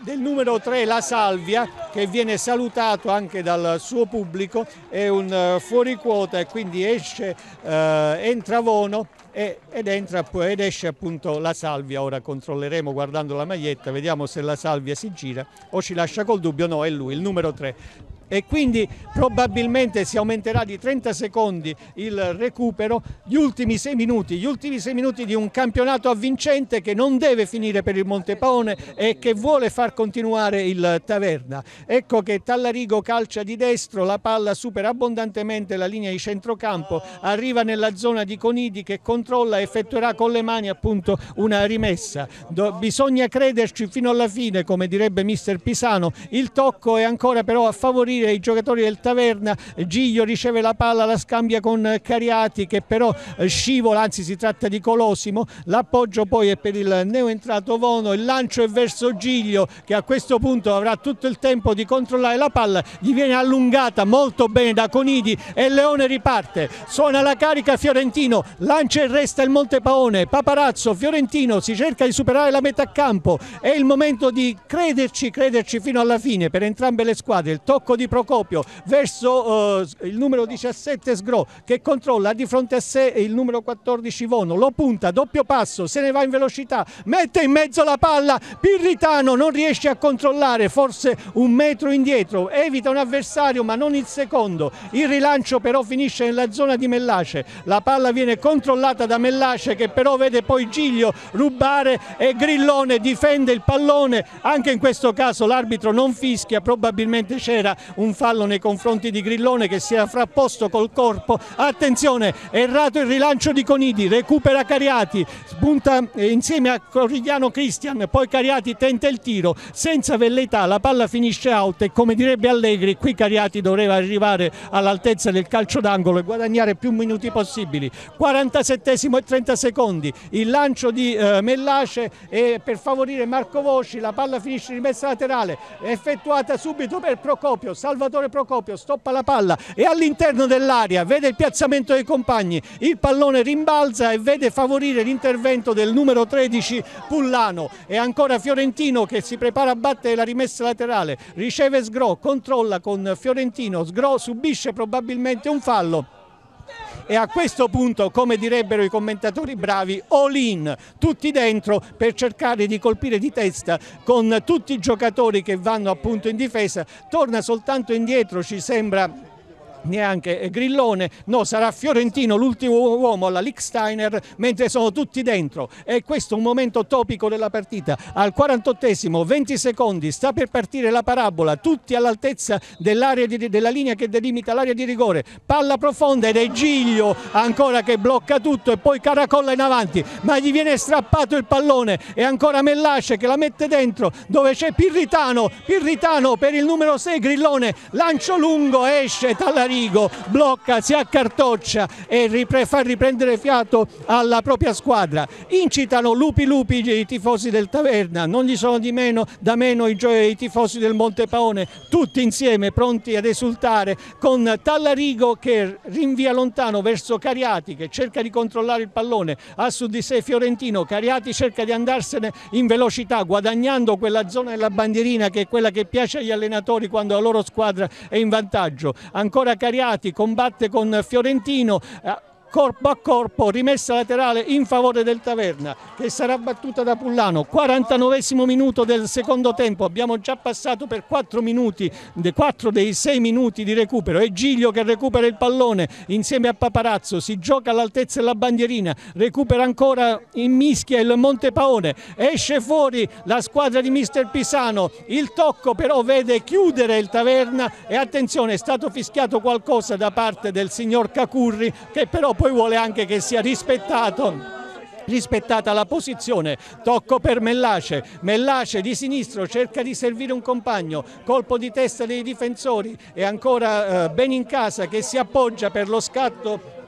del numero 3 La Salvia che viene salutato anche dal suo pubblico, è un uh, fuori quota e quindi esce, uh, entra Vono ed, entra, ed esce appunto La Salvia, ora controlleremo guardando la maglietta, vediamo se La Salvia si gira o ci lascia col dubbio, no è lui, il numero 3 e quindi probabilmente si aumenterà di 30 secondi il recupero, gli ultimi 6 minuti, gli ultimi 6 minuti di un campionato avvincente che non deve finire per il Montepaone e che vuole far continuare il Taverna. Ecco che Tallarigo calcia di destro, la palla supera abbondantemente la linea di centrocampo, arriva nella zona di Conidi che controlla e effettuerà con le mani appunto una rimessa. Do, bisogna crederci fino alla fine, come direbbe mister Pisano, il tocco è ancora però a favorire favorire i giocatori del Taverna, Giglio riceve la palla, la scambia con Cariati che però eh, scivola, anzi si tratta di Colosimo, l'appoggio poi è per il neoentrato Vono, il lancio è verso Giglio che a questo punto avrà tutto il tempo di controllare la palla, gli viene allungata molto bene da Conidi e Leone riparte, suona la carica Fiorentino, lancia e resta il Montepaone, Paparazzo, Fiorentino si cerca di superare la metà campo, è il momento di crederci, crederci fino alla fine. Per entrambe le squadre, il tocco di Procopio verso uh, il numero 17 Sgro che controlla di fronte a sé il numero 14 Vono, lo punta, doppio passo, se ne va in velocità, mette in mezzo la palla, Pirritano non riesce a controllare, forse un metro indietro, evita un avversario ma non il secondo, il rilancio però finisce nella zona di Mellace, la palla viene controllata da Mellace che però vede poi Giglio rubare e Grillone difende il pallone, anche in questo caso l'arbitro non fischia, probabilmente c'era un fallo nei confronti di Grillone che si era frapposto col corpo, attenzione, errato il rilancio di Conidi, recupera Cariati, spunta insieme a Corrigliano Cristian, poi Cariati tenta il tiro, senza velleità la palla finisce out e come direbbe Allegri qui Cariati doveva arrivare all'altezza del calcio d'angolo e guadagnare più minuti possibili. 47 e 30 secondi, il lancio di eh, Mellace e per favorire Marco Voci la palla finisce in mezza laterale, effettuata subito per Procopio, Salvatore Procopio stoppa la palla e all'interno dell'area vede il piazzamento dei compagni, il pallone rimbalza e vede favorire l'intervento del numero 13 Pullano. E ancora Fiorentino che si prepara a battere la rimessa laterale, riceve Sgro, controlla con Fiorentino, Sgro subisce probabilmente un fallo e a questo punto, come direbbero i commentatori bravi, all in, tutti dentro per cercare di colpire di testa con tutti i giocatori che vanno appunto in difesa, torna soltanto indietro, ci sembra neanche Grillone, no sarà Fiorentino l'ultimo uomo alla Licksteiner mentre sono tutti dentro. E questo è un momento topico della partita. Al 48esimo 20 secondi sta per partire la parabola. Tutti all'altezza della linea che delimita l'area di rigore. Palla profonda ed è Giglio ancora che blocca tutto e poi caracolla in avanti. Ma gli viene strappato il pallone. E ancora Mellace che la mette dentro dove c'è Pirritano. Pirritano per il numero 6 Grillone. Lancio lungo esce Tallari Rigo blocca, si accartoccia e ripre, fa riprendere fiato alla propria squadra. Incitano lupi lupi i tifosi del Taverna, non gli sono di meno da meno i, i tifosi del Montepaone, tutti insieme pronti ad esultare con Tallarigo che rinvia lontano verso Cariati che cerca di controllare il pallone, a su di sé Fiorentino, Cariati cerca di andarsene in velocità guadagnando quella zona della bandierina che è quella che piace agli allenatori quando la loro squadra è in vantaggio. Ancora Cariati combatte con Fiorentino eh, corpo a corpo, rimessa laterale in favore del Taverna che sarà battuta da Pullano, 49 minuto del secondo tempo, abbiamo già passato per 4 minuti, 4 dei 6 minuti di recupero, è Giglio che recupera il pallone insieme a Paparazzo, si gioca all'altezza della bandierina, recupera ancora in mischia il Montepaone, esce fuori la squadra di mister Pisano, il tocco però vede chiudere il Taverna. E attenzione è stato fischiato qualcosa da parte del signor Cacurri che però poi vuole anche che sia rispettato rispettata la posizione, tocco per Mellace, Mellace di sinistro cerca di servire un compagno, colpo di testa dei difensori. E ancora eh, ben in casa che si appoggia per lo scatto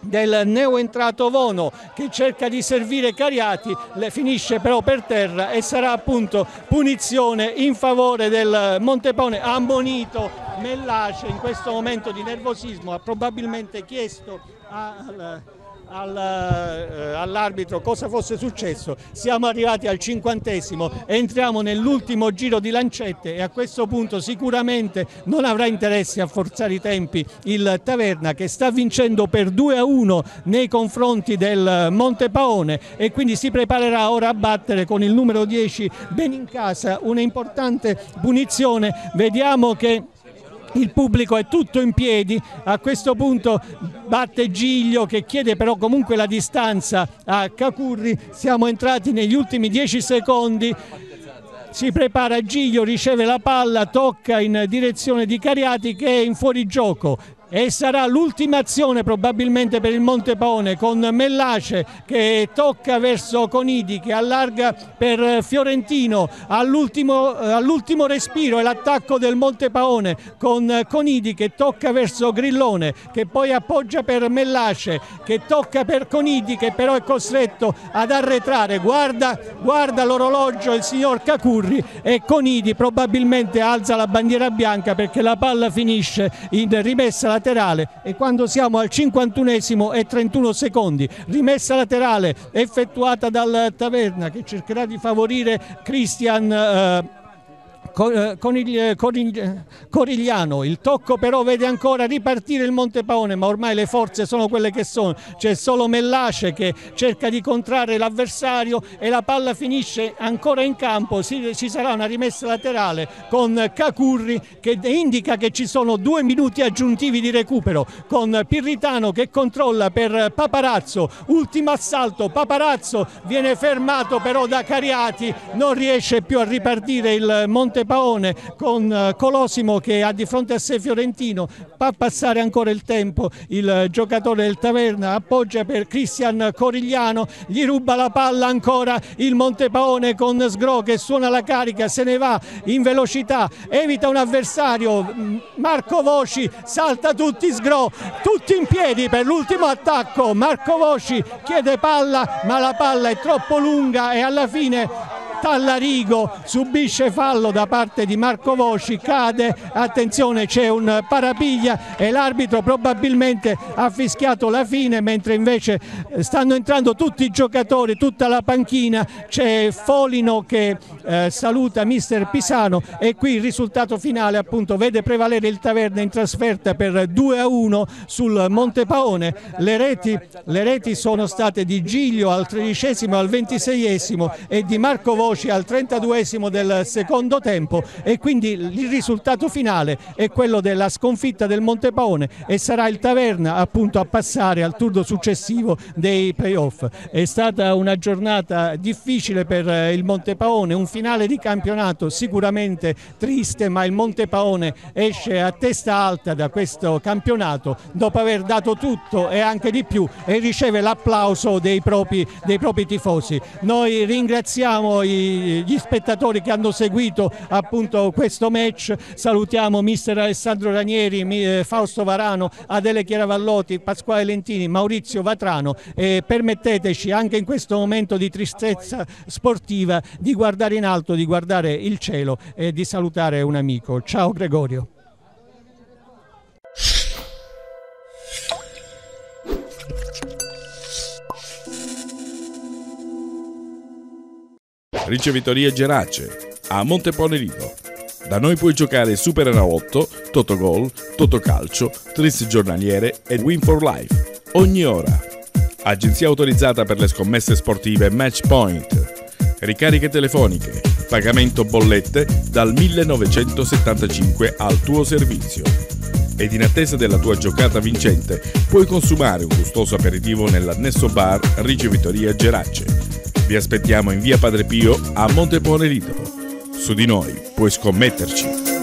del neoentrato Vono che cerca di servire Cariati, le finisce però per terra e sarà appunto punizione in favore del Montepone. Ammonito Mellace in questo momento di nervosismo ha probabilmente chiesto al, al, eh, all'arbitro cosa fosse successo. Siamo arrivati al cinquantesimo, entriamo nell'ultimo giro di lancette e a questo punto sicuramente non avrà interesse a forzare i tempi il Taverna che sta vincendo per 2 a 1 nei confronti del Montepaone e quindi si preparerà ora a battere con il numero 10 ben in casa una importante punizione. Vediamo che il pubblico è tutto in piedi, a questo punto batte Giglio che chiede però comunque la distanza a Cacurri, siamo entrati negli ultimi 10 secondi, si prepara Giglio, riceve la palla, tocca in direzione di Cariati che è in fuorigioco, e sarà l'ultima azione probabilmente per il Montepone con Mellace che tocca verso Conidi che allarga per Fiorentino. All'ultimo, all'ultimo respiro e l'attacco del Montepaone con Conidi che tocca verso Grillone che poi appoggia per Mellace che tocca per Conidi che però è costretto ad arretrare. Guarda, guarda l'orologio il signor Cacurri e Conidi probabilmente alza la bandiera bianca perché la palla finisce in rimessa laterale e quando siamo al 51esimo e 31 secondi, rimessa laterale effettuata dal Taverna che cercherà di favorire Christian eh, Corigliano, il tocco però vede ancora ripartire il Montepaone ma ormai le forze sono quelle che sono, c'è solo Mellace che cerca di contrarre l'avversario e la palla finisce ancora in campo, ci sarà una rimessa laterale con Cacurri che indica che ci sono due minuti aggiuntivi di recupero con Pirritano che controlla per Paparazzo, ultimo assalto, Paparazzo viene fermato però da Cariati, non riesce più a ripartire il Montepaone Paone con eh, Colosimo che ha di fronte a sé Fiorentino, fa passare ancora il tempo. Il giocatore del Taverna, appoggia per Cristian Corigliano, gli ruba la palla ancora il Montepaone con Sgro che suona la carica, se ne va in velocità, evita un avversario, Marco Voci salta tutti Sgro, tutti in piedi per l'ultimo attacco, Marco Voci chiede palla ma la palla è troppo lunga e alla fine Tallarigo subisce fallo da parte di Marco Voci, cade, attenzione c'è un parapiglia e l'arbitro probabilmente ha fischiato la fine mentre invece eh, stanno entrando tutti i giocatori, tutta la panchina, c'è Folino che eh, saluta mister Pisano e qui il risultato finale appunto vede prevalere il Taverna in trasferta per 2 a 1 sul Montepaone, le reti, le reti sono state di Giglio al tredicesimo al ventiseiesimo e di Marco Voci veloci al 32esimo del secondo tempo e quindi il risultato finale è quello della sconfitta del Montepaone e sarà il Taverna appunto a passare al turno successivo dei playoff. È stata una giornata difficile per il Montepaone, un finale di campionato sicuramente triste ma il Montepaone esce a testa alta da questo campionato dopo aver dato tutto e anche di più e riceve l'applauso dei dei propri tifosi. Noi ringraziamo i gli spettatori che hanno seguito appunto questo match. Salutiamo mister Alessandro Ranieri, eh, Fausto Varano, Adele Chiaravallotti, Pasquale Lentini, Maurizio Vatrano e permetteteci anche in questo momento di tristezza sportiva di guardare in alto, di guardare il cielo e di salutare un amico. Ciao Gregorio. Ricevitoria Gerace a Monteponerino. Da noi puoi giocare Super Enalotto, Totogol, Totocalcio, Tris giornaliere e Win for Life ogni ora. Agenzia autorizzata per le scommesse sportive Match Point. Ricariche telefoniche, pagamento bollette dal 1975 al tuo servizio. Ed in attesa della tua giocata vincente, puoi consumare un gustoso aperitivo nell'annesso bar Ricevitoria Gerace vi aspettiamo in via Padre Pio a Monteponerito. Su di noi puoi scommetterci.